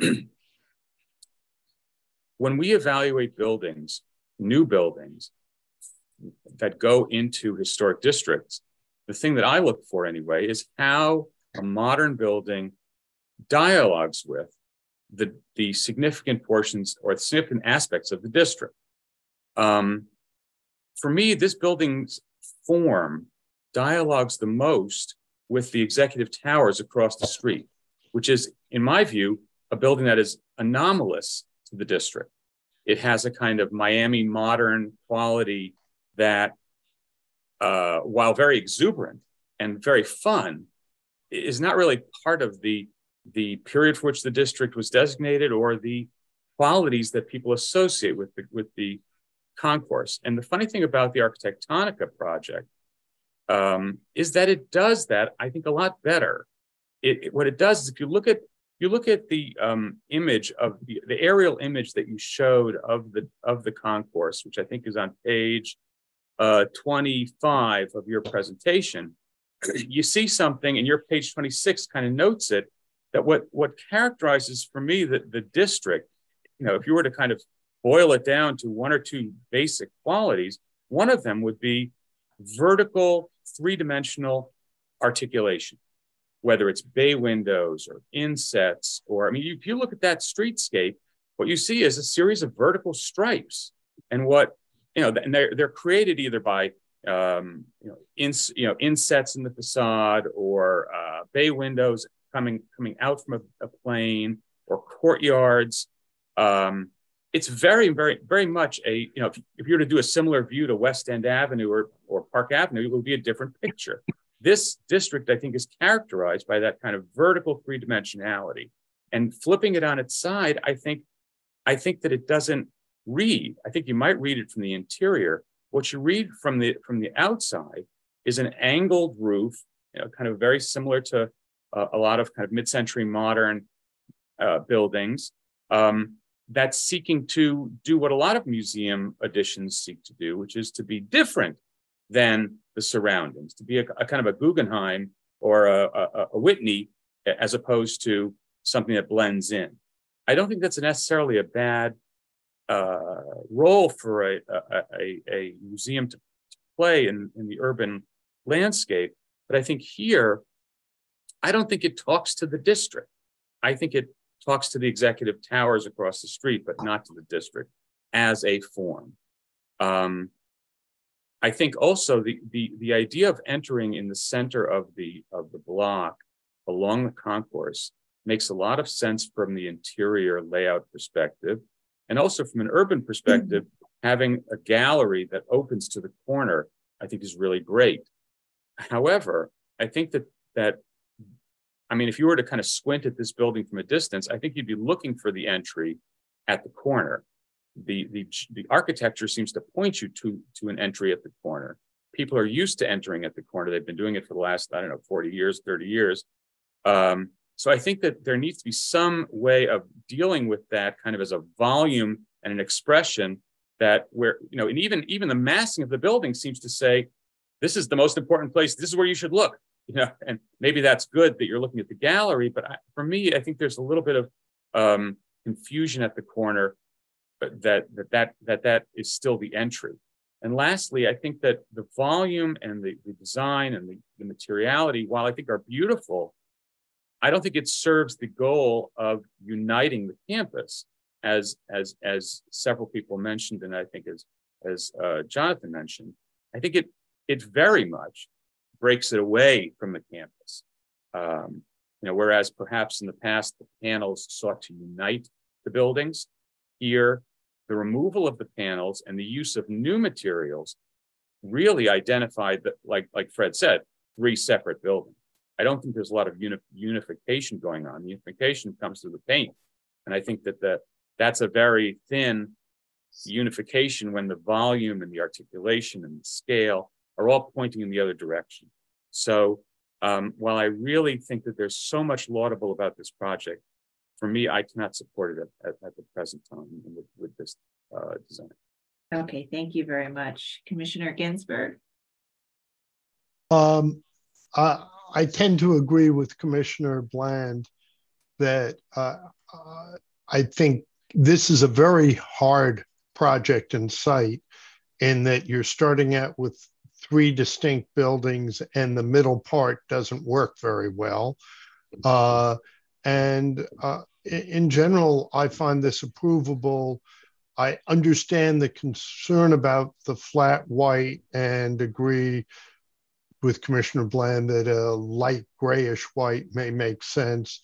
when we evaluate buildings, new buildings that go into historic districts, the thing that I look for anyway is how a modern building dialogues with the, the significant portions or significant aspects of the district. Um, for me, this building's form dialogues the most with the executive towers across the street, which is, in my view, a building that is anomalous to the district. It has a kind of Miami modern quality that, uh, while very exuberant and very fun, is not really part of the the period for which the district was designated or the qualities that people associate with the, with the concourse. And the funny thing about the Arquitectonica project um, is that it does that, I think, a lot better. It, it, what it does is if you look at you look at the um, image of the, the aerial image that you showed of the of the concourse, which I think is on page uh, 25 of your presentation, you see something, and your page 26 kind of notes it. That what what characterizes for me the, the district, you know, if you were to kind of boil it down to one or two basic qualities, one of them would be vertical three-dimensional articulation, whether it's bay windows or insets, or I mean, if you look at that streetscape, what you see is a series of vertical stripes. And what, you know, and they're, they're created either by, um, you know, ins, you know, insets in the facade or uh, bay windows coming, coming out from a, a plane or courtyards. Um, it's very, very, very much a, you know, if, if you were to do a similar view to West End Avenue or, or Park Avenue, it would be a different picture. This district, I think, is characterized by that kind of vertical three dimensionality. And flipping it on its side, I think, I think that it doesn't read. I think you might read it from the interior. What you read from the from the outside is an angled roof, you know, kind of very similar to uh, a lot of kind of mid-century modern uh, buildings. Um, that's seeking to do what a lot of museum additions seek to do, which is to be different than the surroundings, to be a, a kind of a Guggenheim or a, a, a, Whitney as opposed to something that blends in. I don't think that's necessarily a bad uh, role for a, a, museum to, to play in, in the urban landscape. But I think here, I don't think it talks to the district. I think it talks to the executive towers across the street, but not to the district as a form. Um, I think also the, the, the idea of entering in the center of the, of the block along the concourse makes a lot of sense from the interior layout perspective. And also from an urban perspective, mm-hmm. having a gallery that opens to the corner, I think is really great. However, I think that that I mean, if you were to kind of squint at this building from a distance, I think you'd be looking for the entry at the corner. The, the, the architecture seems to point you to, to an entry at the corner. People are used to entering at the corner. They've been doing it for the last, I don't know, 40 years, 30 years. Um, so I think that there needs to be some way of dealing with that kind of as a volume and an expression that where, you know, and even, even the massing of the building seems to say, this is the most important place. This is where you should look you know, and maybe that's good that you're looking at the gallery, but I, for me, I think there's a little bit of um, confusion at the corner, but that that that that that is still the entry. And lastly, I think that the volume and the, the design and the, the materiality, while I think are beautiful, I don't think it serves the goal of uniting the campus, as as as several people mentioned, and I think as as uh, Jonathan mentioned. I think it it very much breaks it away from the campus. Um, you know, whereas perhaps in the past the panels sought to unite the buildings, here the removal of the panels and the use of new materials really identified that, like like Fred said, three separate buildings. I don't think there's a lot of uni- unification going on. Unification comes through the paint, and I think that the, that's a very thin unification when the volume and the articulation and the scale are all pointing in the other direction. So um, while I really think that there's so much laudable about this project, for me, I cannot support it at, at, at the present time with, with this uh, design. Okay, thank you very much. Commissioner Ginsberg. Um, I, I tend to agree with Commissioner Bland that uh, uh, I think this is a very hard project in sight in that you're starting out with three distinct buildings and the middle part doesn't work very well. Uh, and uh, in general, I find this approvable. I understand the concern about the flat white and agree with Commissioner Bland that a light grayish white may make sense.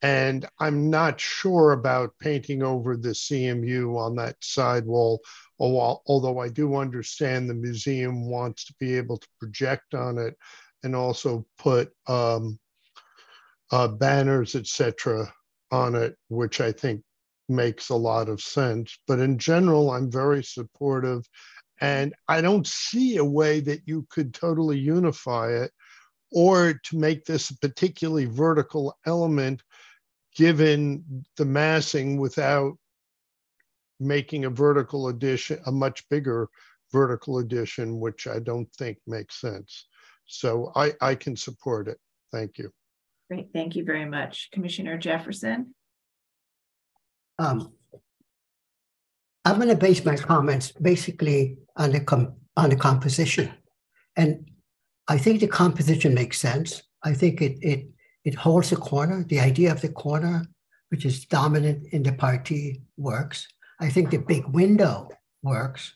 And I'm not sure about painting over the CMU on that sidewall although I do understand the museum wants to be able to project on it and also put um, uh, banners, etc., on it, which I think makes a lot of sense. But in general, I'm very supportive. And I don't see a way that you could totally unify it or to make this a particularly vertical element given the massing without making a vertical addition, a much bigger vertical addition, which I don't think makes sense. So I, I can support it. Thank you. Great, thank you very much. Commissioner Jefferson? Um, I'm going to base my comments basically on the com- on the composition, and I think the composition makes sense. I think it it it holds the corner. The idea of the corner, which is dominant in the party, works. I think the big window works,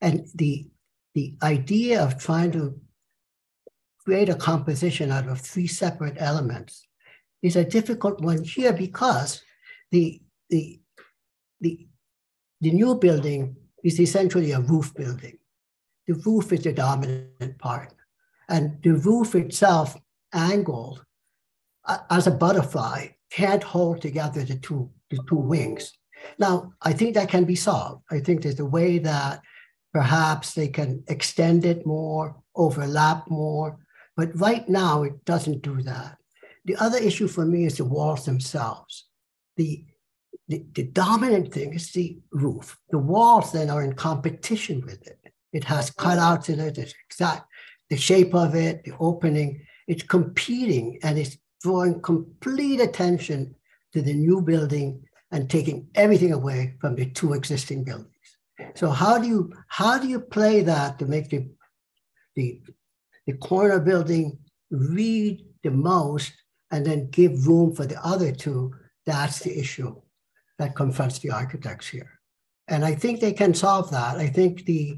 and the the idea of trying to create a composition out of three separate elements is a difficult one here because the the the the new building is essentially a roof building. The roof is the dominant part, and the roof itself, angled uh, as a butterfly, can't hold together the two the two wings. Now, I think that can be solved. I think there's a way that perhaps they can extend it more, overlap more, but right now it doesn't do that. The other issue for me is the walls themselves. The, the, the dominant thing is the roof. The walls then are in competition with it. It has cutouts in it, it's exact the shape of it, the opening. It's competing and it's drawing complete attention to the new building and taking everything away from the two existing buildings. So how do you how do you play that to make the the, the corner building read the most and then give room for the other two? That's the issue that confronts the architects here. And I think they can solve that. I think the,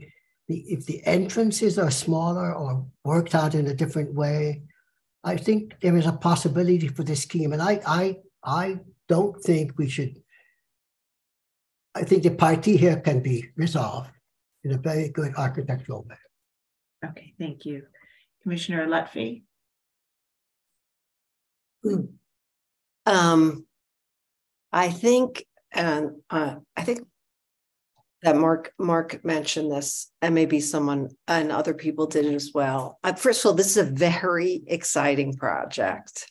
the if the entrances are smaller or worked out in a different way, I think there is a possibility for this scheme. And I I I don't think we should I think the party here can be resolved in a very good architectural way. Okay, thank you. Commissioner Lutfy? Um, I think, and uh, I think that Mark Mark mentioned this, and maybe someone and other people did it as well. Uh, first of all, this is a very exciting project,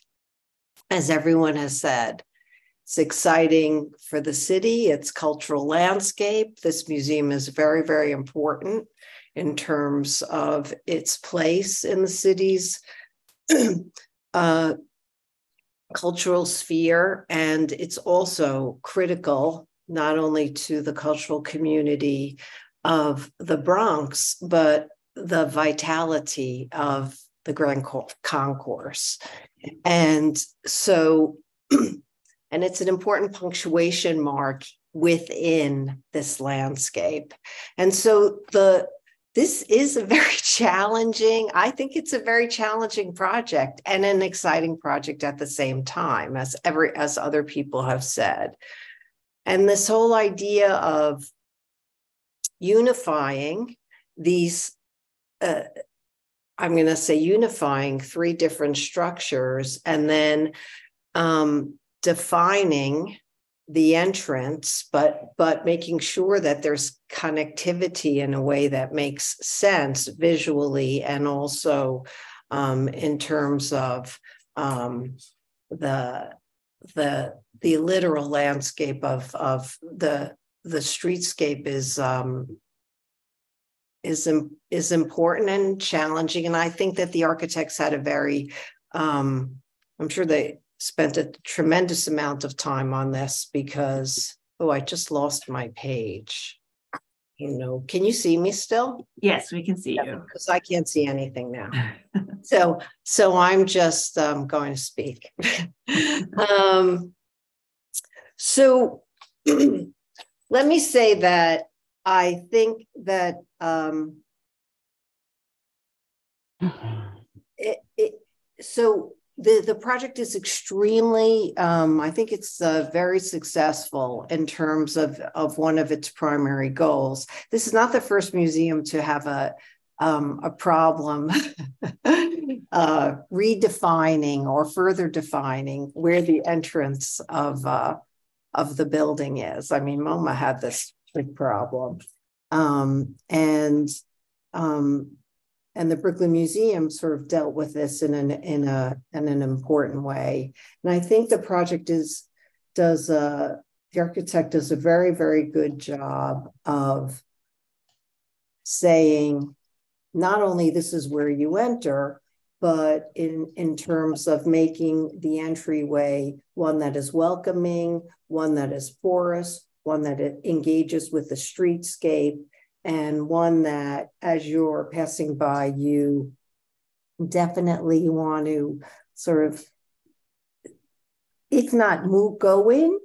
as everyone has said. It's exciting for the city, its cultural landscape. This museum is very, very important in terms of its place in the city's uh, cultural sphere. And it's also critical not only to the cultural community of the Bronx, but the vitality of the Grand Concourse. And so And it's an important punctuation mark within this landscape. And so the this is a very challenging, I think it's a very challenging project and an exciting project at the same time, as every as other people have said. And this whole idea of unifying these uh, I'm going to say unifying three different structures and then um, defining the entrance but but making sure that there's connectivity in a way that makes sense visually and also um, in terms of um, the the the literal landscape of of the the streetscape is um, is is important and challenging. And i think that the architects had a very um, i'm sure they spent a tremendous amount of time on this because, oh, I just lost my page. You know, can you see me still? Yes, we can see yeah, you. Because I can't see anything now. so, so I'm just um, going to speak. um, so, let me say that I think that um, it, it, so the, the project is extremely, um, I think it's uh, very successful in terms of, of one of its primary goals. This is not the first museum to have a, um, a problem uh, redefining or further defining where the entrance of, uh, of the building is. I mean, MoMA had this big problem. Um, and um, and the Brooklyn Museum sort of dealt with this in an in a in an important way. And I think the project is does a the architect does a very very good job of saying not only this is where you enter, but in in terms of making the entryway one that is welcoming, one that is porous, one that engages with the streetscape and one that as you're passing by, you definitely want to sort of, if not move, go in,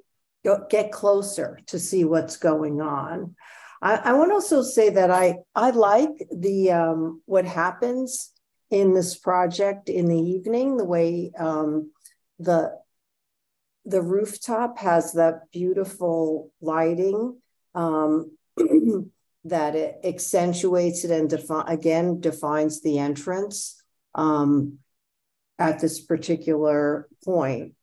go, get closer to see what's going on. I, I want to also say that I, I like the um, what happens in this project in the evening, the way um, the the rooftop has that beautiful lighting um, that it accentuates it and defi- again defines the entrance um, at this particular point.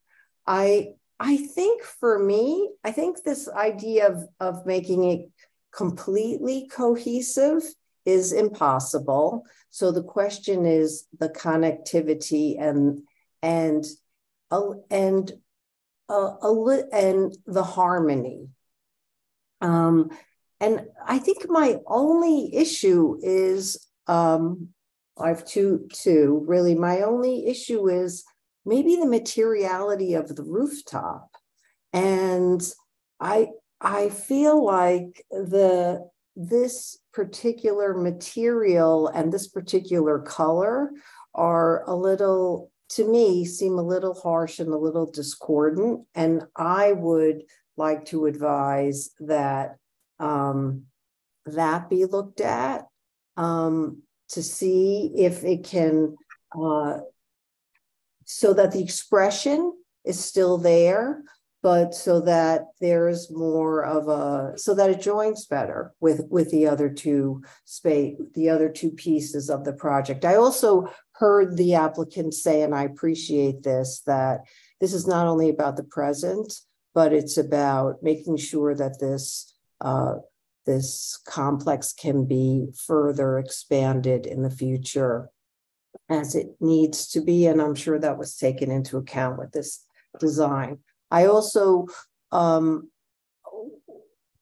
I I think for me, I think this idea of of making it completely cohesive is impossible. So the question is the connectivity and and and uh, and the harmony. Um, and I think my only issue is um, I have two two really. My only issue is maybe the materiality of the rooftop, and I I feel like the this particular material and this particular color are a little to me seem a little harsh and a little discordant and i would like to advise that um, that be looked at um, to see if it can, uh, so that the expression is still there, but so that there's more of a, so that it joins better with with the other two space, the other two pieces of the project. I also heard the applicant say, and I appreciate this, that this is not only about the present, but it's about making sure that this uh, this complex can be further expanded in the future as it needs to be. And I'm sure that was taken into account with this design. I also um,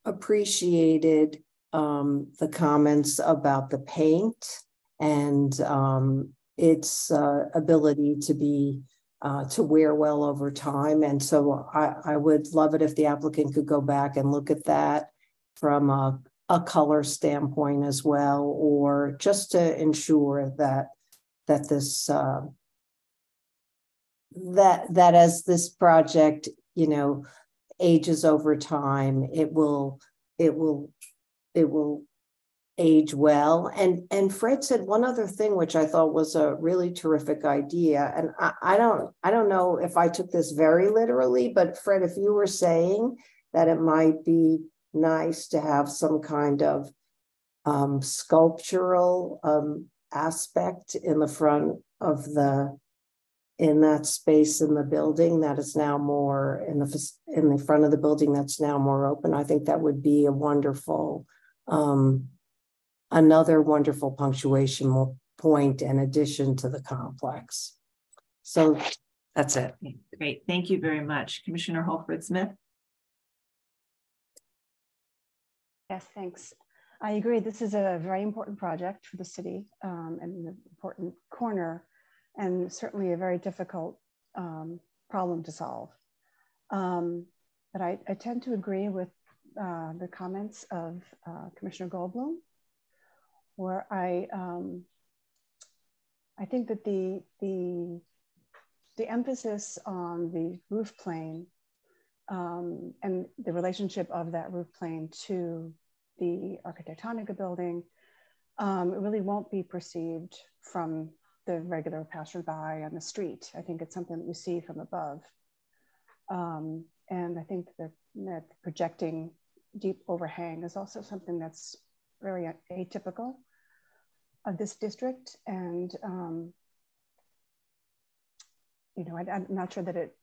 appreciated um, the comments about the paint and um, its uh, ability to be uh, to wear well over time. And so I, I would love it if the applicant could go back and look at that from a, a color standpoint as well, or just to ensure that that this uh, that that as this project, you know, ages over time, it will it will it will age well. And and Fred said one other thing which I thought was a really terrific idea. And I, I don't I don't know if I took this very literally, but Fred, if you were saying that it might be nice to have some kind of um, sculptural um, aspect in the front of the in that space in the building that is now more in the in the front of the building that's now more open. I think that would be a wonderful um, another wonderful punctuation point in addition to the complex. So that's it. Great. Thank you very much commissioner holford smith Yes, thanks. I agree. This is a very important project for the city um, and an important corner, and certainly a very difficult um, problem to solve. Um, but I, I, tend to agree with uh, the comments of uh, Commissioner Goldblum, where I um, I think that the the the emphasis on the roof plane um, and the relationship of that roof plane to the Arquitectonica building, um, it really won't be perceived from the regular passerby on the street. I think it's something that you see from above. Um, and I think that, that projecting deep overhang is also something that's very atypical of this district. And, um, you know, I, am not sure that it,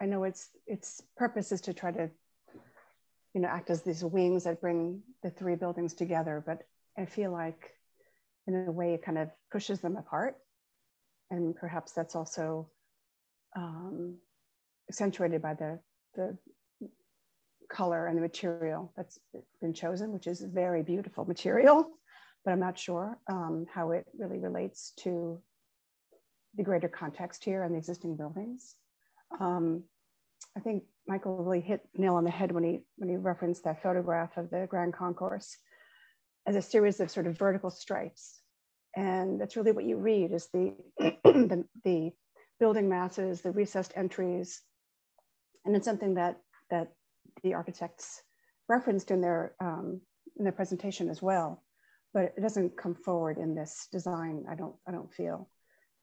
I know its, its purpose is to try to you know, act as these wings that bring the three buildings together. But I feel like in a way it kind of pushes them apart. And perhaps that's also um, accentuated by the, the color and the material that's been chosen, which is very beautiful material, but I'm not sure um, how it really relates to the greater context here and the existing buildings. Um, I think Michael really hit nail on the head when he when he referenced that photograph of the Grand Concourse as a series of sort of vertical stripes, and that's really what you read is the the, the building masses, the recessed entries, and it's something that that the architects referenced in their um, in their presentation as well, but it doesn't come forward in this design. I don't I don't feel,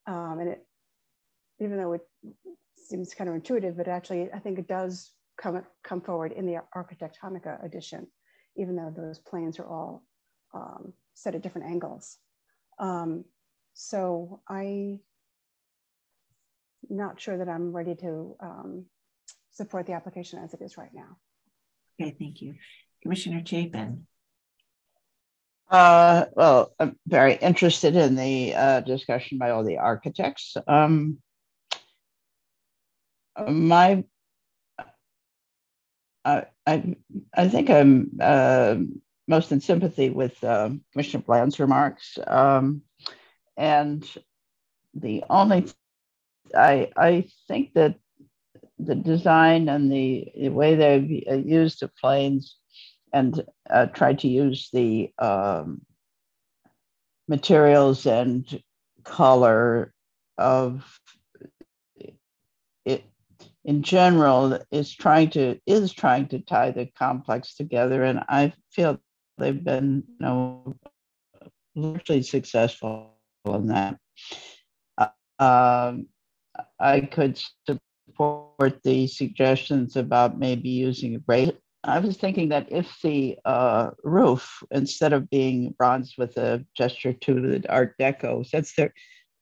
um, and it even though it seems kind of intuitive, but actually I think it does come come forward in the Arquitectonica edition, even though those planes are all um, set at different angles. Um, so I not sure that I'm ready to um, support the application as it is right now. Okay, thank you. Commissioner Chapin. Uh, well, I'm very interested in the uh, discussion by all the architects. Um, my, I, I, I think I'm uh, most in sympathy with uh, Commissioner Bland's remarks. Um, and the only, I, I think that the design and the, the way they've used the planes and uh, tried to use the um, materials and color of it in general is trying to is trying to tie the complex together and i feel they've been you know largely successful in that uh, um, i could support the suggestions about maybe using a braid. I was thinking that if the uh, roof, instead of being bronze with a gesture to the Art Deco, since they're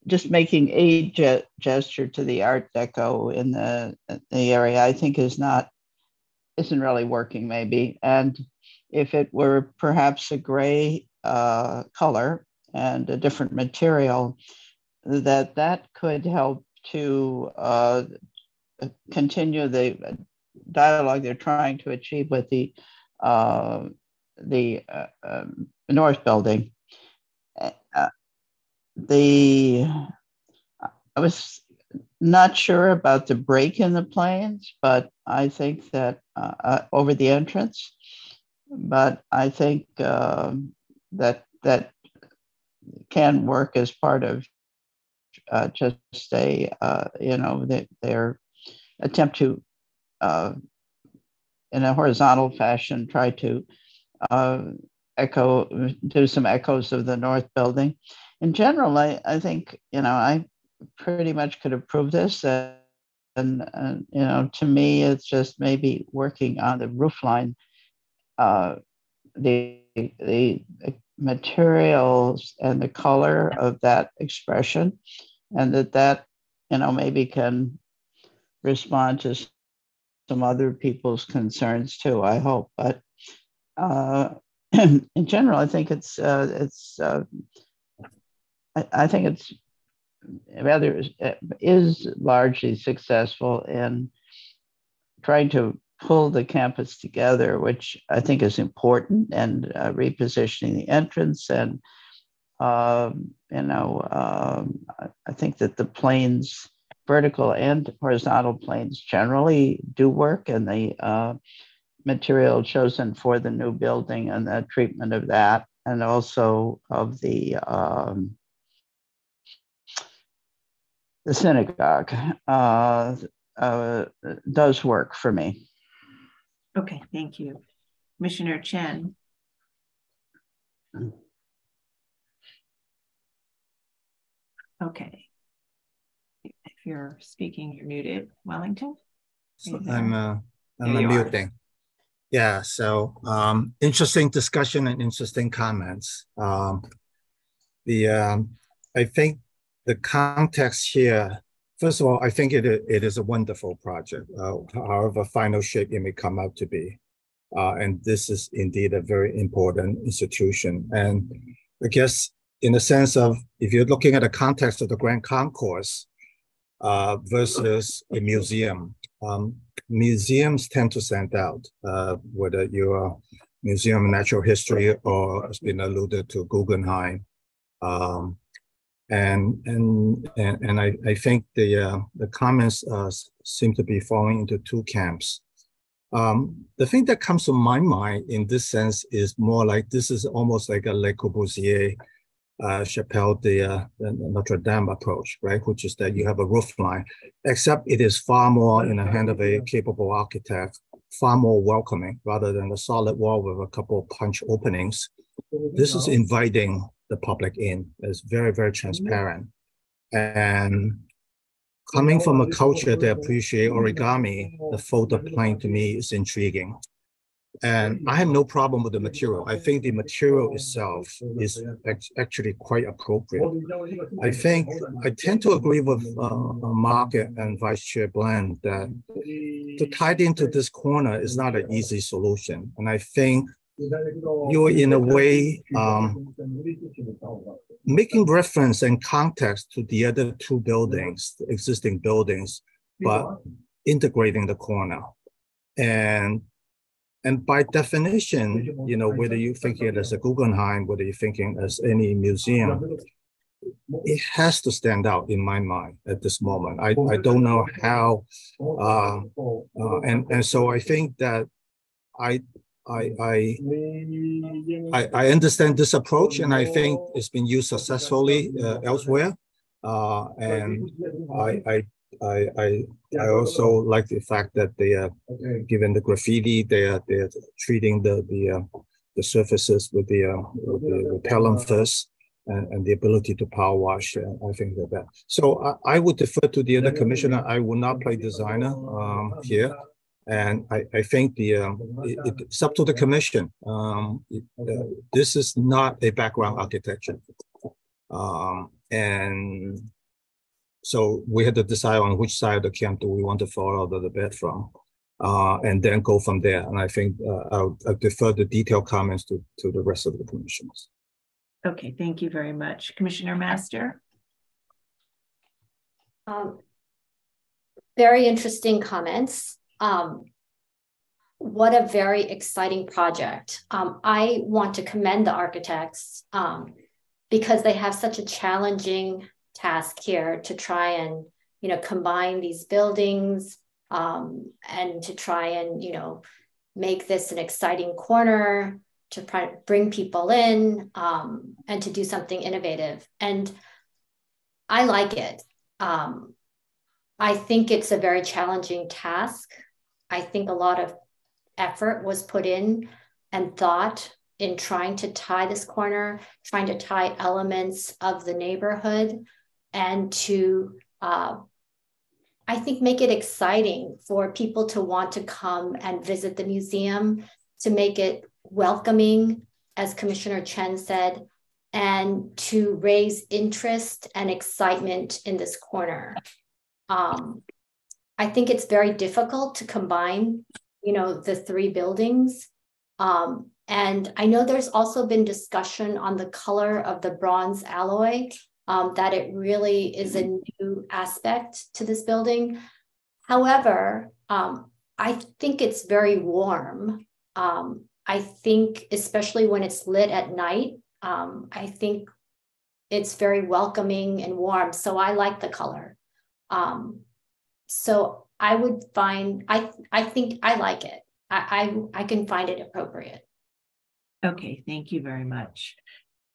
just making a ge- gesture to the Art Deco in the, the area, I think is not, isn't really working maybe. And if it were perhaps a gray uh, color and a different material, that that could help to uh, continue the dialogue they're trying to achieve with the uh, the uh, um, North Building. Uh, the I was not sure about the break in the planes, but I think that uh, uh, over the entrance, but I think um, that that can work as part of uh, just a you know they, they're attempt to, uh, in a horizontal fashion, try to uh, echo, do some echoes of the North Building. In general, I, I think, you know, I pretty much could approve this. And, and, you know, to me, it's just maybe working on the roof line, uh, the, the materials and the color of that expression, and that that, you know, maybe can respond to some other people's concerns too. I hope, but uh, in general, I think it's uh, it's uh, I, think it's rather is largely successful in trying to pull the campus together, which I think is important, and uh, repositioning the entrance and um, you know um, I think that the planes vertical and horizontal planes generally do work and the uh, material chosen for the new building and the treatment of that and also of the um, the synagogue uh, uh, does work for me. Okay, thank you. Commissioner Chen. Okay If you're speaking, you're muted. Wellington? So I'm, uh, I'm unmuting. Yeah, so um, interesting discussion and interesting comments. Um, the um, I think the context here, first of all, I think it, it is a wonderful project, uh, however final shape it may come out to be. Uh, and this is indeed a very important institution. And I guess in the sense of if you're looking at the context of the Grand Concourse uh, versus a museum, um, museums tend to stand out, uh, whether you're Museum of Natural History or has been alluded to Guggenheim. Um, and and and, and I, I think the uh, the comments uh, seem to be falling into two camps. Um, the thing that comes to my mind in this sense is more like this is almost like a Le Corbusier, uh, Chapelle de uh, Notre Dame approach, right? Which is that you have a roof line, except it is far more in the hand of a capable architect, far more welcoming rather than a solid wall with a couple of punch openings. This is inviting the public in. It's very, very transparent. And coming from a culture that appreciate origami, the photo plane to me is intriguing. And I have no problem with the material. I think the material itself is actually quite appropriate. I think I tend to agree with uh, Mark and Vice Chair Bland that to tie it into this corner is not an easy solution. And I think you're in a way um, making reference and context to the other two buildings, the existing buildings, but integrating the corner. And and by definition, you know, whether you think it as a Guggenheim, whether you're thinking as any museum, it has to stand out in my mind at this moment. I, I don't know how, uh, uh, and and so I think that I I, I, I, I understand this approach, and I think it's been used successfully uh, elsewhere. Uh, and I, I, I, I, I also like the fact that they are, given the graffiti, they are they are treating the the uh, the surfaces with the uh, with the repellent first. And, and, the ability to power wash. Uh, I think that that. So I, I, would defer to the other commissioner. I will not play designer um, here. And I, I think the um, it, it's up to the commission. Um, it, uh, this is not a background architecture. Um, and so we had to decide on which side of the camp do we want to fall out of the bed from. Uh, and then go from there. And I think uh, I'll, I'll, defer the detailed comments to, to the rest of the commissioners. Okay, thank you very much. Commissioner Master? Um, very interesting comments. Um, what a very exciting project. Um, I want to commend the architects um, because they have such a challenging task here to try and, you know, combine these buildings um, and to try and, you know, make this an exciting corner to bring people in um, and to do something innovative. And I like it. Um, I think it's a very challenging task. I think a lot of effort was put in and thought in trying to tie this corner, trying to tie elements of the neighborhood and to, uh, I think, make it exciting for people to want to come and visit the museum, to make it welcoming, as Commissioner Chen said, and to raise interest and excitement in this corner. Um, I think it's very difficult to combine, you know, the three buildings. Um, and I know there's also been discussion on the color of the bronze alloy, um, that it really is a new aspect to this building. However, um, I think it's very warm. Um, I think, especially when it's lit at night, um, I think it's very welcoming and warm. So I like the color. Um, so I would find I I think I like it. I I, I can find it appropriate. Okay, thank you very much.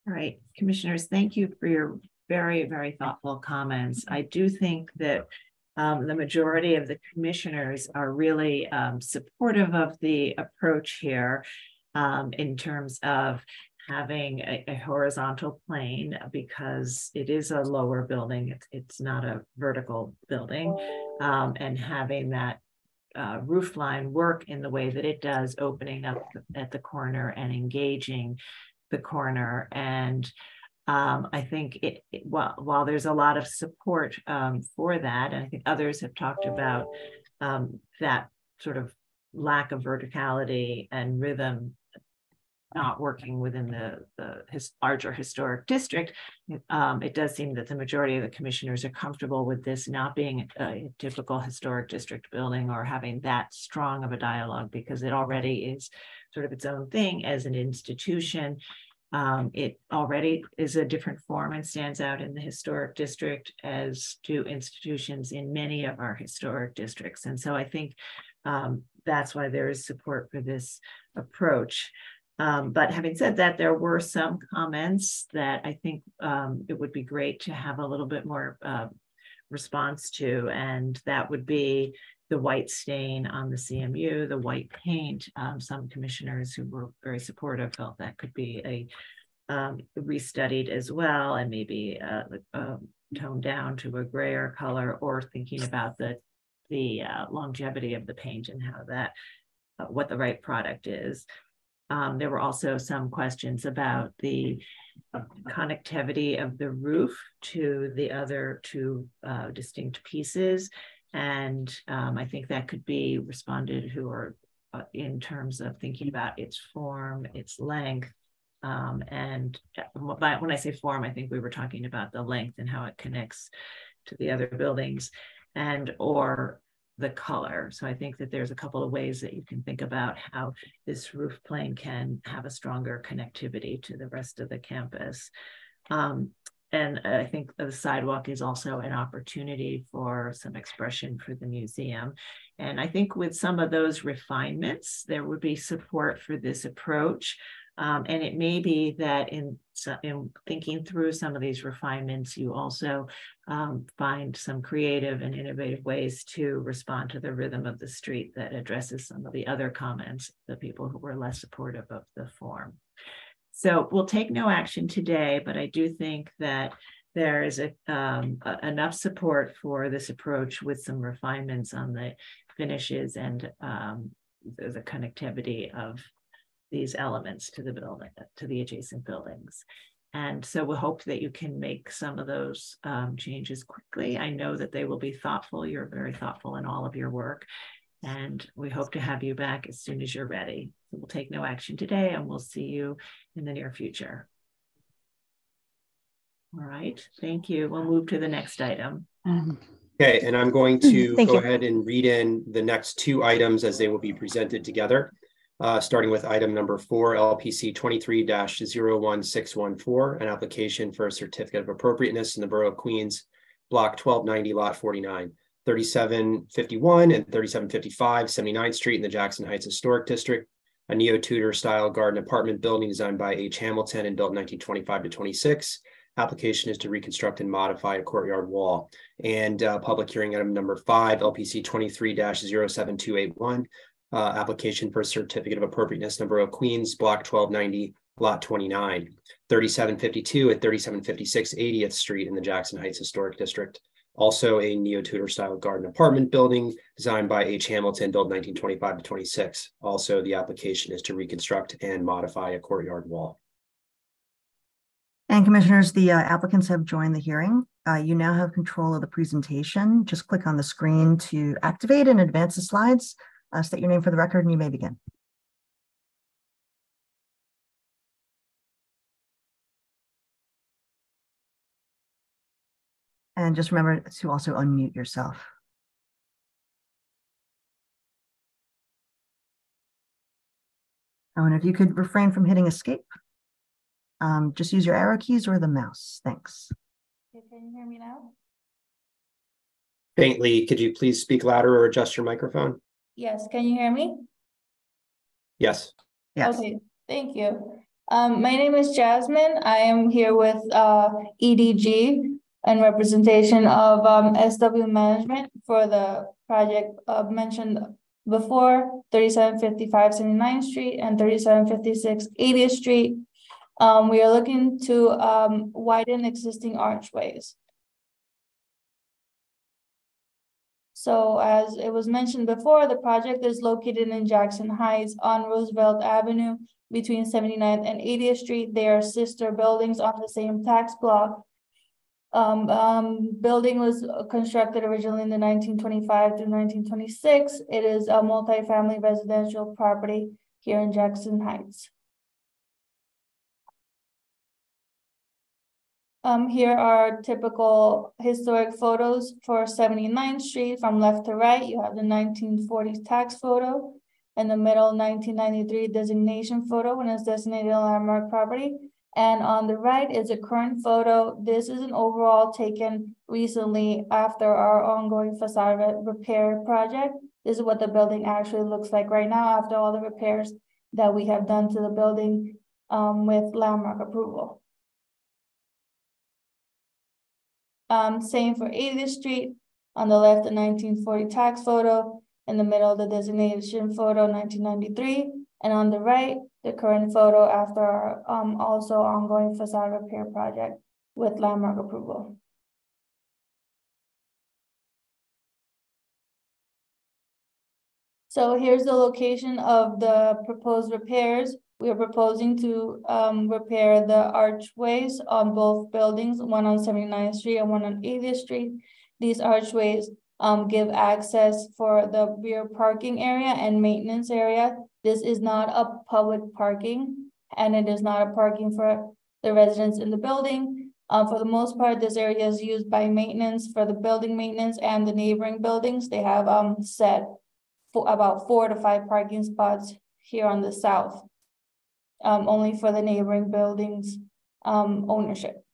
All right, commissioners, thank you for your very, very thoughtful comments. I do think that um, the majority of the commissioners are really um, supportive of the approach here um, in terms of having a, a, horizontal plane because it is a lower building. It's, it's not a vertical building. Um, and having that uh, roof line work in the way that it does, opening up at the corner and engaging the corner. And um, I think it, it, while, while there's a lot of support um, for that, and I think others have talked about um, that sort of lack of verticality and rhythm not working within the, the his larger historic district, um, it does seem that the majority of the commissioners are comfortable with this not being a typical historic district building or having that strong of a dialogue because it already is sort of its own thing as an institution. Um, it already is a different form and stands out in the historic district as do institutions in many of our historic districts. And so I think um, that's why there is support for this approach. Um, but having said that, there were some comments that I think um, it would be great to have a little bit more uh, response to, and that would be the white stain on the CMU, the white paint. Um, some commissioners who were very supportive felt that could be a um, restudied as well, and maybe uh, uh, toned down to a grayer color, or thinking about the the uh, longevity of the paint and how that uh, what the right product is. Um, there were also some questions about the connectivity of the roof to the other two uh, distinct pieces. And um, I think that could be responded who are uh, in terms of thinking about its form, its length. Um, and by, when I say form, I think we were talking about the length and how it connects to the other buildings and or the color. So I think that there's a couple of ways that you can think about how this roof plane can have a stronger connectivity to the rest of the campus. Um, and I think the sidewalk is also an opportunity for some expression for the museum. And I think with some of those refinements, there would be support for this approach. Um, and it may be that in, in thinking through some of these refinements, you also um, find some creative and innovative ways to respond to the rhythm of the street that addresses some of the other comments, the people who were less supportive of the form. So we'll take no action today, but I do think that there is a, um, a, enough support for this approach with some refinements on the finishes and um, the, the connectivity of these elements to the building, to the adjacent buildings. And so we hope that you can make some of those um, changes quickly. I know that they will be thoughtful. You're very thoughtful in all of your work. And we hope to have you back as soon as you're ready. So we'll take no action today and we'll see you in the near future. All right, thank you. We'll move to the next item. Um, okay, and I'm going to go you. ahead and read in the next two items as they will be presented together uh, starting with item number four, LPC 23-01614, an application for a certificate of appropriateness in the Borough of Queens, Block 1290, Lot 49, 3751 and 3755, 79th Street in the Jackson Heights Historic District, a neo-Tudor style garden apartment building designed by H. Hamilton and built in 1925 to 26. Application is to reconstruct and modify a courtyard wall. And uh, public hearing item number five, LPC 23-07281, uh, application for certificate of appropriateness number of Queens, block 1290, lot 29, 3752 at 3756 80th Street in the Jackson Heights Historic District. Also a neo-Tudor style garden apartment building designed by H. Hamilton, built 1925 to 26. Also, the application is to reconstruct and modify a courtyard wall. And commissioners, the uh, applicants have joined the hearing. Uh, you now have control of the presentation. Just click on the screen to activate and advance the slides. Uh, state your name for the record and you may begin. And just remember to also unmute yourself. Oh, and if you could refrain from hitting escape, um, just use your arrow keys or the mouse. Thanks. Okay, can you hear me now? Faintly, could you please speak louder or adjust your microphone? Yes, can you hear me? Yes. Yes. Okay, thank you. Um, my name is Jasmine. I am here with uh, EDG and representation of um, SW Management for the project uh, mentioned before, 3755 79th Street and 3756 80th Street. Um, we are looking to um, widen existing archways. So as it was mentioned before, the project is located in Jackson Heights on Roosevelt Avenue between 79th and 80th Street. They are sister buildings on the same tax block. Um, um, building was constructed originally in the nineteen twenty-five to nineteen twenty-six. It is a multi-family residential property here in Jackson Heights. Um, here are typical historic photos for 79th Street from left to right. You have the nineteen forties tax photo. In the middle, nineteen ninety-three designation photo when it's designated a landmark property. And on the right is a current photo. This is an overall taken recently after our ongoing facade repair project. This is what the building actually looks like right now after all the repairs that we have done to the building um, with landmark approval. Um, same for 80th Street. On the left, the 1940 tax photo. In the middle, the designation photo, 1993. And on the right, the current photo after our um, also ongoing facade repair project with landmark approval. So here's the location of the proposed repairs. We are proposing to um, repair the archways on both buildings, one on 79th Street and one on 80th Street. These archways um, give access for the rear parking area and maintenance area. This is not a public parking and it is not a parking for the residents in the building. Uh, for the most part, this area is used by maintenance for the building maintenance and the neighboring buildings. They have um, set for about four to five parking spots here on the south, um, only for the neighboring buildings um, ownership.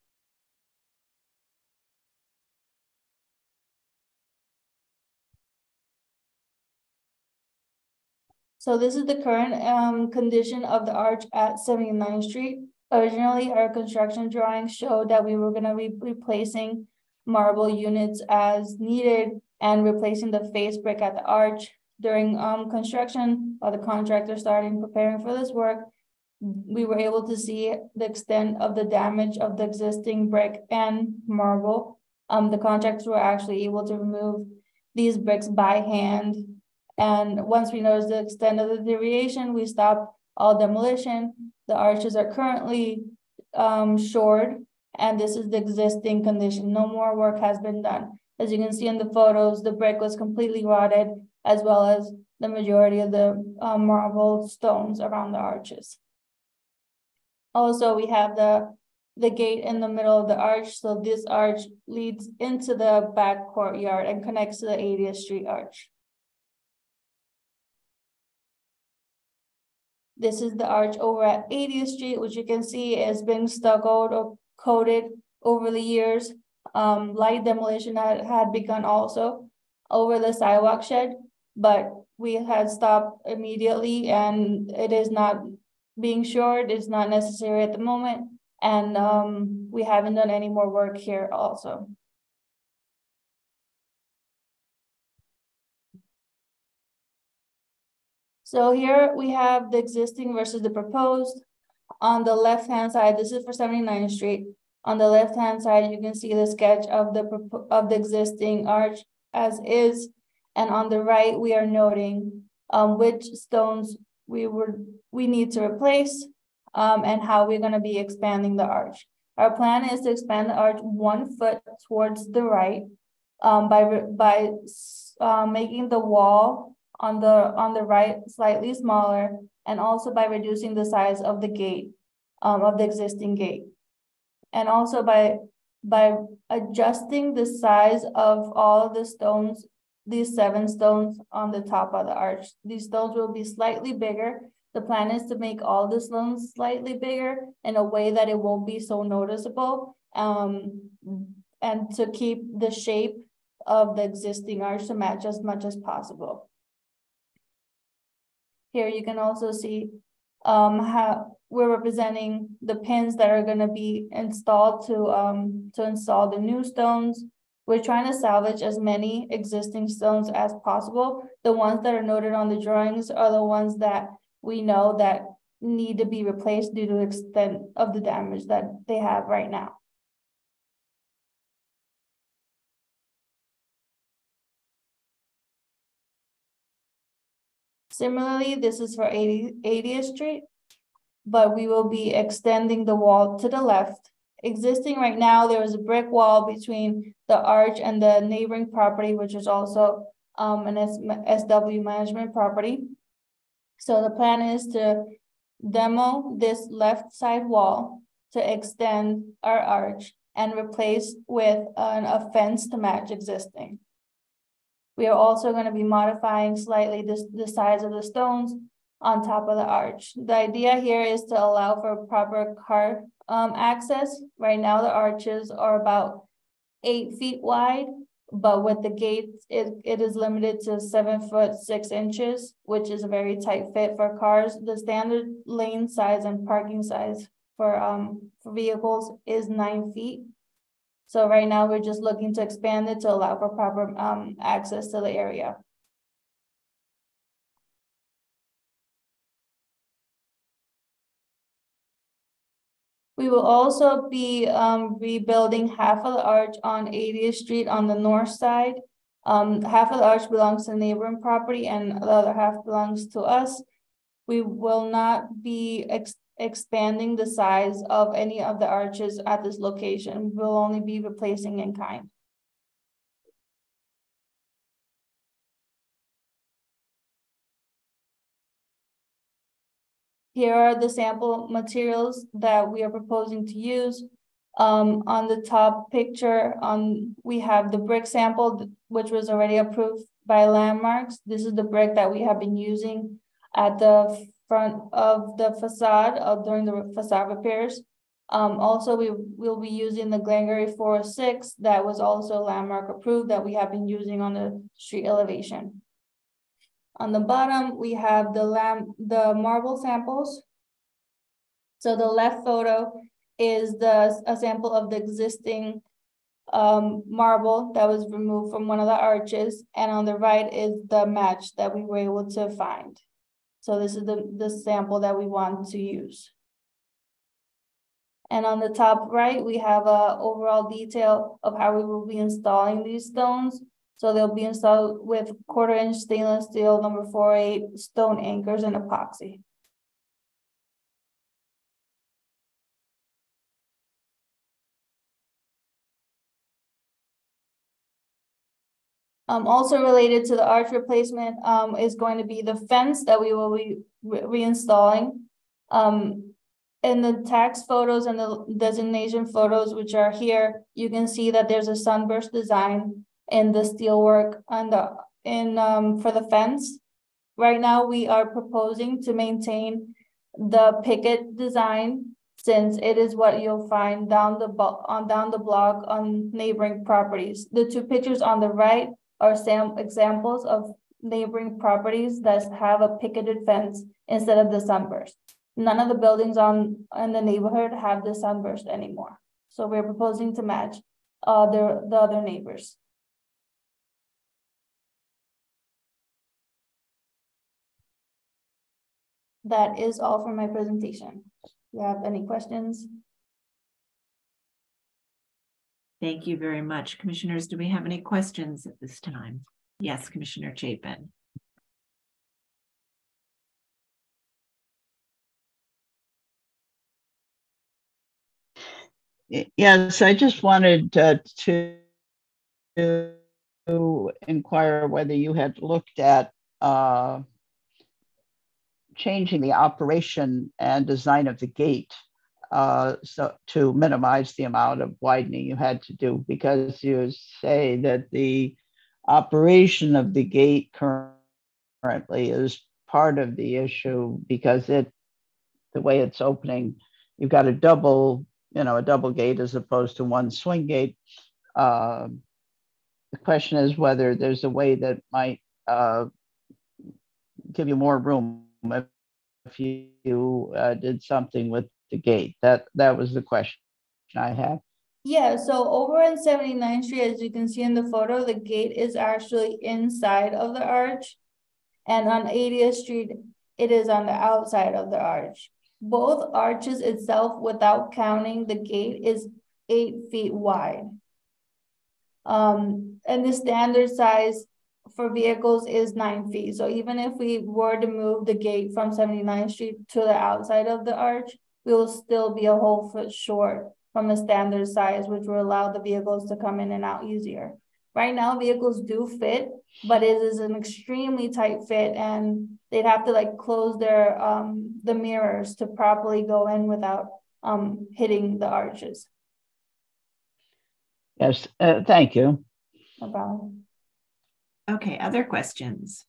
So this is the current um, condition of the arch at 79th Street. Originally, our construction drawings showed that we were gonna be replacing marble units as needed and replacing the face brick at the arch. During um, construction, while the contractor started preparing for this work, we were able to see the extent of the damage of the existing brick and marble. Um, the contractors were actually able to remove these bricks by hand and once we noticed the extent of the deviation, we stopped all demolition. The arches are currently um, shored, and this is the existing condition. No more work has been done. As you can see in the photos, the brick was completely rotted, as well as the majority of the um, marble stones around the arches. Also, we have the the gate in the middle of the arch. So this arch leads into the back courtyard and connects to the 80th Street arch. This is the arch over at 80th Street, which you can see has been stuccoed or coated over the years. Um, light demolition had, had begun also over the sidewalk shed, but we had stopped immediately and it is not being short is not necessary at the moment. And um, we haven't done any more work here also. So here we have the existing versus the proposed. On the left-hand side, this is for 79th Street. On the left-hand side, you can see the sketch of the of the existing arch as is. And on the right, we are noting um, which stones we were we need to replace um, and how we're going to be expanding the arch. Our plan is to expand the arch one foot towards the right um, by by uh, making the wall on the on the right slightly smaller and also by reducing the size of the gate um, of the existing gate and also by by adjusting the size of all of the stones these seven stones on the top of the arch. These stones will be slightly bigger. The plan is to make all the stones slightly bigger in a way that it won't be so noticeable um, and to keep the shape of the existing arch to match as much as possible. Here you can also see um, how we're representing the pins that are going to be installed to um, to install the new stones. We're trying to salvage as many existing stones as possible. The ones that are noted on the drawings are the ones that we know that need to be replaced due to the extent of the damage that they have right now. Similarly, this is for 80, 80th Street, but we will be extending the wall to the left existing right now, there is a brick wall between the arch and the neighboring property, which is also um, an SW management property. So the plan is to demo this left side wall to extend our arch and replace with an, a fence to match existing. We are also going to be modifying slightly this, the size of the stones on top of the arch. The idea here is to allow for proper car um, access. Right now, the arches are about eight feet wide, but with the gates, it, it is limited to seven foot six inches, which is a very tight fit for cars. The standard lane size and parking size for um for vehicles is nine feet. So right now we're just looking to expand it to allow for proper um access to the area. We will also be um, rebuilding half of the arch on 80th Street on the north side. Um, half of the arch belongs to neighboring property and the other half belongs to us. We will not be ex expanding the size of any of the arches at this location. We'll only be replacing in kind. Here are the sample materials that we are proposing to use. Um, on the top picture, um, we have the brick sample, which was already approved by landmarks. This is the brick that we have been using at the front of the facade uh, during the facade repairs. Um, also, we will be using the Glen-Gery 406 that was also landmark approved that we have been using on the street elevation. On the bottom, we have the lamp, the marble samples. So the left photo is the a sample of the existing um, marble that was removed from one of the arches. And on the right is the match that we were able to find. So this is the, the sample that we want to use. And on the top right, we have a overall detail of how we will be installing these stones. So they'll be installed with quarter inch stainless steel number four eight stone anchors and epoxy. Um, also related to the arch replacement um, is going to be the fence that we will be re reinstalling. Um, in the tax photos and the designation photos, which are here, you can see that there's a sunburst design in the steel work the in um, for the fence. Right now, we are proposing to maintain the picket design since it is what you'll find down the on down the block on neighboring properties. The two pictures on the right are some examples of neighboring properties that have a picketed fence instead of the sunburst. None of the buildings on in the neighborhood have the sunburst anymore. So we're proposing to match uh, the, the other neighbors. That is all for my presentation. Do you have any questions? Thank you very much. Commissioners, do we have any questions at this time? Yes, Commissioner Chapin. Yes, I just wanted uh, to, to inquire whether you had looked at uh, changing the operation and design of the gate uh, so to minimize the amount of widening you had to do because you say that the operation of the gate currently is part of the issue because it the way it's opening you've got a double you know a double gate as opposed to one swing gate. Uh, the question is whether there's a way that might uh, give you more room if you uh, did something with the gate. That that was the question I had. Yeah, so over on 79th Street, as you can see in the photo, the gate is actually inside of the arch. And on 80th Street, it is on the outside of the arch. Both arches itself, without counting the gate, is eight feet wide. Um, and the standard size for vehicles is nine feet. So even if we were to move the gate from 79th Street to the outside of the arch, we will still be a whole foot short from the standard size, which will allow the vehicles to come in and out easier. Right now, vehicles do fit, but it is an extremely tight fit, and they'd have to like close their um the mirrors to properly go in without um hitting the arches. Yes, uh, thank you. No problem. Okay, other questions?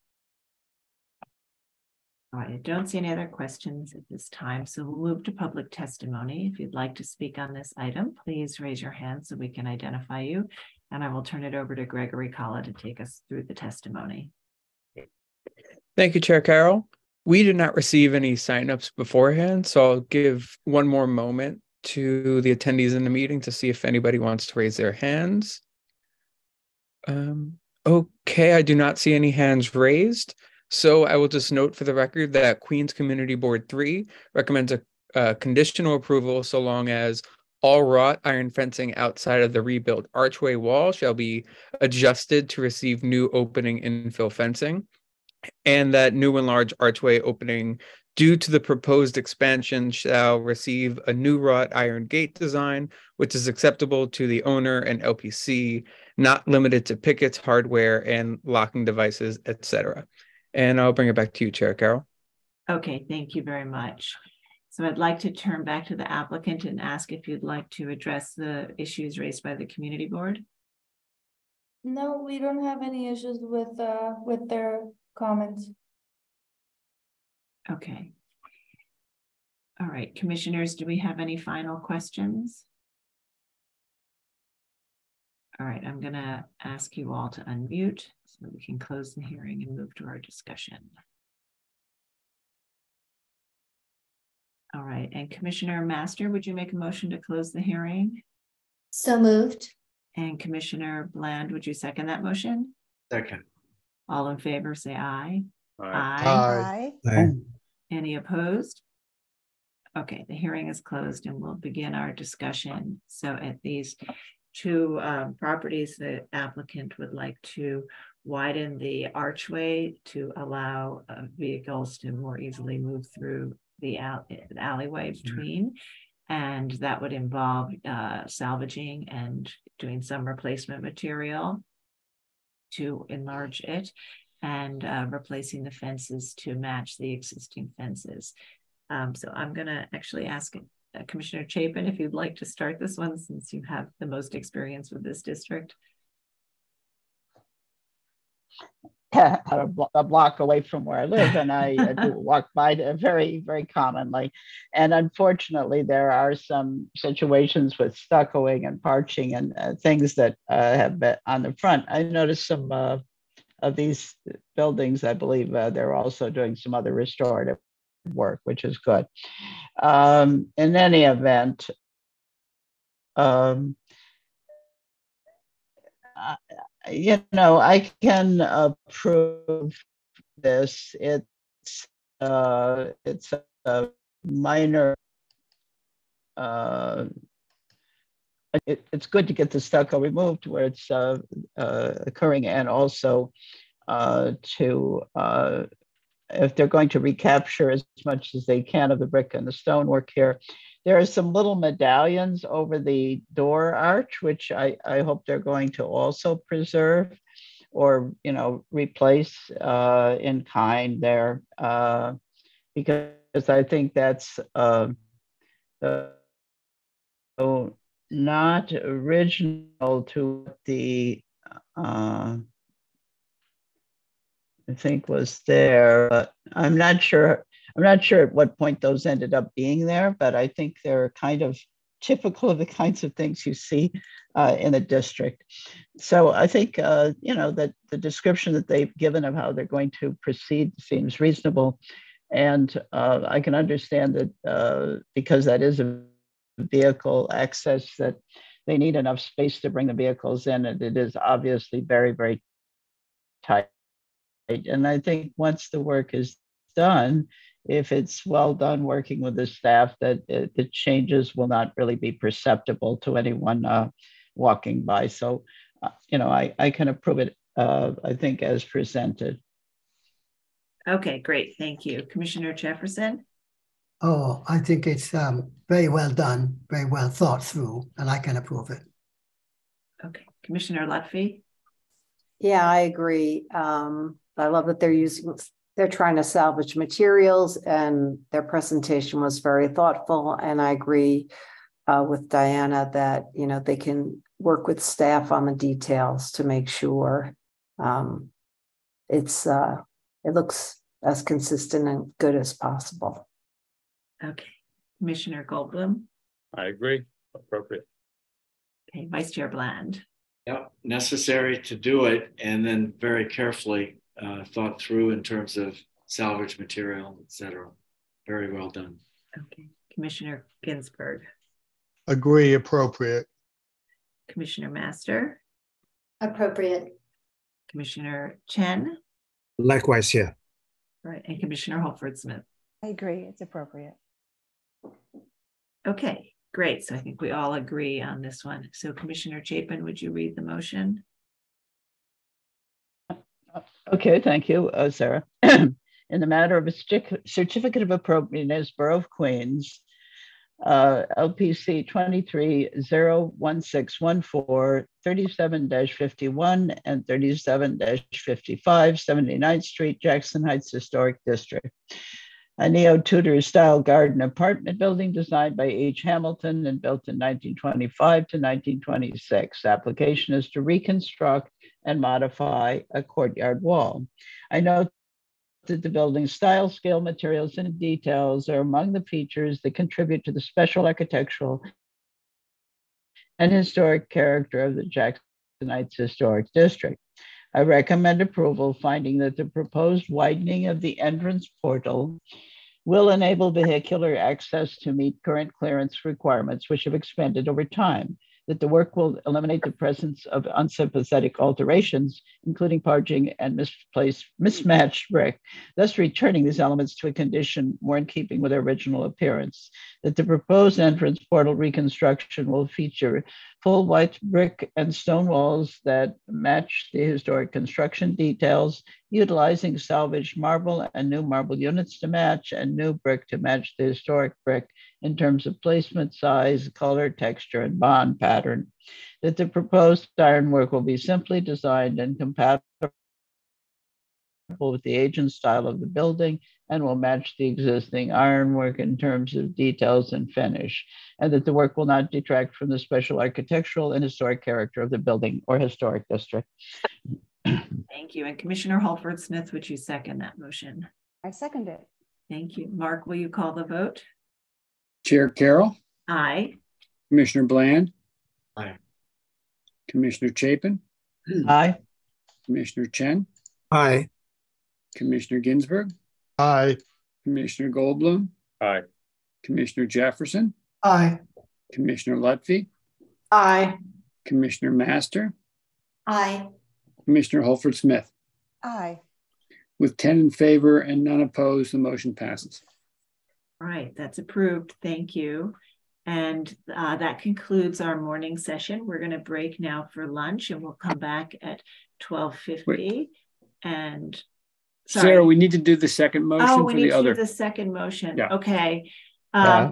All right, I don't see any other questions at this time, so we'll move to public testimony. If you'd like to speak on this item, please raise your hand so we can identify you. And I will turn it over to Gregory Kalla to take us through the testimony. Thank you, Chair Carroll. We did not receive any signups beforehand, so I'll give one more moment to the attendees in the meeting to see if anybody wants to raise their hands. Um, okay, I do not see any hands raised. So I will just note for the record that Queens Community Board 3 recommends a, conditional approval so long as all wrought iron fencing outside of the rebuilt archway wall shall be adjusted to receive new opening infill fencing, and that new and large archway opening due to the proposed expansion shall receive a new wrought iron gate design, which is acceptable to the owner and LPC, not limited to pickets, hardware, and locking devices, etc. And I'll bring it back to you, Chair Carroll. Okay, thank you very much. So I'd like to turn back to the applicant and ask if you'd like to address the issues raised by the community board. No, we don't have any issues with uh with their comments. Okay. All right, commissioners, do we have any final questions? All right, I'm going to ask you all to unmute so we can close the hearing and move to our discussion. All right, and Commissioner Master, would you make a motion to close the hearing? So moved. And Commissioner Bland, would you second that motion? Second. All in favor, say aye. Aye. Aye. Aye. Any opposed? Okay, the hearing is closed and we'll begin our discussion. So at these two um, properties, the applicant would like to widen the archway to allow uh, vehicles to more easily move through the, al- the alleyway between. And that would involve uh, salvaging and doing some replacement material to enlarge it and uh, replacing the fences to match the existing fences. Um, so I'm going to actually ask uh, Commissioner Chapin if you'd like to start this one since you have the most experience with this district. a, blo- a block away from where I live, and I do walk by very, very commonly. And unfortunately, there are some situations with stuccoing and parging and uh, things that uh, have been on the front. I noticed some uh, of these buildings. I believe uh, they're also doing some other restorative work, which is good. Um, in any event, um, I- you know, I can approve this. It's uh, it's a minor. Uh, it, it's good to get the stucco removed where it's uh, uh, occurring, and also uh, to uh, if they're going to recapture as much as they can of the brick and the stonework here. There are some little medallions over the door arch, which I, I hope they're going to also preserve or, you know, replace uh, in kind there, uh, because I think that's uh, not original to the uh, I think was there, but I'm not sure. I'm not sure at what point those ended up being there, but I think they're kind of typical of the kinds of things you see uh, in the district. So I think uh, you know that the description that they've given of how they're going to proceed seems reasonable, and uh, I can understand that uh, because that is a vehicle access that they need enough space to bring the vehicles in, and it is obviously very very tight. And I think once the work is done, if it's well done working with the staff, that uh, the changes will not really be perceptible to anyone uh, walking by. So, uh, you know, I, I can approve it, uh, I think, as presented. Okay, great. Thank you. Commissioner Jefferson? Oh, I think it's um, very well done, very well thought through, and I can approve it. Okay, Commissioner Lutfy? Yeah, I agree. Um, I love that they're using, they're trying to salvage materials and their presentation was very thoughtful. And I agree uh, with Diana that, you know, they can work with staff on the details to make sure um, it's, uh, it looks as consistent and good as possible. Okay, Commissioner Goldblum? I agree, appropriate. Okay, Vice Chair Bland? Yep, necessary to do it and then very carefully uh, thought through in terms of salvage material, et cetera. Very well done. Okay, Commissioner Ginsberg? Agree, appropriate. Commissioner Master? Appropriate. Commissioner Chen? Likewise, yeah. Right, and Commissioner Holford Smith? I agree, it's appropriate. Okay, great. So I think we all agree on this one. So Commissioner Chapin, would you read the motion? Okay, thank you, uh, Sarah. In the matter of a certificate of appropriateness, Borough of Queens, uh, LPC 23-01614, 37-51 and 37-55, 79th Street, Jackson Heights Historic District a neo-Tudor style garden apartment building designed by H. Hamilton and built in 1925 to 1926. Application is to reconstruct and modify a courtyard wall. I note that the building's style, scale, materials, and details are among the features that contribute to the special architectural and historic character of the Jackson Heights Historic District. I recommend approval, finding that the proposed widening of the entrance portal will enable vehicular access to meet current clearance requirements, which have expanded over time that the work will eliminate the presence of unsympathetic alterations, including parging and misplaced, mismatched brick, thus returning these elements to a condition more in keeping with their original appearance. That the proposed entrance portal reconstruction will feature full white brick and stone walls that match the historic construction details, utilizing salvaged marble and new marble units to match and new brick to match the historic brick in terms of placement, size, color, texture, and bond pattern. That the proposed ironwork will be simply designed and compatible with the age and style of the building and will match the existing ironwork in terms of details and finish, and that the work will not detract from the special architectural and historic character of the building or historic district. Thank you. And Commissioner Holford Smith, would you second that motion? I second it. Thank you. Mark, will you call the vote? Chair Carroll, Aye. Commissioner Bland, Aye. Commissioner Chapin, Aye. Commissioner Chen, Aye. Commissioner Ginsberg, Aye. Commissioner Goldblum, Aye. Commissioner Jefferson, Aye. Commissioner Lutfy, Aye. Commissioner Master, Aye. Commissioner Holford Smith. Aye. With 10 in favor and none opposed, the motion passes. All right, that's approved. Thank you. And uh, that concludes our morning session. We're going to break now for lunch and we'll come back at 1250. And sorry. Sarah, we need to do the second motion oh, for we need the to other. do the second motion. Yeah. Okay. Um, Yeah.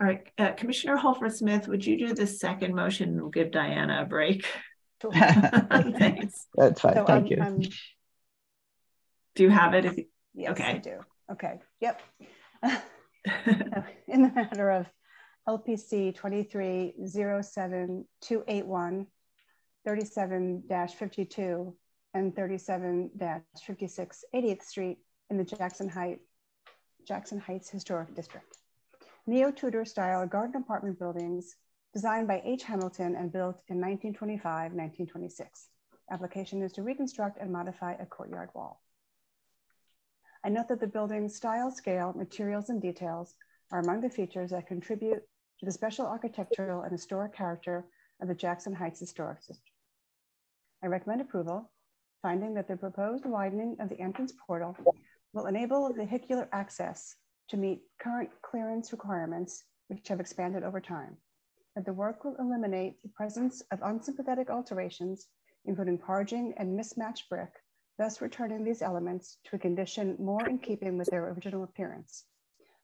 All right, uh, Commissioner Holford Smith, would you do the second motion? We'll give Diana a break. Thanks. That's fine. So, Thank um, you. um, Do you have it? If you, Yes, okay. I do. Okay, yep. In the matter of LPC 23-07281, 37-52, and 37-56 80th Street in the Jackson Heights, Jackson Heights Historic District. Neo-Tudor style garden apartment buildings designed by H. Hamilton and built in 1925-1926. Application is to reconstruct and modify a courtyard wall. I note that the building's style, scale, materials, and details are among the features that contribute to the special architectural and historic character of the Jackson Heights Historic District. I recommend approval, finding that the proposed widening of the entrance portal will enable vehicular access to meet current clearance requirements, which have expanded over time. That the work will eliminate the presence of unsympathetic alterations, including parging and mismatched brick, thus returning these elements to a condition more in keeping with their original appearance.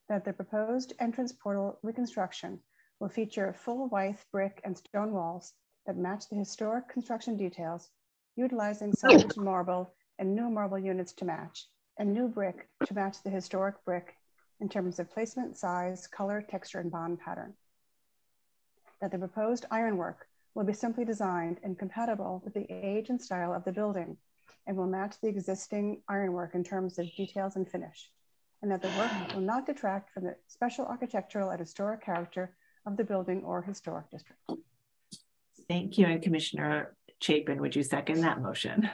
that the proposed entrance portal reconstruction will feature full-width brick and stone walls that match the historic construction details, utilizing salvaged marble and new marble units to match, and new brick to match the historic brick in terms of placement, size, color, texture, and bond pattern. That the proposed ironwork will be simply designed and compatible with the age and style of the building and will match the existing ironwork in terms of details and finish, and that the work will not detract from the special architectural and historic character of the building or historic district. Thank you. And Commissioner Chapin, would you second that motion?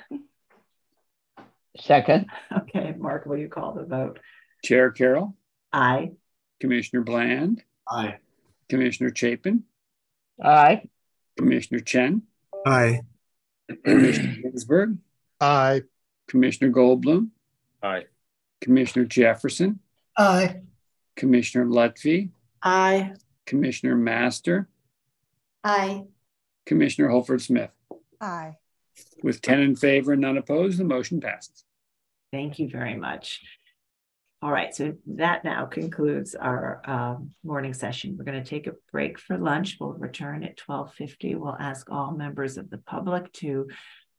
Second. Okay, Mark, will you call the vote? Chair Carroll, Aye. Commissioner Bland, Aye. Commissioner Chapin, Aye. Commissioner Chen, Aye. Commissioner Ginsberg, Aye. Commissioner Goldblum, Aye. Commissioner Jefferson, Aye. Commissioner Lutfy, Aye. Commissioner Master, Aye. Commissioner Holford Smith. Aye. With 10 in favor and none opposed, the motion passes. Thank you very much. All right, so that now concludes our um, morning session. We're going to take a break for lunch. We'll return at 1250. We'll ask all members of the public to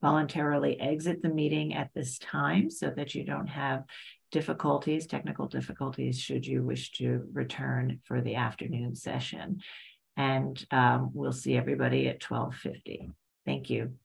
voluntarily exit the meeting at this time so that you don't have difficulties, technical difficulties, should you wish to return for the afternoon session. And um, we'll see everybody at 1250. Thank you.